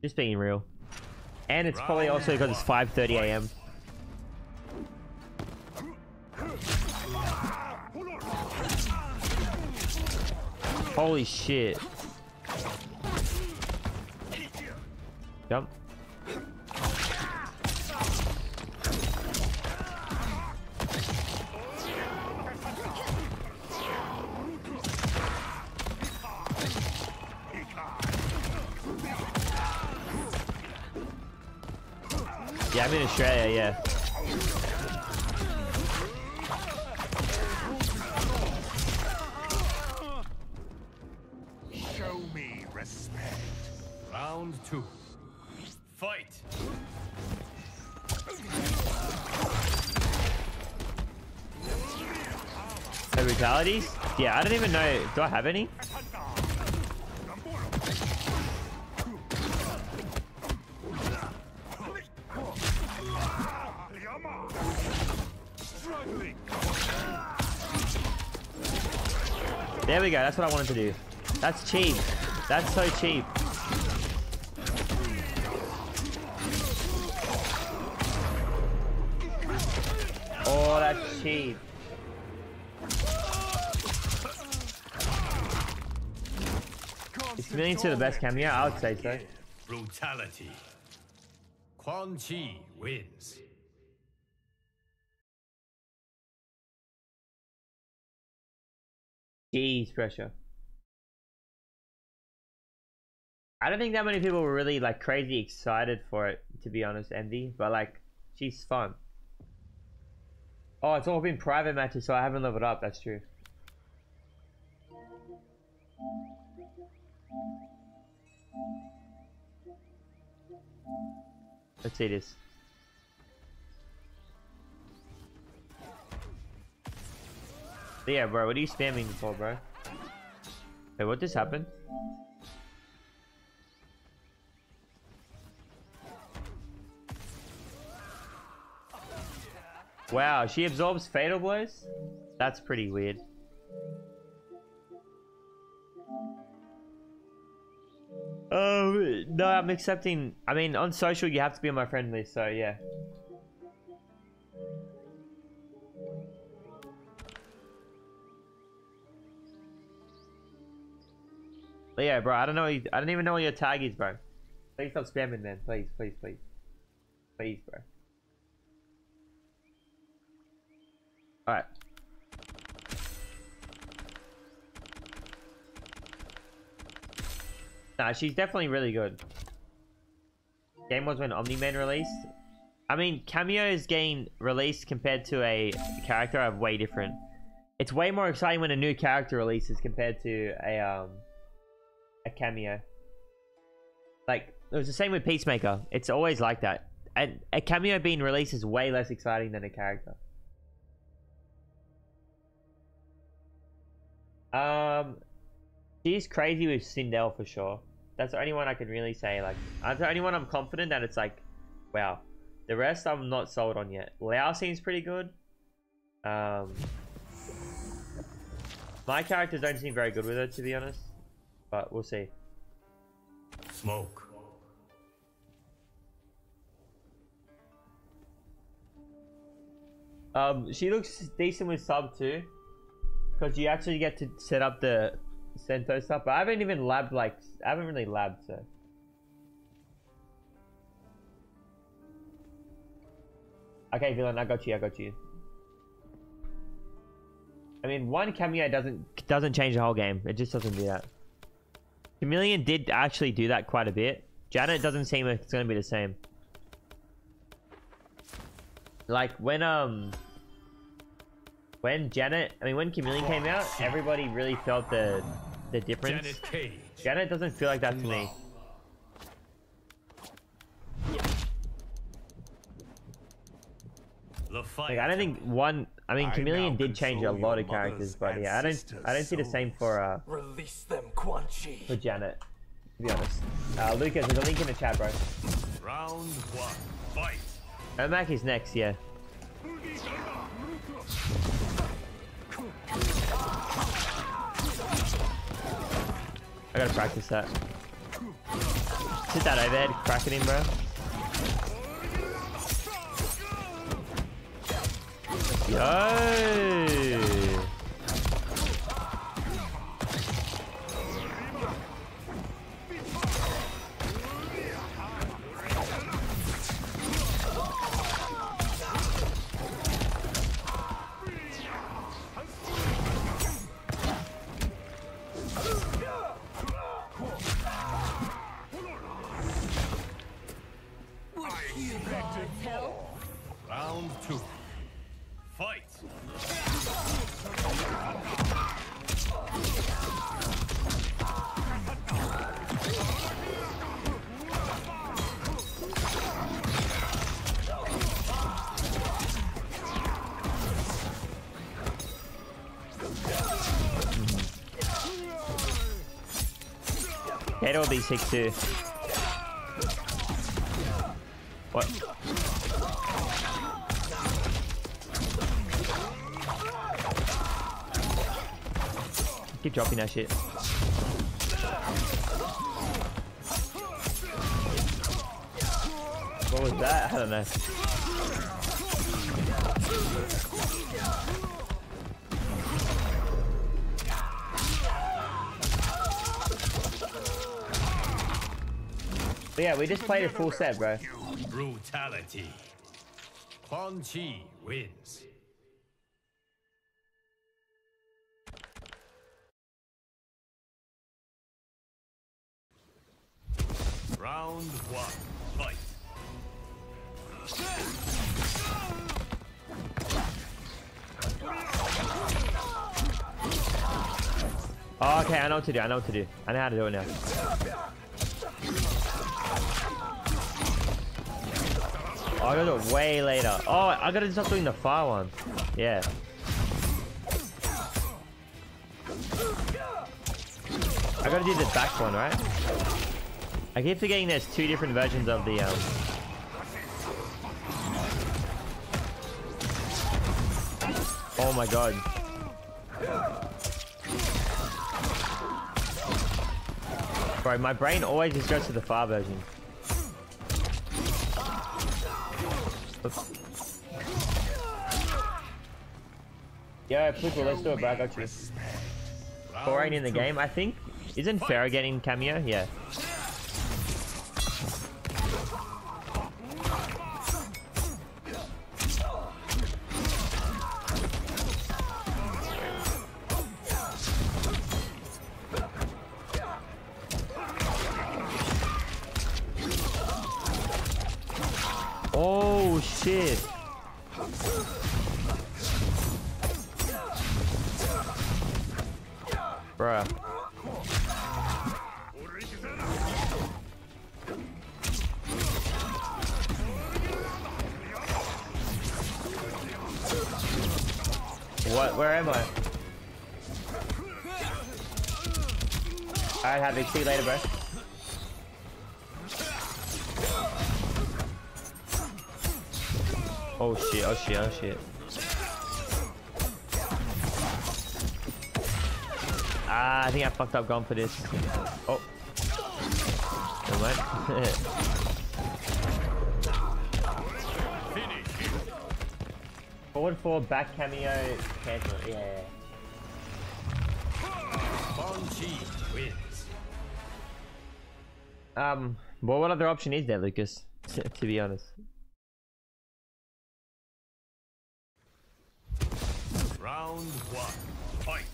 Just being real. And it's probably also because it's 5:30 a.m. Holy shit. Jump. Yeah, I'm in Australia, yeah. The brutalities? Yeah, I don't even know. Do I have any? There we go. That's what I wanted to do. That's cheap. That's so cheap. Oh, that's cheap. Chameleon still the best cameo? I would say so. Brutality. Quan Chi wins. Jeez, pressure. I don't think that many people were really like crazy excited for it, to be honest, Envy. But like, she's fun. Oh, it's all been private matches, so I haven't leveled up. That's true. Let's see this. Yeah, bro, what are you spamming for, bro? Wait, what just happened? Wow, she absorbs fatal blows? That's pretty weird. Oh, no, I'm accepting. I mean, on social, you have to be on my friend list, so yeah. But yeah, bro, I don't know. I don't even know what your tag is, bro. Please stop spamming, man. Please, please, please. Please, bro. Alright. Nah, she's definitely really good. Game was when Omni-Man released. I mean, cameos getting released compared to a character are way different. It's way more exciting when a new character releases compared to a um a cameo. Like it was the same with Peacemaker. It's always like that. And a cameo being released is way less exciting than a character. Um, she's crazy with Sindel for sure. That's the only one I can really say. Like, that's the only one I'm confident that it's like, wow. The rest I'm not sold on yet. Lao seems pretty good. Um, my characters don't seem very good with her, to be honest. But we'll see. Smoke. Um, she looks decent with sub too. Because you actually get to set up the Sento stuff. But I haven't even labbed, like, I haven't really labbed, so. Okay, villain, I got you, I got you. I mean, one cameo doesn't doesn't change the whole game. It just doesn't do that. Chameleon did actually do that quite a bit. Janet doesn't seem like it's gonna be the same. Like when um when Janet, I mean when Chameleon came out, everybody really felt the the difference. Janet Cage. Janet doesn't feel like that to me. The fight. Like I don't think one. I mean, Chameleon now did change a lot of characters, but yeah, I don't. I don't see the same for uh Release them, Quan Chi. for Janet. To be honest, uh, Lucas, there's a link in the chat, bro. Round one. Fight. Ermac is next, yeah. I gotta practice that. Hit that overhead, crack it in, bro. Yo! Six too. What? Keep dropping that shit. What was that? I don't know. But yeah, we just played a full set, bro. Brutality. Quan Chi wins. Round one. Oh, okay, I know what to do, I know what to do. I know how to do it now. Oh, I gotta do it way later. Oh, I gotta stop doing the far one. Yeah. I gotta do the back one, right? I keep forgetting there's two different versions of the um. Oh my god. Bro, my brain always just goes to the far version. Yeah, let's do it, bro. I got you. Four in the game, I think. Isn't Ferra getting cameo? Yeah. Later, bro. Oh shit, oh shit, oh shit. Ah, I think I fucked up going for this. Oh. Never mind. *laughs* Forward four, back cameo, cancel. Yeah. Quan Chi wins. Um, well, what other option is there, Lucas? *laughs* to be honest. Round one. Fight.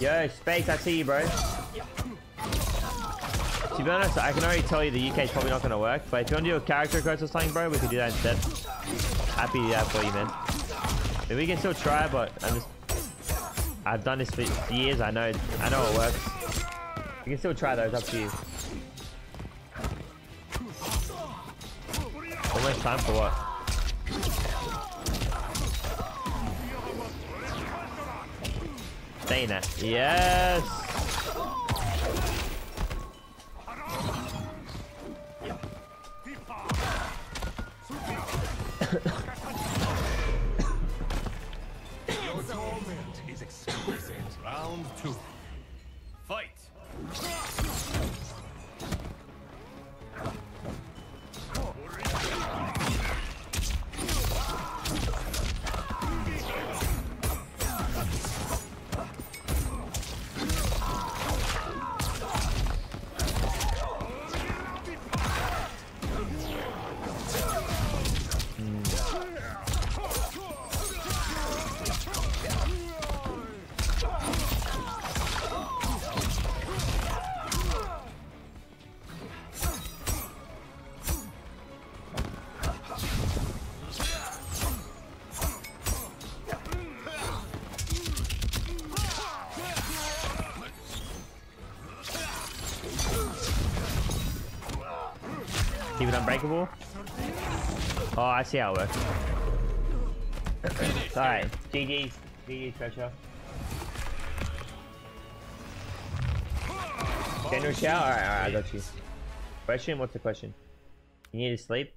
Yo, Space, I see you, bro. To be honest, I can already tell you the UK is probably not going to work, but if you want to do a character quest or something, bro, we could do that instead. Happy to do that for you, man. Mean, we can still try, but I'm just... I've done this for years, I know, I know it works. We can still try it's up to you. Almost time for what? That. Yes! Round two. Unbreakable. Oh, I see how it works. *laughs* Alright, GG's. GG's treasure. General Shao? Alright, alright, I got you. Question? What's the question? You need to sleep?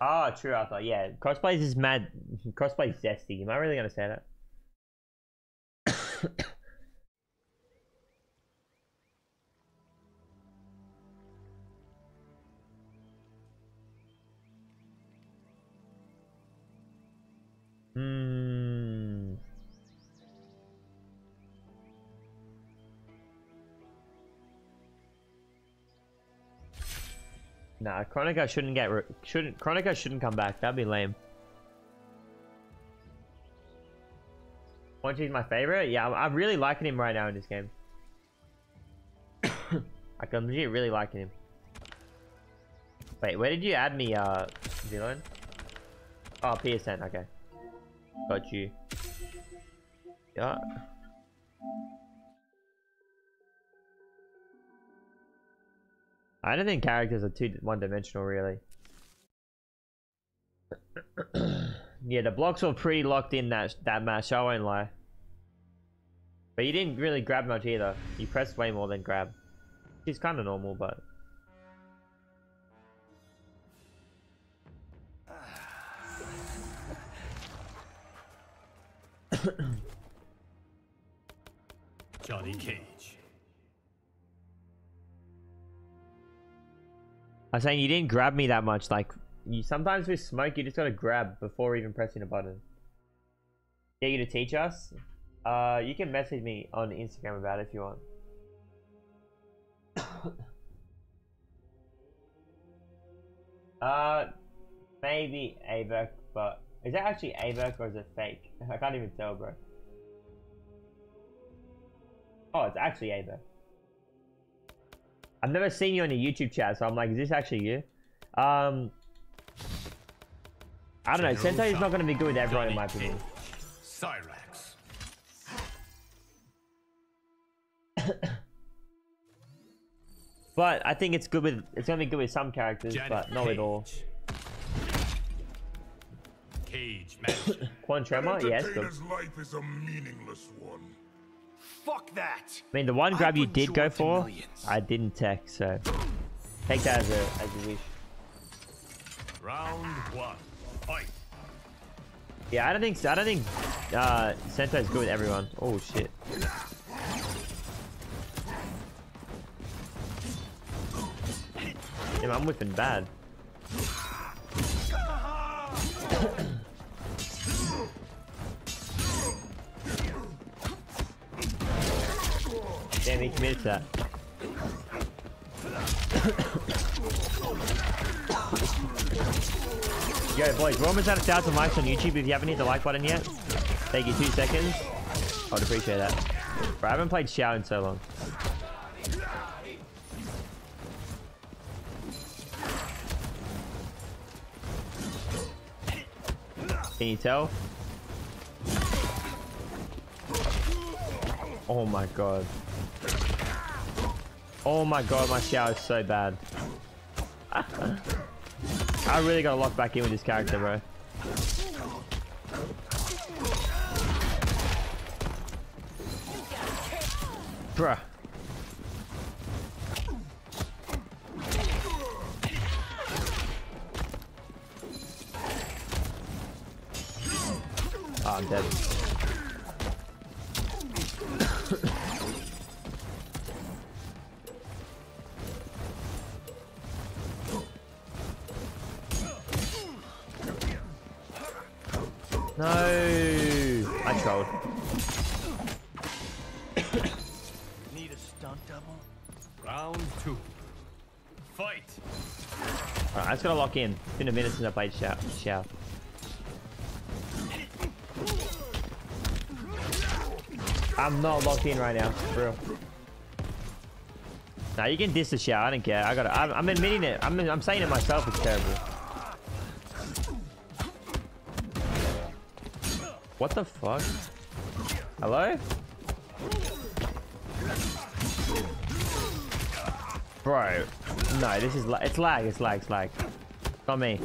oh, *coughs* true, I thought, yeah. Crossplays is mad. *laughs* Crossplays zesty. Am I really gonna say that? Nah, Kronika shouldn't get shouldn't Kronika shouldn't come back. That'd be lame. Quan Chi's my favorite. Yeah, I'm, I'm really liking him right now in this game. *coughs* like, I'm legit really liking him. Wait, where did you add me, uh, Dylan? Oh, PSN, okay. Got you. Yeah. I don't think characters are too one-dimensional, really. *clears throat* yeah, the blocks were pretty locked in that that match. I won't lie. But you didn't really grab much either. You pressed way more than grab. Is kind of normal, but. Johnny Cage. I'm saying you didn't grab me that much. Like, you sometimes with smoke, you just gotta grab before even pressing a button. Get you to teach us? Uh, you can message me on Instagram about it if you want. *coughs* uh, maybe Avek, but is that actually Avek or is it fake? *laughs* I can't even tell, bro. Oh, it's actually Avek. I've never seen you on a YouTube chat, so I'm like, is this actually you? Um, I don't know. General Sentai is not going to be good with everyone, in my opinion. Cage. Cyrax. *coughs* But I think it's good with it's going to be good with some characters, Janet but not with all. Cage *coughs* Mansion. Quan Tremor, yes. But, I Entertainer's life is a meaningless one. Fuck that! mean, the one I grab you did go for, millions. I didn't tech, so take that as a as a wish. Round one. Fight. Yeah, I don't think I don't think uh, Sentai is good with everyone. Oh shit. Damn, I'm whipping bad. *laughs* Damn, he committed to that. Yo, boys, we're almost a thousand likes on YouTube. If you haven't hit the like button yet, take you two seconds. I'd appreciate that. Bro, I haven't played Shao in so long. Can you tell? Oh my god. Oh my god, my Shao is so bad. I really gotta lock back in with this character, bro. Bruh. Oh, I'm dead. Gotta lock in. It's been a minute since I played Shao. Shao. I'm not locked in right now, for real. Nah, you can diss the Shao. I don't care. I gotta. I'm, I'm admitting it. I'm, I'm saying it myself. It's terrible. What the fuck? Hello? Bro, no, this is it's lag, it's lag, it's lag. Not me.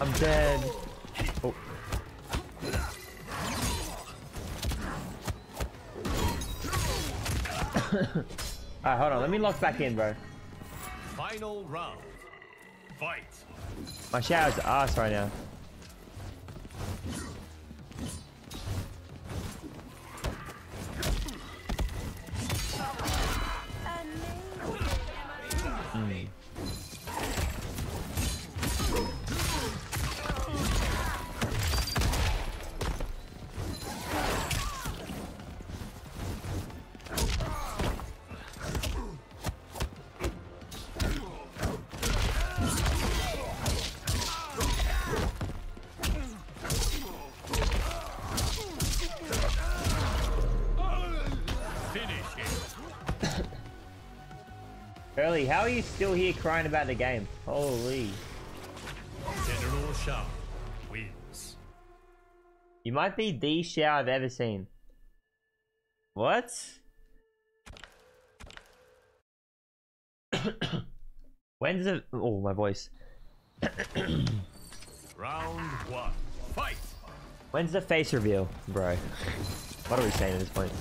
I'm dead. Oh. *coughs* Alright, hold on. Let me lock back in, bro. Final round. Fight. My Shao's ass right now. How are you still here crying about the game? Holy. General Shao wins. You might be the shower I've ever seen. What? *coughs* When's the... Oh, my voice. *coughs* Round one. Fight! When's the face reveal, bro? What are we saying at this point?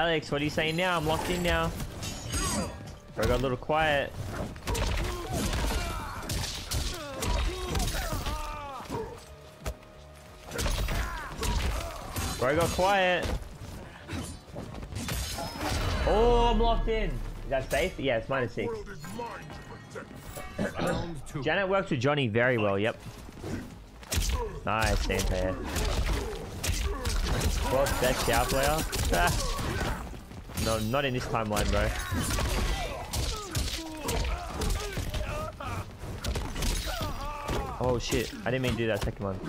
Alex, what are you saying now? I'm locked in now. Bro got a little quiet. Bro got quiet. Oh, I'm locked in. Is that safe? Yeah, it's minus six. *coughs* Janet works with Johnny very well, yep. Nice, Santa. World's best Shao player? Ah. No, not in this timeline, bro. Oh shit, I didn't mean to do that second one.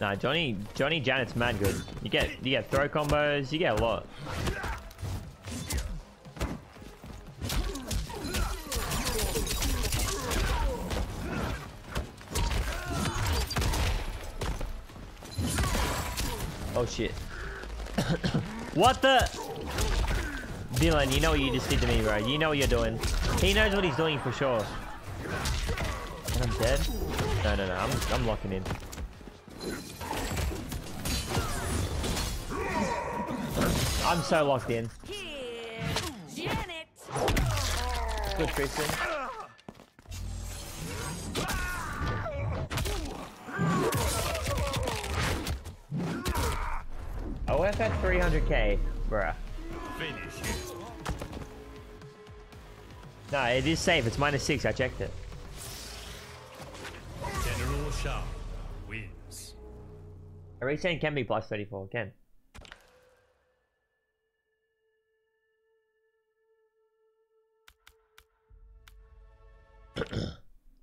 Nah, Johnny, Johnny Janet's mad good. You get, you get throw combos, you get a lot. Shit. what the? Dylan, you know what you just did to me, bro. You know what you're doing. He knows what he's doing for sure. And I'm dead? No, no, no. I'm, I'm locking in. I'm so locked in. Good, Tristan. OF at 300k, bruh. Finish it. No, it is safe. It's minus six. I checked it. General Shao wins. A retain can be plus 34. Can. *coughs*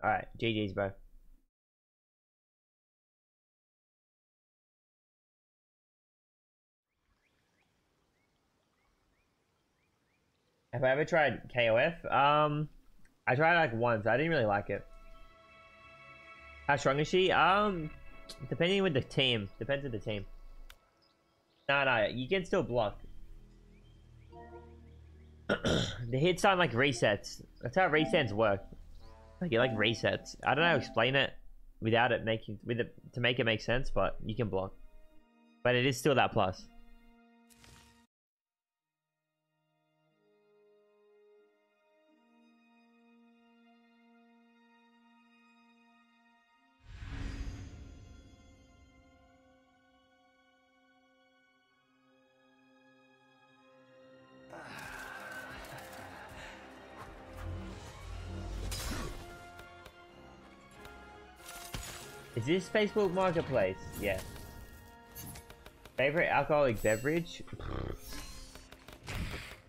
Alright, GG's, bro. Have I ever tried KOF? Um, I tried like once. I didn't really like it. How strong is she? Um, depending with the team. Depends on the team. No, no, you can still block. *clears throat* the hits aren't like resets. That's how resets work. Like, like resets. I don't know how to explain it without it making with it to make it make sense, but you can block. But it is still that plus. This Facebook Marketplace? Yeah. Favorite alcoholic beverage?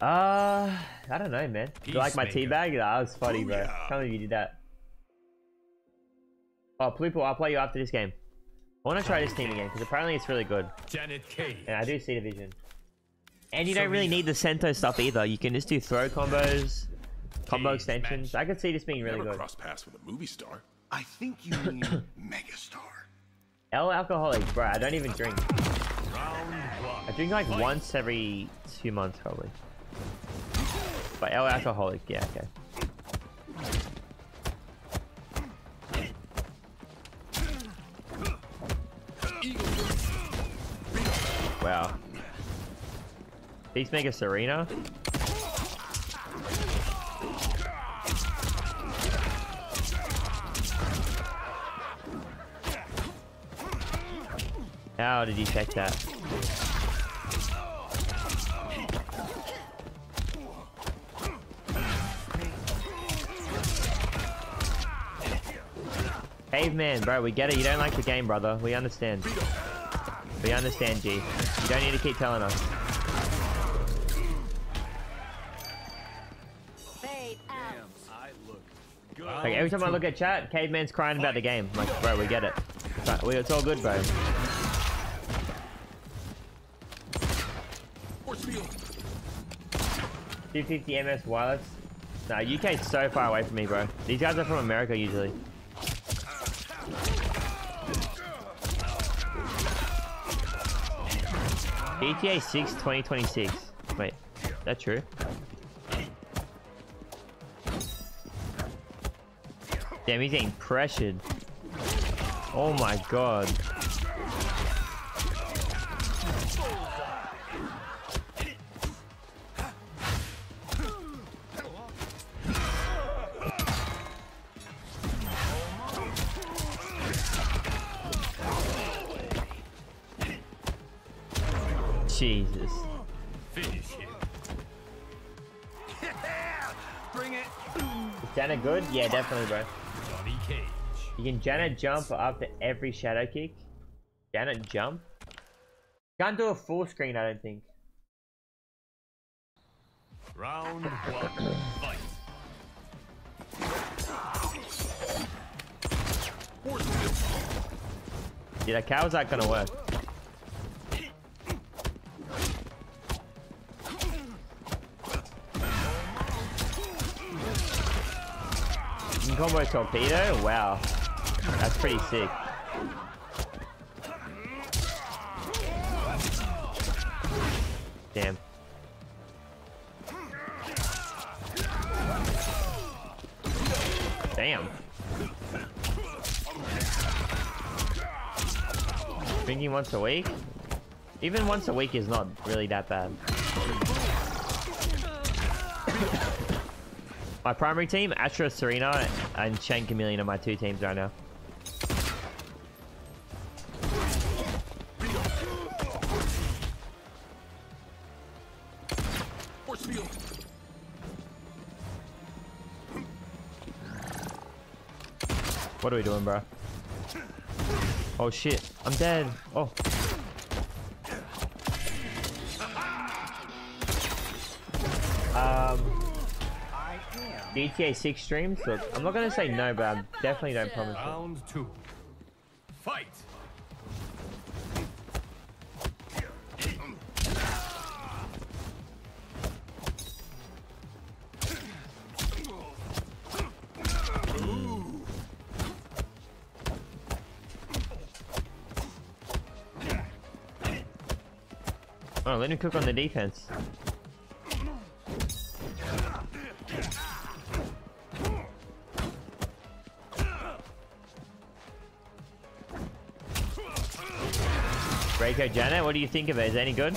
Uh, I don't know, man. You like my tea bag? That was funny, bro. Can't believe you did that. Oh, Plupo, I'll play you after this game. I want to try this team again because apparently it's really good, Janet Cage. and I do see the vision. And you don't really need the Sento stuff either. You can just do throw combos, combo extensions. I could see this being really good. cross paths with a movie star. I think you mean *coughs* megastar. L alcoholic, bro. I don't even drink. I drink like once every two months probably. But L alcoholic, yeah, okay. Wow. Peacemaker Sareena? How did he check that? Caveman, bro, we get it. You don't like the game, brother. We understand. We understand, G. You don't need to keep telling us. Like every time I look at chat, caveman's crying about the game. Like, bro, we get it. It's all good, bro. 250 MS wireless. Nah, UK's so far away from me, bro. These guys are from America usually. GTA 6 2026. Wait, that true? Damn, he's getting pressured. Oh my god. Yeah, definitely, bro. Johnny Cage. You can Janet jump after every shadow kick. Janet jump? Can't do a full screen, I don't think. Round one. Fight. Yeah, like, how's that gonna work? Can combo torpedo? Wow. That's pretty sick. Damn. Damn. Drinking once a week? Even once a week is not really that bad. My primary team, Ashrah Sareena and Shang Khameleon are my two teams right now. What are we doing, bro? Oh shit, I'm dead. Oh. GTA 6 streams? Look, I'm not gonna say no, but I definitely don't promise it. Round two. Fight. Oh, let him cook on the defense. Draco Janet, what do you think of it? Is it any good?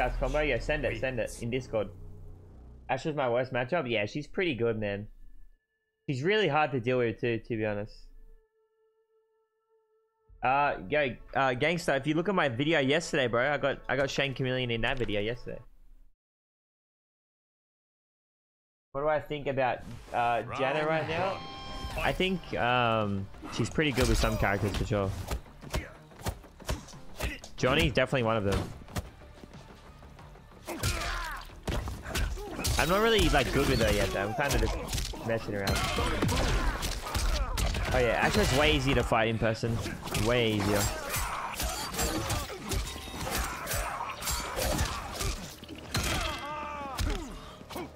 Up with a sick ass combo. Yeah, send it, send it in Discord. Ashrah's my worst matchup. Yeah, she's pretty good, man. She's really hard to deal with too, to be honest. Uh, yo, uh, gangster. If you look at my video yesterday, bro, I got I got Shang Khameleon in that video yesterday. What do I think about uh, right now? I think um, she's pretty good with some characters for sure. Johnny's definitely one of them. I'm not really like good with her yet though. I'm kind of just messing around. Oh yeah, actually it's way easier to fight in person. Way easier.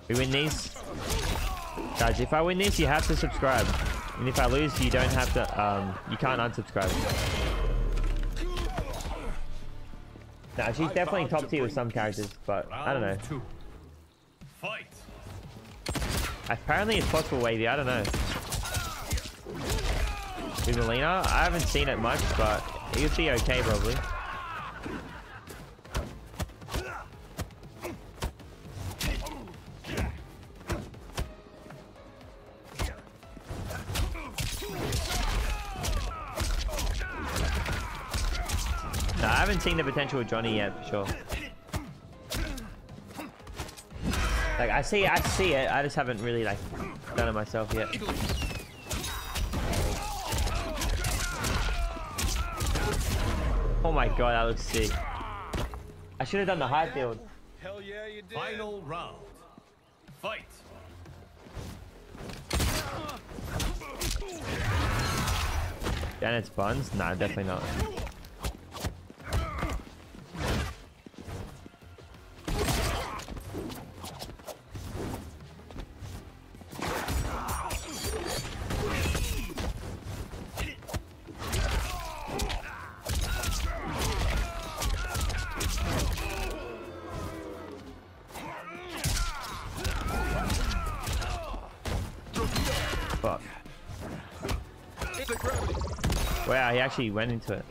We win these. Guys, if I win this, you have to subscribe. And if I lose, you don't have to, um, you can't unsubscribe. Nah, she's definitely top tier with some characters, but I don't know. Fight. Apparently it's possible wavy, I don't know. With Mileena, I haven't seen it much, but it would be okay probably. No, I haven't seen the potential of Johnny yet, for sure. Like I see, I see it. I just haven't really like done it myself yet. Oh my god, that looks sick. I should have done the high field. Hell yeah, you did. Final round. Fight. Janet's buns? Nah, definitely not. Actually went into it.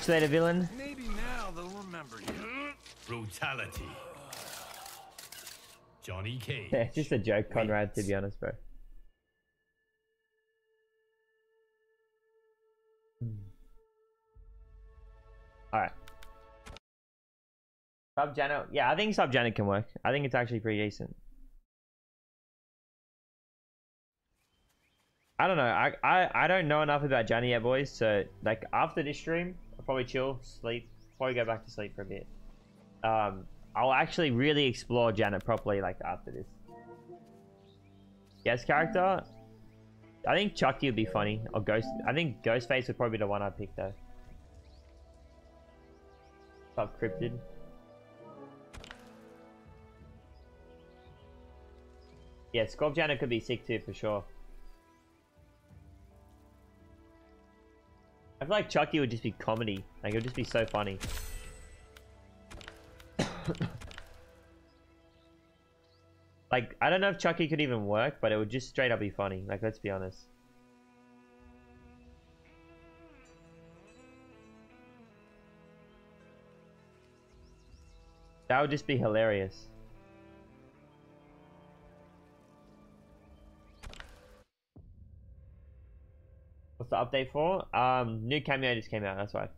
Catch you later, villain. Maybe now they'll remember you. Brutality. Johnny Cage. Yeah, it's just a joke, Conrad, to be honest, bro. Hmm. Alright. Sub Janet. Yeah, I think Sub Janet can work. I think it's actually pretty decent. I don't know. I, I, I don't know enough about Janet yet, boys. So, like, after this stream, I'll probably chill, sleep, probably go back to sleep for a bit. Um, I'll actually really explore Janet properly, like, after this. Guest character? I think Chucky would be funny. Or Ghost. I think Ghostface would probably be the one I'd pick, though. Sub Cryptid. Yeah, Scorp Janet could be sick, too, for sure. I feel like Chucky would just be comedy. Like, it would just be so funny. *coughs* like, I don't know if Chucky could even work, but it would just straight up be funny. Like, let's be honest. That would just be hilarious. What's the update for? Um, new cameo just came out, that's why.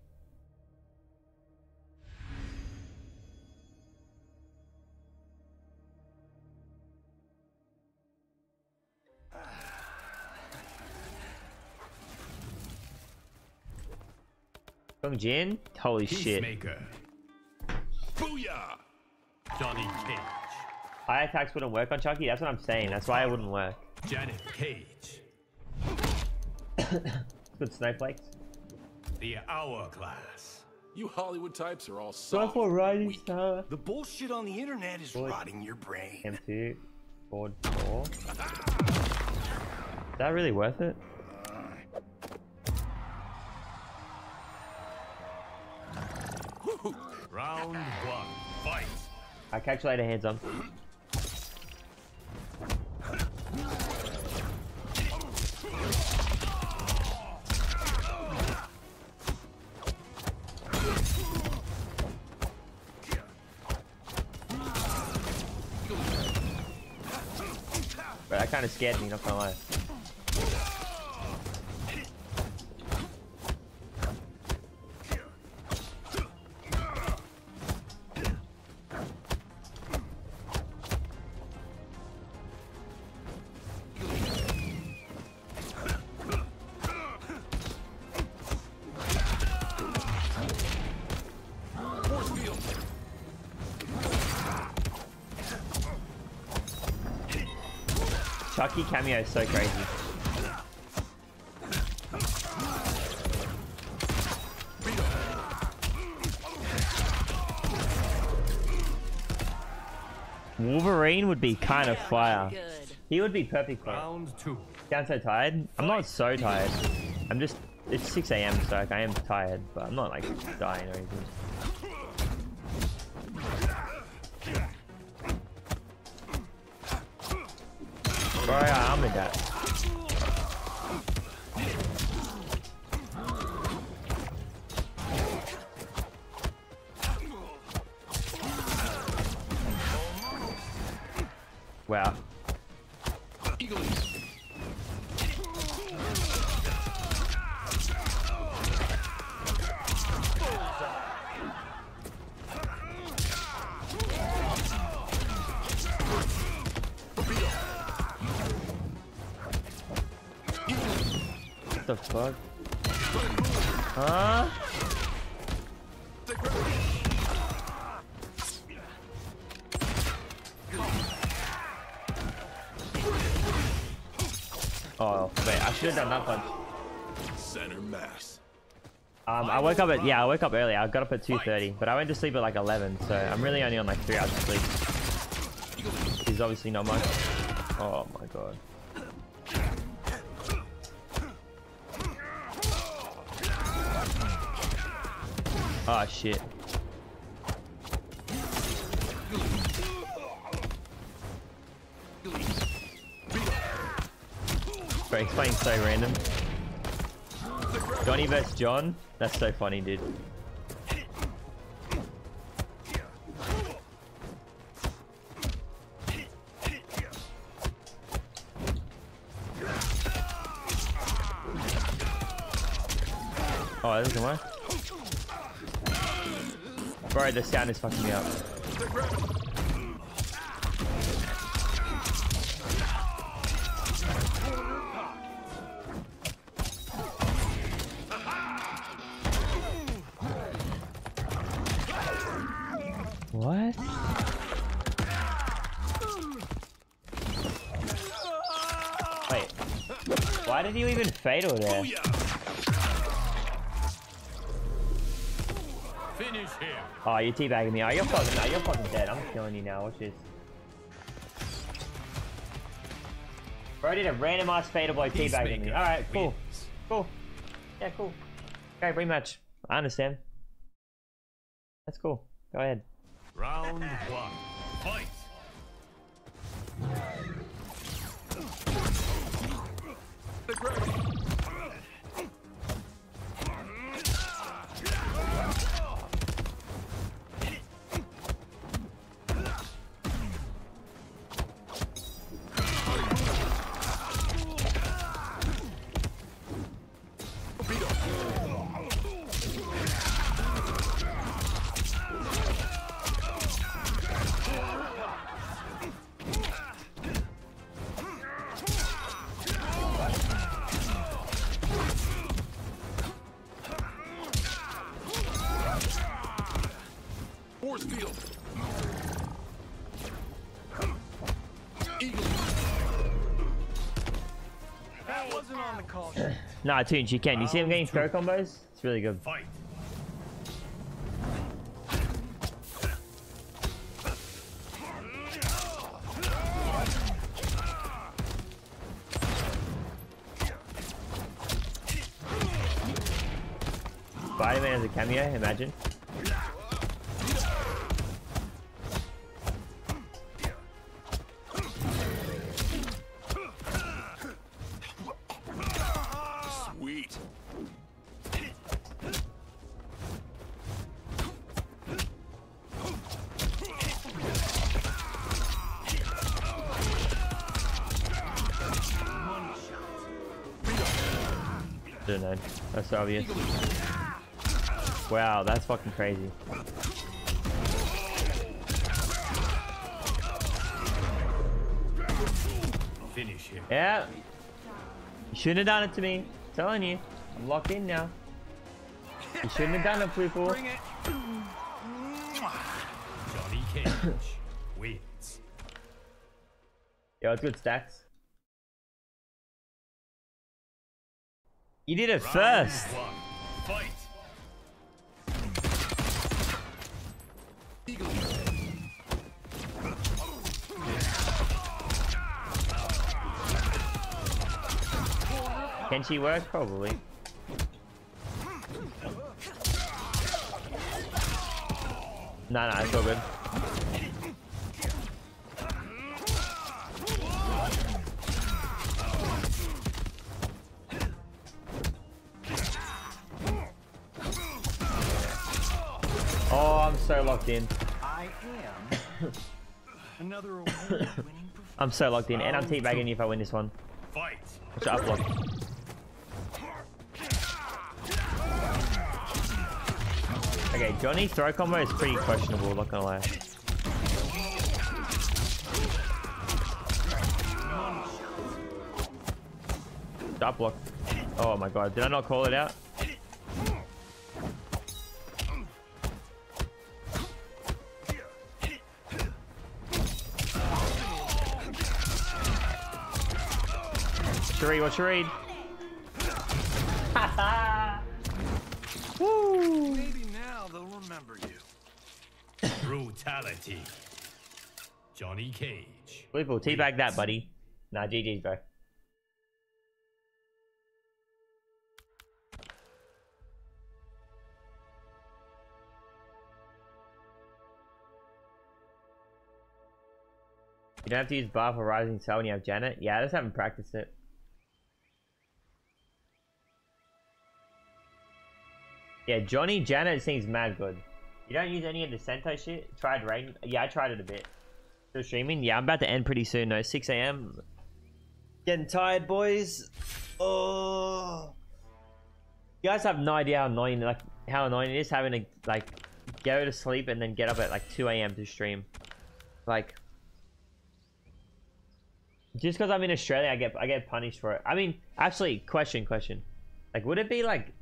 Sung Jin? Holy shit. Booyah! Johnny Cage. High attacks wouldn't work on Chucky? That's what I'm saying. That's why it wouldn't work. Janet Cage. *laughs* Good snowflakes. The Hourglass. You Hollywood types are all Go soft. for Rising weak. Star. The bullshit on the internet is Boy. rotting your brain. M2. Ford 4. Is that really worth it? Round one. Fight. I'll catch you later, hands on. Kind of scared me, not gonna lie. Cameo is so crazy. Wolverine would be kind of fire. He would be perfect for. Round two. I'm so tired. I'm not so tired. I'm just. It's 6 a.m. so like, I am tired, but I'm not like dying or anything. Up at, yeah, I woke up early. I got up at 2.30, but I went to sleep at like 11, so I'm really only on like 3 hours of sleep. Is obviously not much. Oh my god. Oh shit. Bro, he's playing so random. Johnny vs John? That's so funny, dude. Oh, this is one. Bro, the sound is fucking me up. Fatal there? Finish him. Oh, you're teabagging me. Oh, you're fucking, no, you're fucking dead. I'm killing you now. Watch this. Bro did a randomized fatal by teabagging me. Alright, cool. Cool. Yeah, cool. Okay, rematch. I understand. That's cool. Go ahead. Round one. Fight. Nah, Toons, you can. You see him getting throw combos? It's really good. Fight. Spider-Man as a cameo, imagine. That's obvious. Wow, that's fucking crazy. Finish him. Yeah. You shouldn't have done it to me. telling you. I'm locked in now. You shouldn't have done it, people. Bring it. Johnny Cage *laughs* wins. Yo, it's good stacks. You did it Round first. Can she work? Probably. No, no, it's all good. So locked in. I am *coughs* another *coughs* I'm so locked in, and I'm teabagging you if I win this one. Fight. Block. Okay, Johnny throw combo is pretty questionable, not gonna lie. Stop block. Oh my god, did I not call it out? Sheree, what's your read? *laughs* Woo! Maybe now they'll remember you. *coughs* Brutality. Johnny Cage. Flipple, teabag that, buddy. Nah, GG's, bro. You don't have to use bar for Rising Cell when you have Janet? Yeah, I just haven't practiced it. Yeah, Johnny Janet seems mad good. You don't use any of the Sento shit? Tried Rain? Yeah, I tried it a bit. Still streaming? Yeah, I'm about to end pretty soon though. 6 a.m. Getting tired, boys. Oh. You guys have no idea how annoying, like, how annoying it is having to, like, go to sleep and then get up at, like, 2 a.m. to stream. Like, just because I'm in Australia, I get I get punished for it. I mean, actually, question, question. Like, would it be like?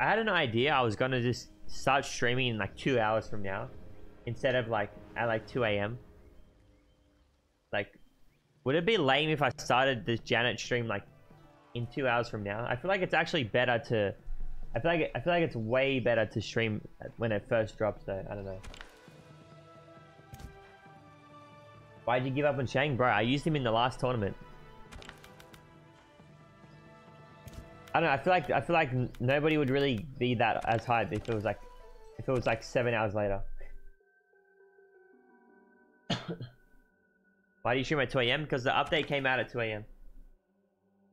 I had an idea. I was gonna just start streaming in like two hours from now, instead of like at like 2 a.m. Like, would it be lame if I started this Janet stream like in two hours from now? I feel like it's actually better to. I feel like I feel like it's way better to stream when it first drops. Though I don't know. Why'd you give up on Shang, bro? I used him in the last tournament. I don't know. I feel like I feel like nobody would really be that as hyped if it was like if it was like seven hours later. *coughs* Why do you stream at 2 a.m.? Because the update came out at 2 a.m.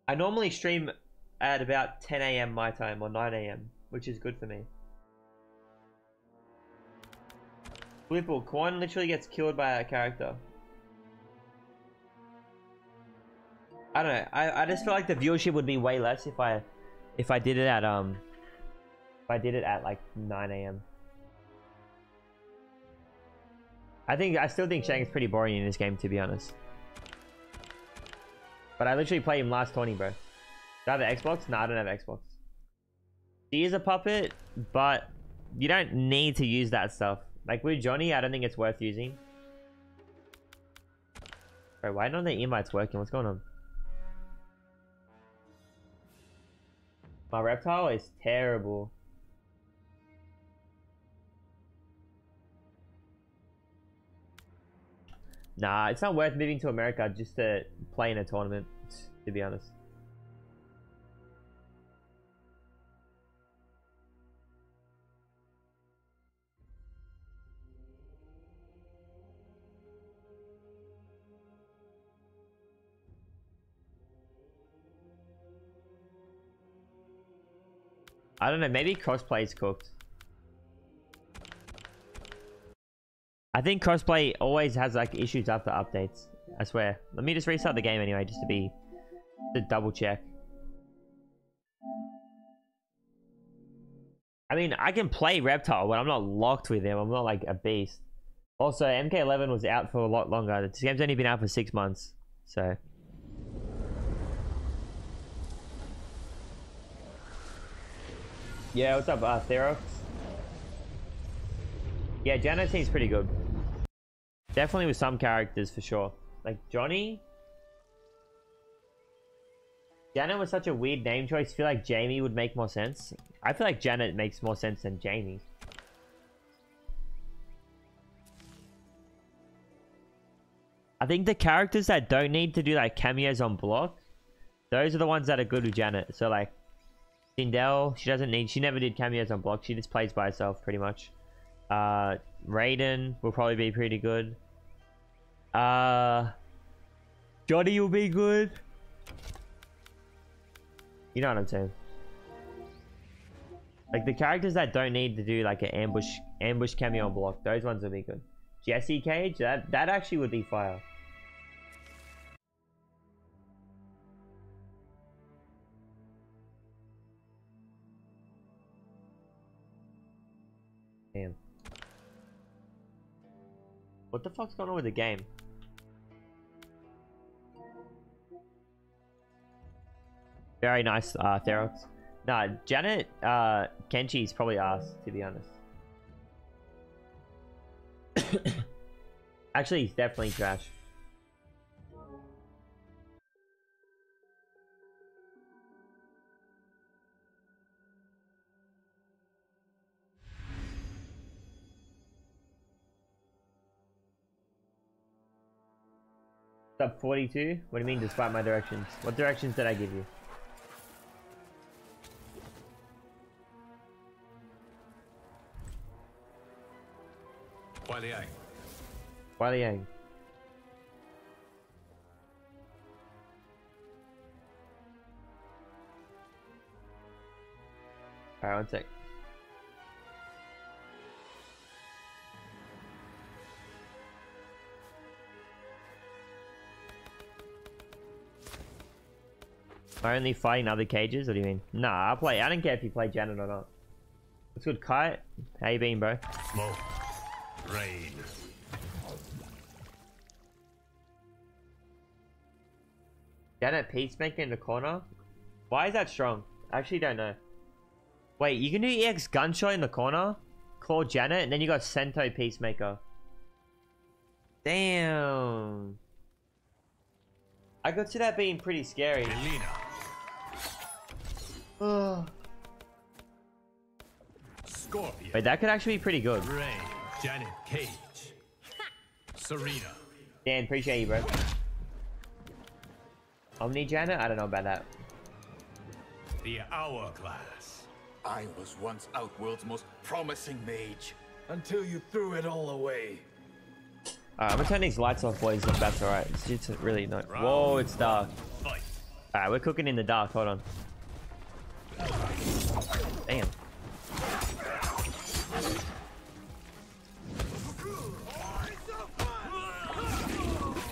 I normally stream at about 10 a.m. my time or 9 a.m., which is good for me. Flipple, Quan literally gets killed by a character. I don't know. I, I just feel like the viewership would be way less if I if I did it at um if I did it at like 9 a.m. I think I still think Shang is pretty boring in this game to be honest. But I literally played him last 20, bro. Do I have an Xbox? No, I don't have Xbox. He is a puppet, but you don't need to use that stuff. Like with Johnny, I don't think it's worth using. Bro, why of the invites working? What's going on? My reptile is terrible. Nah, it's not worth moving to America just to play in a tournament, to be honest. I don't know, maybe crossplay is cooked. I think crossplay always has like issues after updates. I swear. Let me just restart the game anyway, just to be to double check. I mean, I can play Reptile, but I'm not locked with him. I'm not like a beast. Also, MK11 was out for a lot longer. This game's only been out for six months, so. Yeah, what's up, uh, Therox? Yeah, Janet seems pretty good. Definitely with some characters for sure. Like Johnny. Janet was such a weird name choice. I feel like Jamie would make more sense. I feel like Janet makes more sense than Jamie. I think the characters that don't need to do like cameos on block, Those are the ones that are good with Janet. So like, Sindel, she doesn't need. She never did cameos on block. She just plays by herself pretty much. Uh, Raiden will probably be pretty good. Uh, Johnny will be good. You know what I'm saying? Like the characters that don't need to do like an ambush ambush cameo block, those ones will be good. Jesse Cage, that that actually would be fire. What the fuck's going on with the game? Very nice, uh, Therox. Nah, Janet, uh, Kenshi's probably ass, to be honest. *coughs* Actually, he's definitely trash. Up 42? What do you mean despite my directions? What directions did I give you? Hualiang. Wiley Yang. Alright, one sec. Only fighting other cages? What do you mean? Nah, I'll play. I don't care if you play Janet or not. What's good, Kite? How you been, bro? Smoke. Rain. Janet Peacemaker in the corner? Why is that strong? I actually don't know. Wait, you can do EX Gunshot in the corner? Call Janet, and then you got Sento Peacemaker. Damn. I could see that being pretty scary. Elena. Ugh. Scorpion. Wait, that could actually be pretty good. Ray. Janet Cage. Sareena. Dan, appreciate you, bro. Omni Janet? I don't know about that. The Hourglass. I was once Outworld's most promising mage. Until you threw it all away. Alright, I'm gonna turn these lights off, boys, if that's alright. It's, it's really not. Whoa, it's dark. Alright, we're cooking in the dark. Hold on.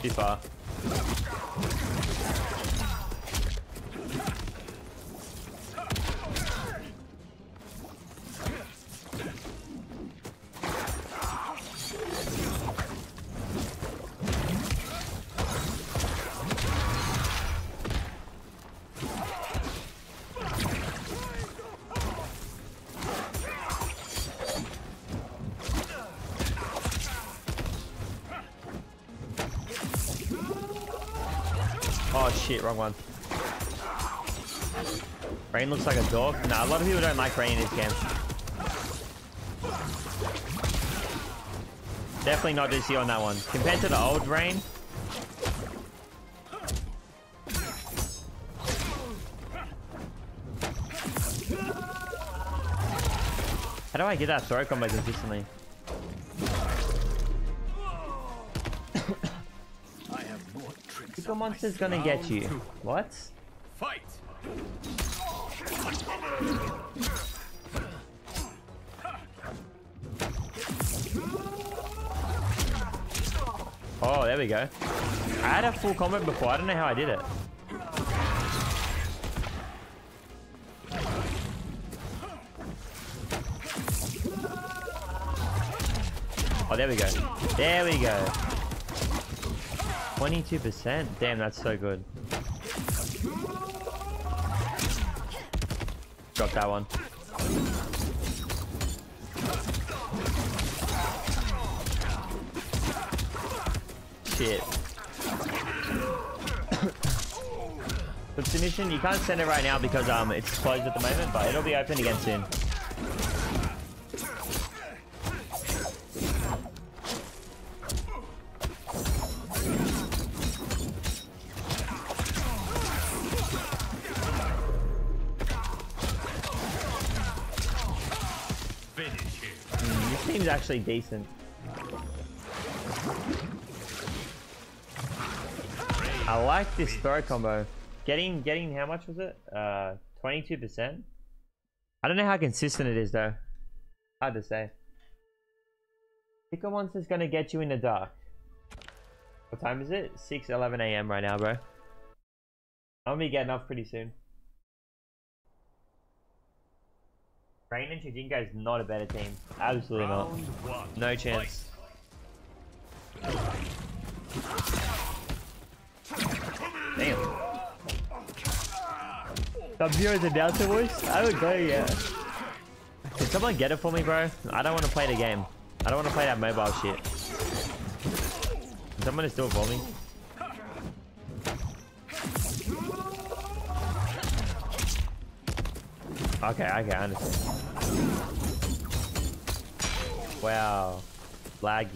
Too far. Rain looks like a dog. Nah, a lot of people don't like Rain in this game. Definitely not this year on that one. Compared to the old Rain. How do I get that throw combo consistently? *coughs* I have more tricks. Super Monster's gonna get you. What? There we go. I had a full combat before. I don't know how I did it. Oh, there we go. There we go. 22%? Damn, that's so good. Drop that one. mission. You can't send it right now because um it's closed at the moment, but it'll be open again soon. Hmm, this team's actually decent. I like this throw combo. Getting getting how much was it? Uh, 22%. I don't know how consistent it is though. Hard to say. Picker Monster's gonna get you in the dark. What time is it? 6 11 a.m. right now, bro. I'm gonna be getting off pretty soon. Rain and Shujinko is not a better team. Absolutely not. One. No chance. Damn. Sub-Zero's announcer voice? I would go, yeah. Can someone get it for me, bro? I don't want to play the game. I don't want to play that mobile shit. Can someone just do it for me? Okay, okay, I understand. Wow. Laggy.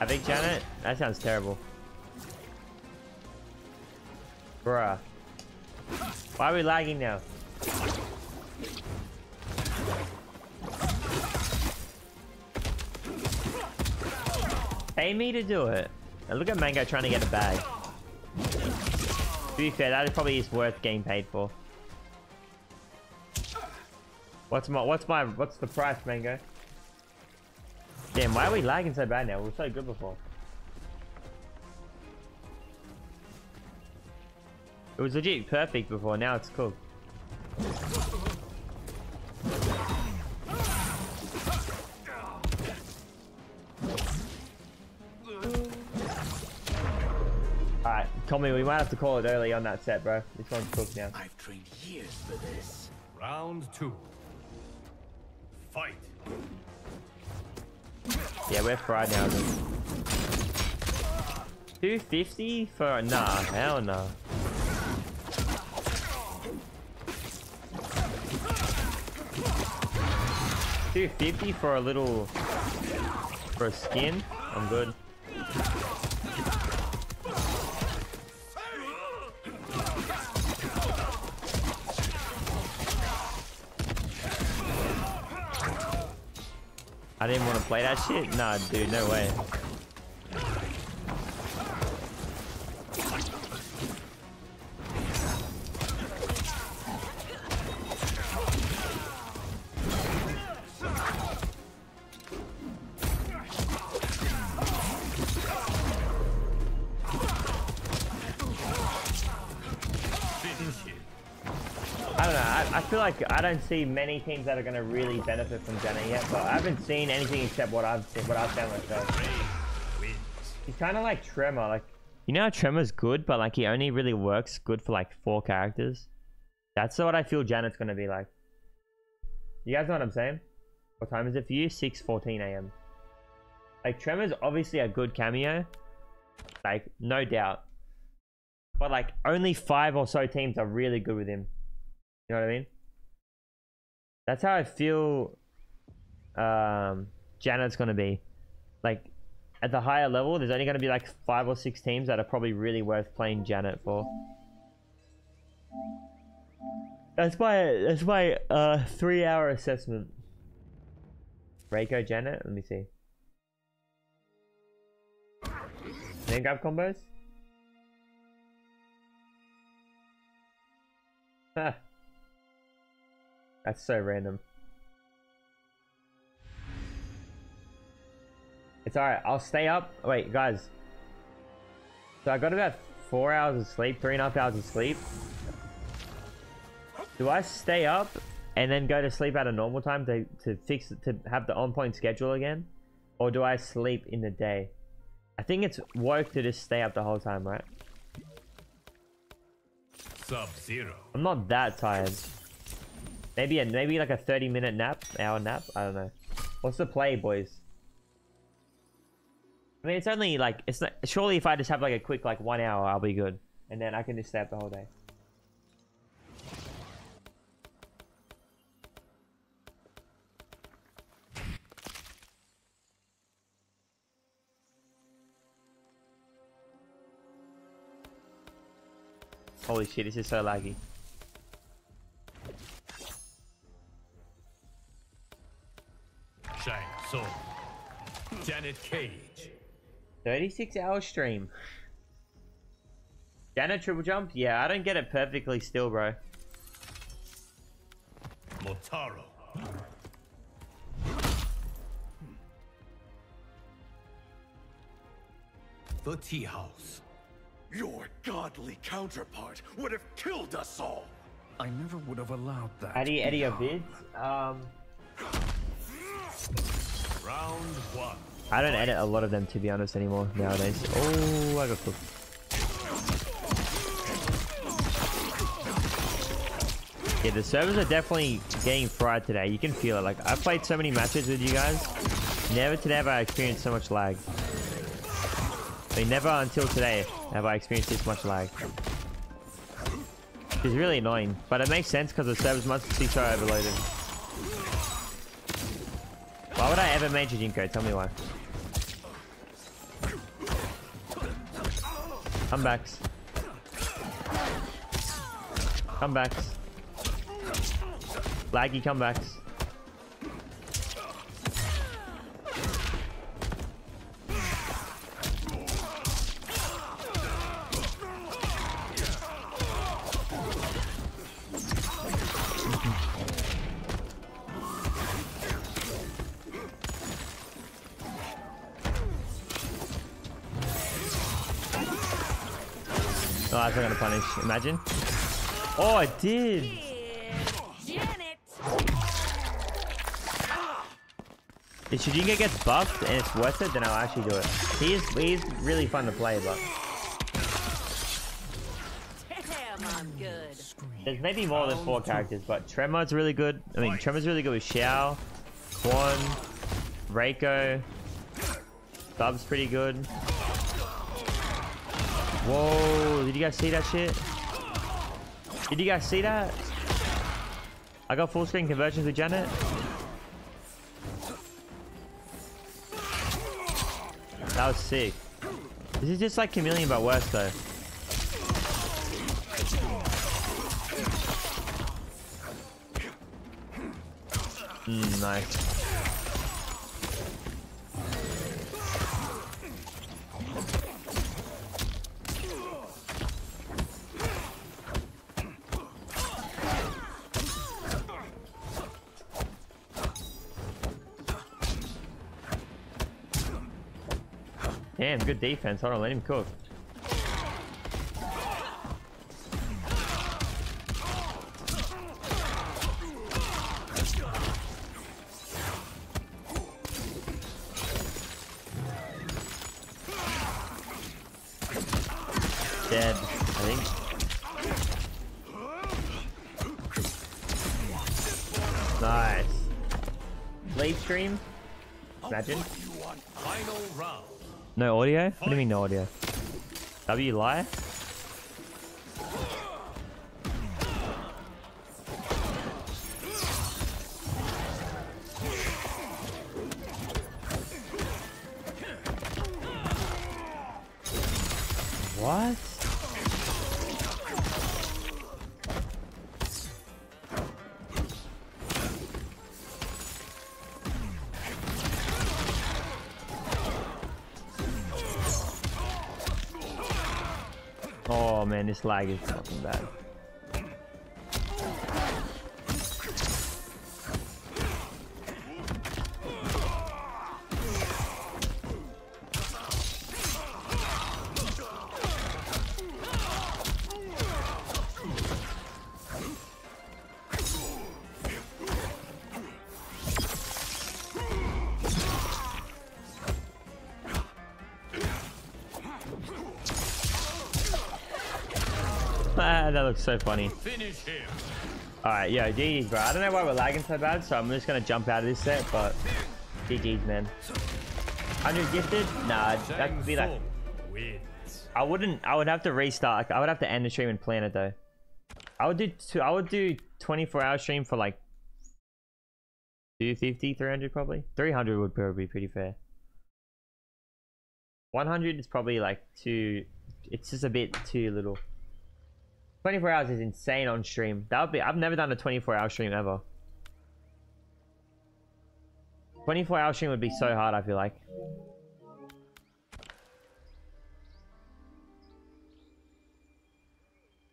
I think Janet? That sounds terrible. Bruh. Why are we lagging now? Pay me to do it. And look at Mango trying to get a bag. To be fair, that probably is worth getting paid for. What's my what's my what's the price, Mango? Damn, why are we lagging so bad now? We were so good before. It was legit perfect before, now it's cool. Alright, Tommy, we might have to call it early on that set, bro. This one's cooked now. I've trained years for this. Round two. Fight. Yeah, we're fried now. 250 for nah, hell no. Nah. 250 for a little... For a skin? I'm good. I didn't want to play that shit? Nah, dude, no way. I don't see many teams that are going to really benefit from Janet yet, but I haven't seen anything except what I've seen, what I've found myself. He's kind of like Tremor. Like, you know, Tremor's good, but like he only really works good for like four characters. That's what I feel Janet's going to be like. You guys know what I'm saying? What time is it for you? 6:14 a.m. Like Tremor's obviously a good cameo, like no doubt. But like only five or so teams are really good with him. You know what I mean? That's how I feel um Janet's gonna be. Like at the higher level, there's only gonna be like five or six teams that are probably really worth playing Janet for. That's my that's my uh three hour assessment. Reiko Janet, let me see. Then grab combos? Ha. That's so random. It's alright, I'll stay up. Wait, guys. So I got about four hours of sleep, three and a half hours of sleep. Do I stay up and then go to sleep at a normal time to, to fix it, to have the on point schedule again? Or do I sleep in the day? I think it's work to just stay up the whole time, right? Sub-Zero. I'm not that tired. Maybe a maybe like a 30 minute nap, hour nap. I don't know. What's the play, boys? I mean, it's only like it's not. Surely, if I just have like a quick like one hour, I'll be good, and then I can just stay up the whole day. Holy shit, this is so laggy. Janet Cage. 36 hour stream. Janet triple jump? Yeah, I don't get it perfectly still, bro. Motaro. The Tea House. Your godly counterpart would have killed us all. I never would have allowed that. Addy Eddie of vids? Um, Round one. I don't edit a lot of them to be honest anymore nowadays. Oh, I got cooked. Yeah, the servers are definitely getting fried today. You can feel it. Like, I've played so many matches with you guys. Never today have I experienced so much lag. I mean, never until today have I experienced this much lag. It's really annoying, but it makes sense because the servers must be so overloaded. Why would I ever major Jinko? Tell me why. Comebacks. Comebacks. Laggy comebacks. Punish. Imagine. Oh, I did. If Shujinko gets buffed and it's worth it, then I'll actually do it. He's he's really fun to play, but there's maybe more than four characters. But Tremor's really good. I mean, Tremor's really good with Shao, Quan, Reiko. Sub's pretty good. Whoa! Did you guys see that shit? Did you guys see that? I got full screen conversions with Janet. That was sick. This is just like Khameleon but worse though. Mm, nice. Damn, good defense. Hold on, let him cook. Audio? What do you mean no audio? W lie? What? This lag is fucking bad. Looks so funny. Alright, yo, GG's, bro. I don't know why we're lagging so bad, so I'm just gonna jump out of this set, but GG's, man. 100 gifted? Nah, that would be like... I wouldn't... I would have to restart. I would have to end the stream and plan it, though. I would do... Two, I would do 24 hour stream for like... 250, 300 probably. 300 would probably be pretty fair. 100 is probably like too... It's just a bit too little. 24 hours is insane on stream. That would be- I've never done a 24 hour stream ever. 24 hour stream would be so hard, I feel like.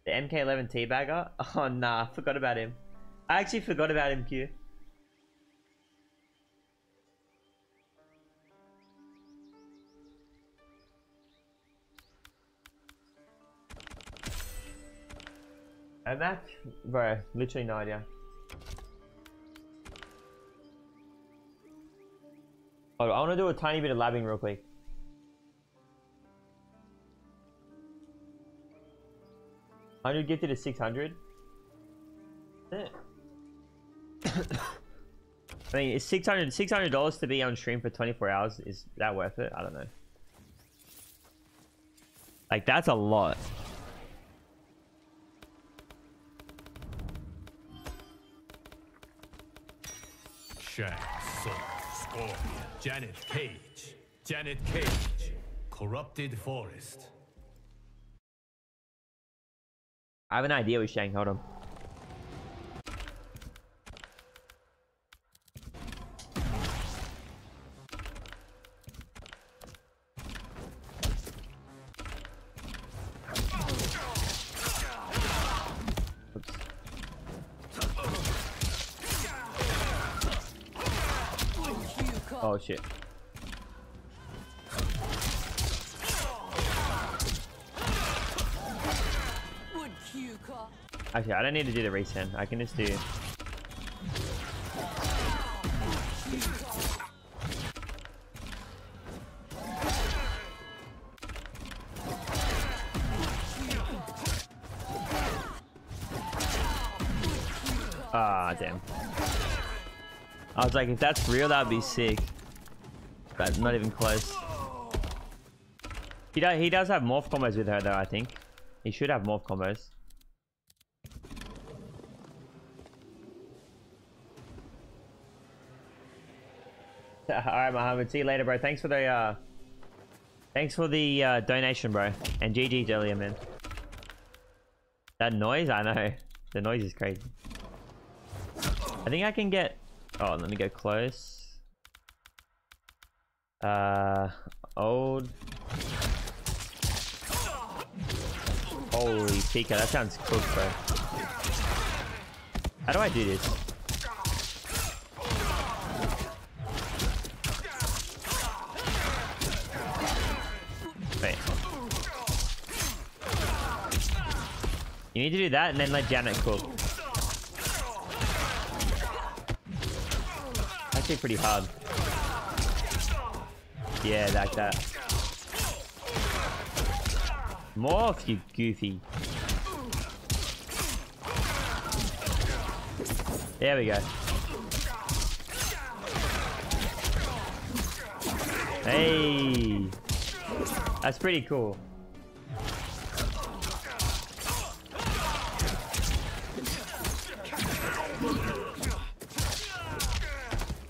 The MK11 teabagger? *laughs* Oh nah, I forgot about him. I actually forgot about him, Q. A Mac? Bro, literally no idea. Oh, I want to do a tiny bit of labbing real quick. Hundred gifted to six hundred. *coughs* I mean, it's 600 dollars to be on stream for twenty four hours. Is that worth it? I don't know. Like that's a lot. Tsung, Scorpion, Janet Cage, Janet Cage, Corrupted Forest. I have an idea with Shang. Hold on. Don't need to do the resend. I can just do. Ah, damn. I was like, if that's real, that'd be sick. But not even close. He does, he does have morph combos with her, though, I think. He should have morph combos. Alright, Mohammed. See you later, bro. Thanks for the, uh... Thanks for the, uh, donation, bro. And GG's earlier, man. That noise? I know. The noise is crazy. I think I can get... Oh, let me go close. Uh... Old... Holy Pika, that sounds cooked, bro. How do I do this? Wait. You need to do that and then let Janet cook. Actually pretty hard. Yeah, like that. Morph, you goofy. There we go. Hey! That's pretty cool.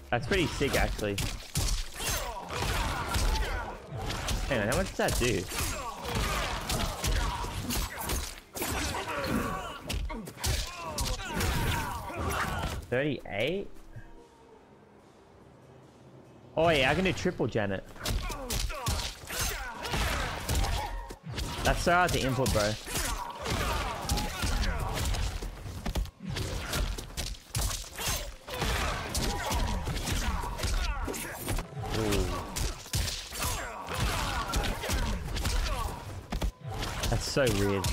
That's pretty sick, actually. Hang on, how much does that do? Thirty-eight. Oh yeah, I can do triple Janet. That's so hard to input, bro. Ooh. That's so weird.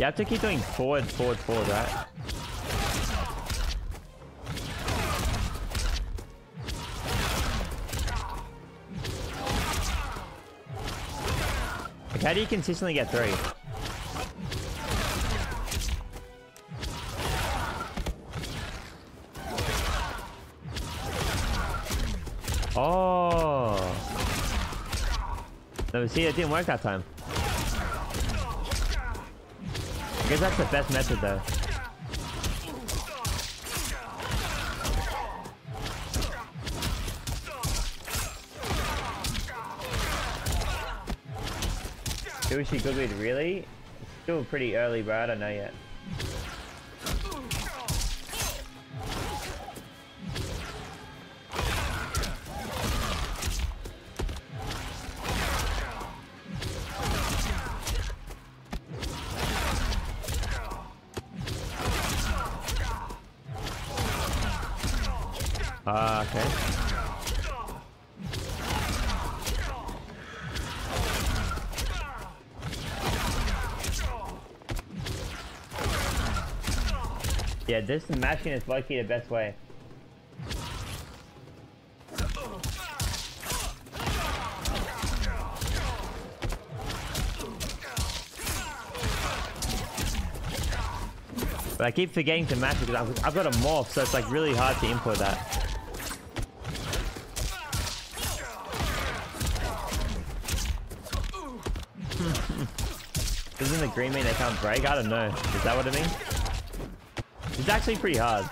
You have to keep doing forward, forward, forward, right? Like, how do you consistently get through? Oh. No, see, it didn't work that time. Guess that's the best method though. Who is she good with, really? Still pretty early, bro. I don't know yet. This mashing is lucky the best way. But I keep forgetting to mash it because I've, I've got a morph, so it's like really hard to input that. *laughs* Isn't the green mean they can't break? I don't know. Is that what it means? Actually pretty hard.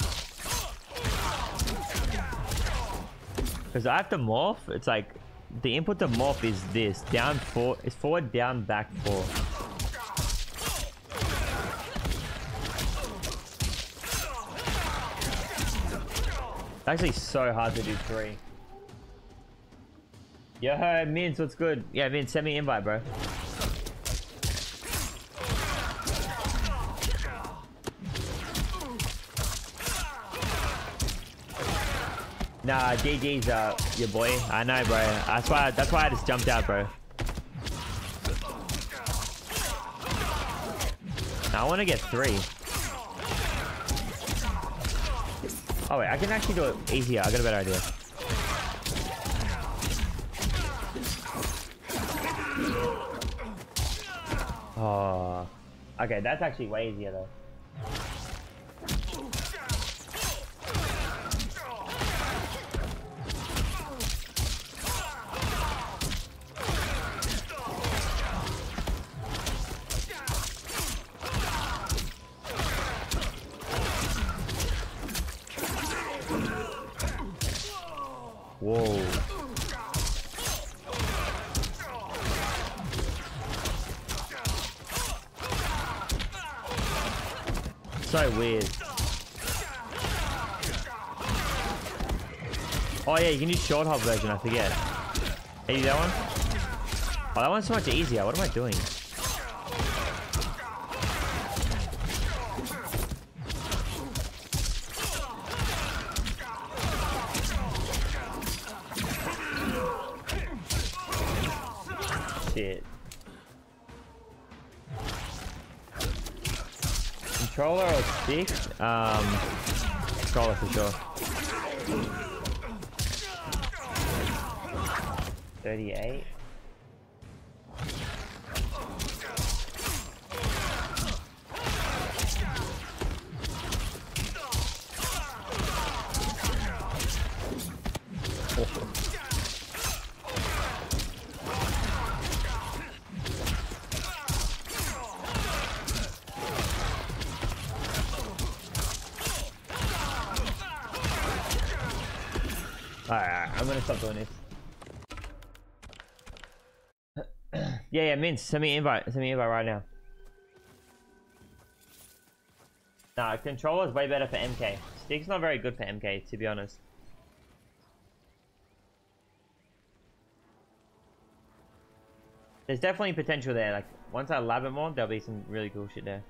Because I have to morph, it's like the input to morph is this. Down four it's forward, down, back four. It's actually so hard to do three. Yo, Mince, what's good? Yeah, Mince, send me an invite, bro. Nah, GG's uh your boy. I know, bro. That's why. That's why I just jumped out, bro. Now, I want to get three. Oh wait, I can actually do it easier. I got a better idea. Oh, okay. That's actually way easier though. Whoa. So weird. Oh yeah, you can use short hop version, I forget. Hey, you that one? Oh, that one's so much easier. What am I doing? Shit. Controller or stick? Um, controller for sure. 38. Alright, I'm gonna stop doing this. Yeah, yeah, Mince, send me invite. Send me invite right now. Nah, controller's way better for MK. Stick's not very good for MK, to be honest. There's definitely potential there. Like, once I lab it more, there'll be some really cool shit there.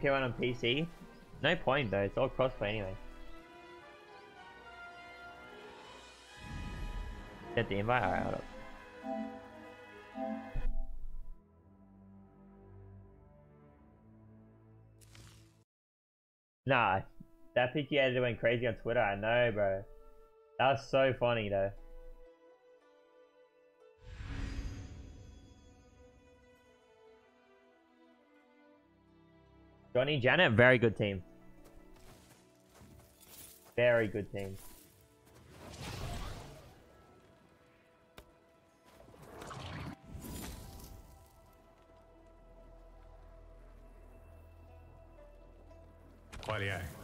MK1 on PC? No point though, it's all crossplay anyway. Get the invite? Alright, hold up. Nah, that PK editor went crazy on Twitter, I know bro. That was so funny though. Johnny Janet, very good team. Very good team. Huai Liang.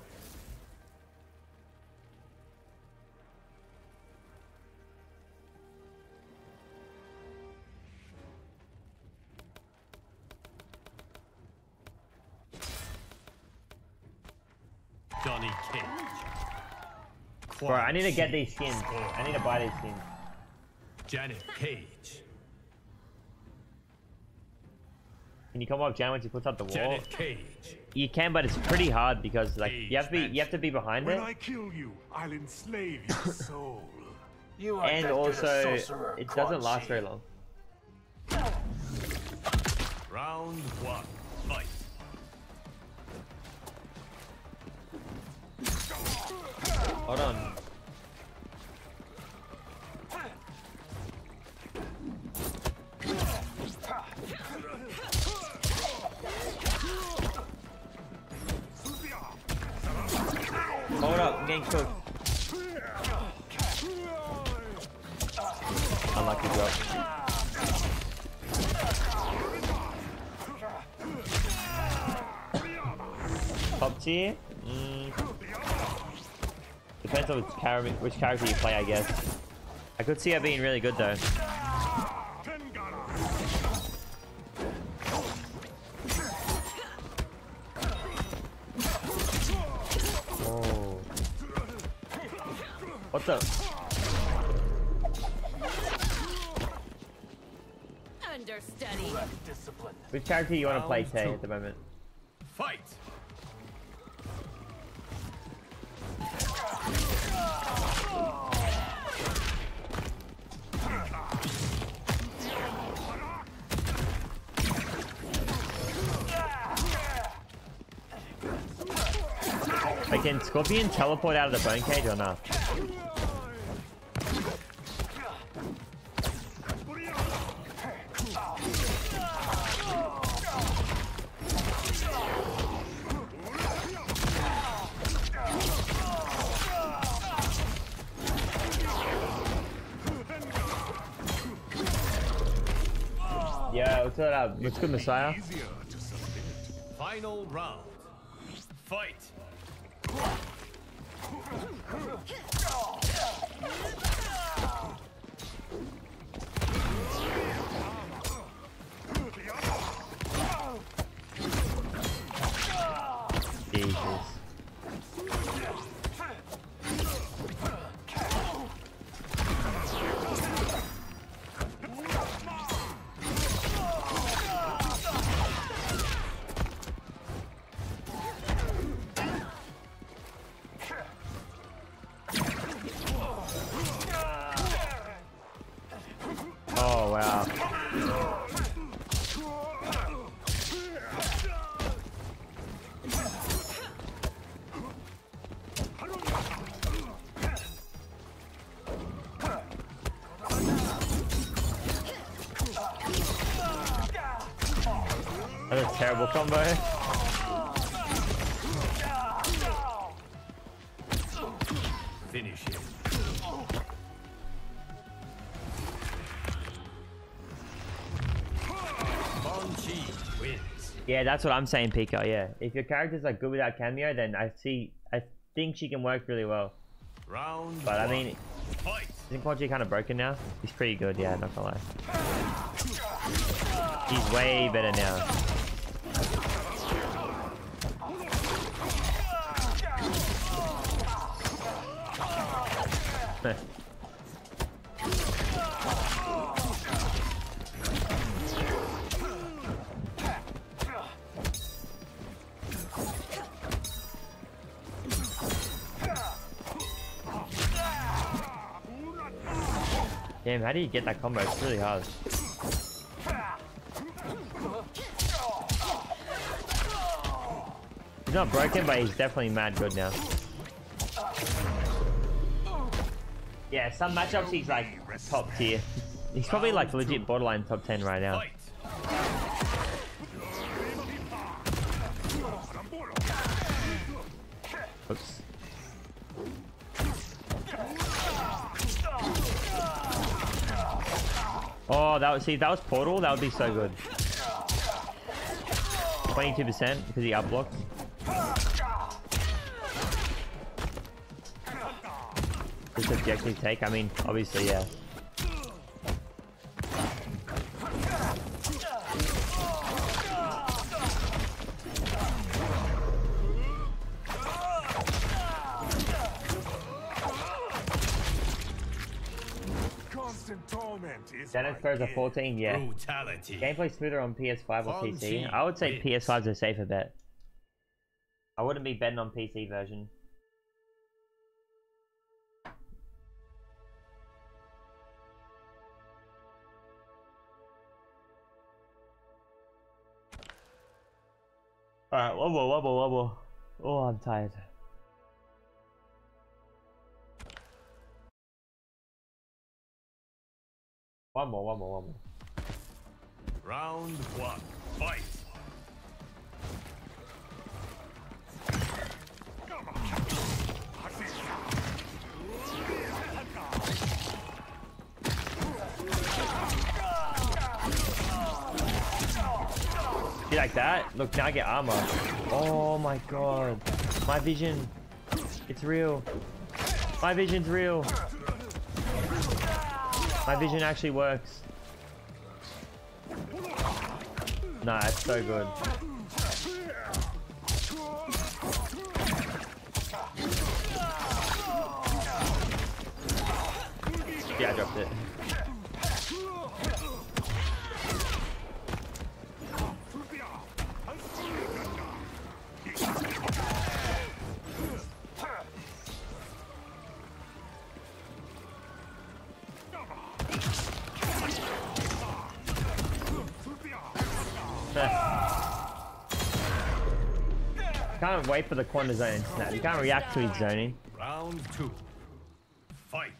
Bro, I need to get these skins. I need to buy these skins. Janet Cage. Can you come up, Jan, once he puts up the wall? Janet Cage. You can, but it's pretty hard because like you have to be you have to be behind When it, I kill you, I'll enslave your *laughs* soul. You are and that good a also sorcerer, it doesn't last very long. Round one. Fight. Hold on. Getting. Unlucky drop. Tier? Mm. Depends on which character you play, I guess. I could see her being really good though. Character you want to play, Round Tay, at the moment? Fight. Like, can Scorpion teleport out of the bone cage or not? What's good, Messiah? Final round. That's a combo. Finish him. Quan Chi wins. Yeah, that's what I'm saying, Pico. Yeah, if your character's like good without kameo, then I see, I think she can work really well. Round But I mean, Fight. isn't Quan kind of broken now? He's pretty good, yeah, not gonna lie. He's way better now. How do you get that combo? It's really hard. He's not broken, but he's definitely mad good now. Yeah, some matchups he's like top tier. He's probably like legit borderline top 10 right now. Oh, that was see, that was Portal, that would be so good. 22% because he outblocked. This objective take, I mean, obviously, yeah. Torment is throws a 14, yeah. Brutality. Gameplay smoother on PS5 or PC. I would say wins. PS5's a safer bet. I wouldn't be betting on PC version. Alright, wobble, wobble, wobble. Oh, I'm tired. One more, one more, one more. Round one. Fight. See like that? Look, now I get armor. Oh my god. My vision. It's real. My vision's real. My vision actually works. Nah, it's so good. Yeah, I dropped it. Can't wait for the corner zone snap. You can't react to his zoning. Round two. Fight.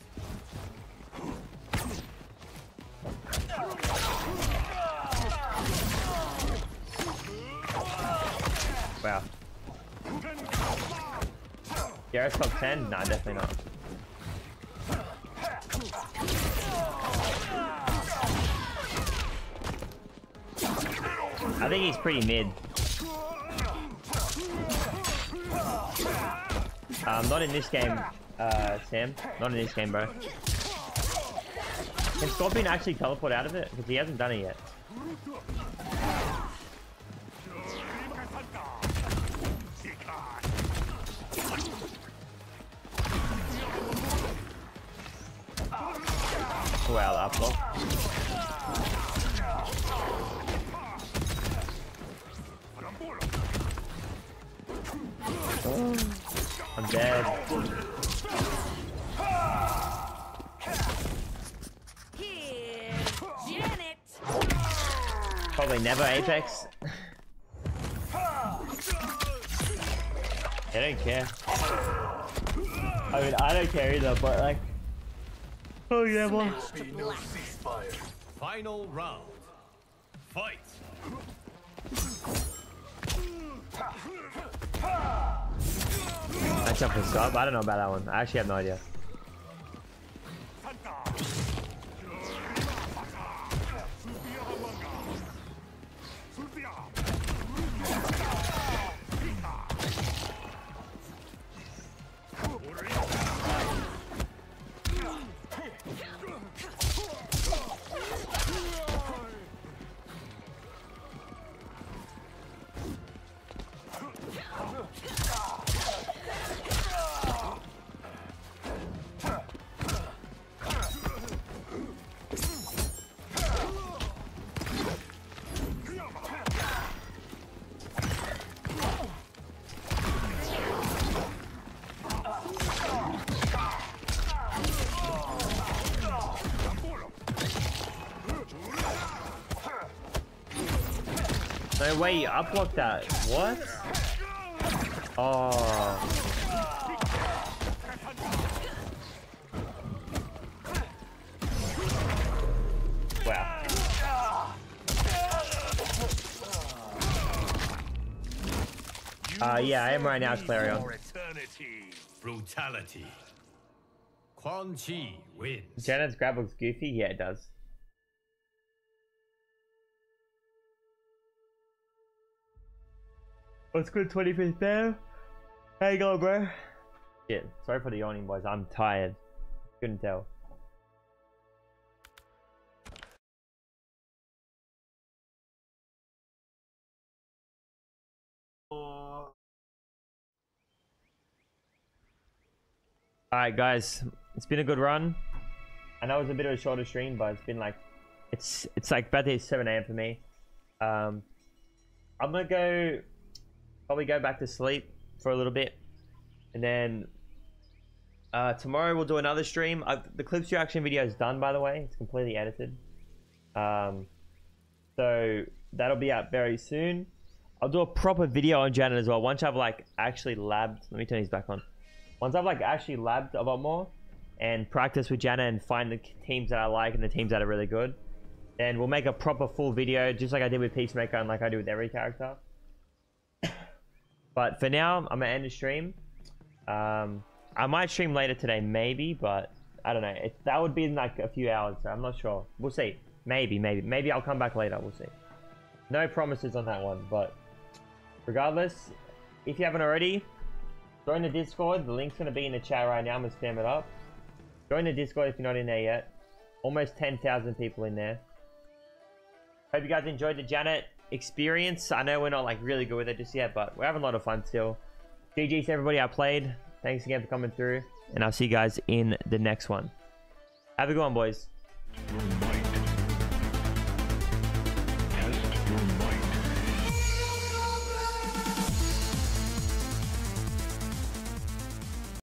Wow. Geras top 10? Nah, definitely not. I think he's pretty mid. Um, not in this game, uh, Sam. Not in this game, bro. Can Scorpion actually teleport out of it? Because he hasn't done it yet. The up block. I'm dead. Oh, Probably never Apex. *laughs* I don't care. I mean, I don't care either, but like. Oh yeah, well. Smash to black. Final round. Fight. *laughs* Matchup for Scott? I don't know about that one. I actually have no idea. No way, you uplocked that. What? Oh. Wow. Uh, yeah, I am right now, Clarion. Brutality. Quan Chi wins. Janet's grab looks goofy? Yeah, it does. What's good, 25th man? How you going, bro? Shit, sorry for the yawning, boys. I'm tired. Couldn't tell. Alright guys, it's been a good run. I know it was a bit of a shorter stream, but it's been like it's it's like about to 7 a.m. for me. Um I'm gonna go probably go back to sleep for a little bit. And then uh, tomorrow we'll do another stream. i the clips reaction video is done by the way. It's completely edited. Um so that'll be out very soon. I'll do a proper video on Janet as well. Once I've like actually labbed let me turn these back on once I've like actually labbed a lot more and practice with Janna and find the teams that I like and the teams that are really good, then we'll make a proper full video just like I did with Peacemaker and like I do with every character. But for now, I'm gonna end the stream. Um, I might stream later today, maybe, but I don't know. It, that would be in like a few hours, so I'm not sure. We'll see. Maybe, maybe, maybe I'll come back later. We'll see. No promises on that one, but regardless, if you haven't already, Join the Discord. The link's going to be in the chat right now. I'm going to spam it up. Join the Discord if you're not in there yet. Almost 10,000 people in there. Hope you guys enjoyed the Janet experience. I know we're not like really good with it just yet, but we're having a lot of fun still. GG's everybody I played. Thanks again for coming through. And I'll see you guys in the next one. Have a good one, boys.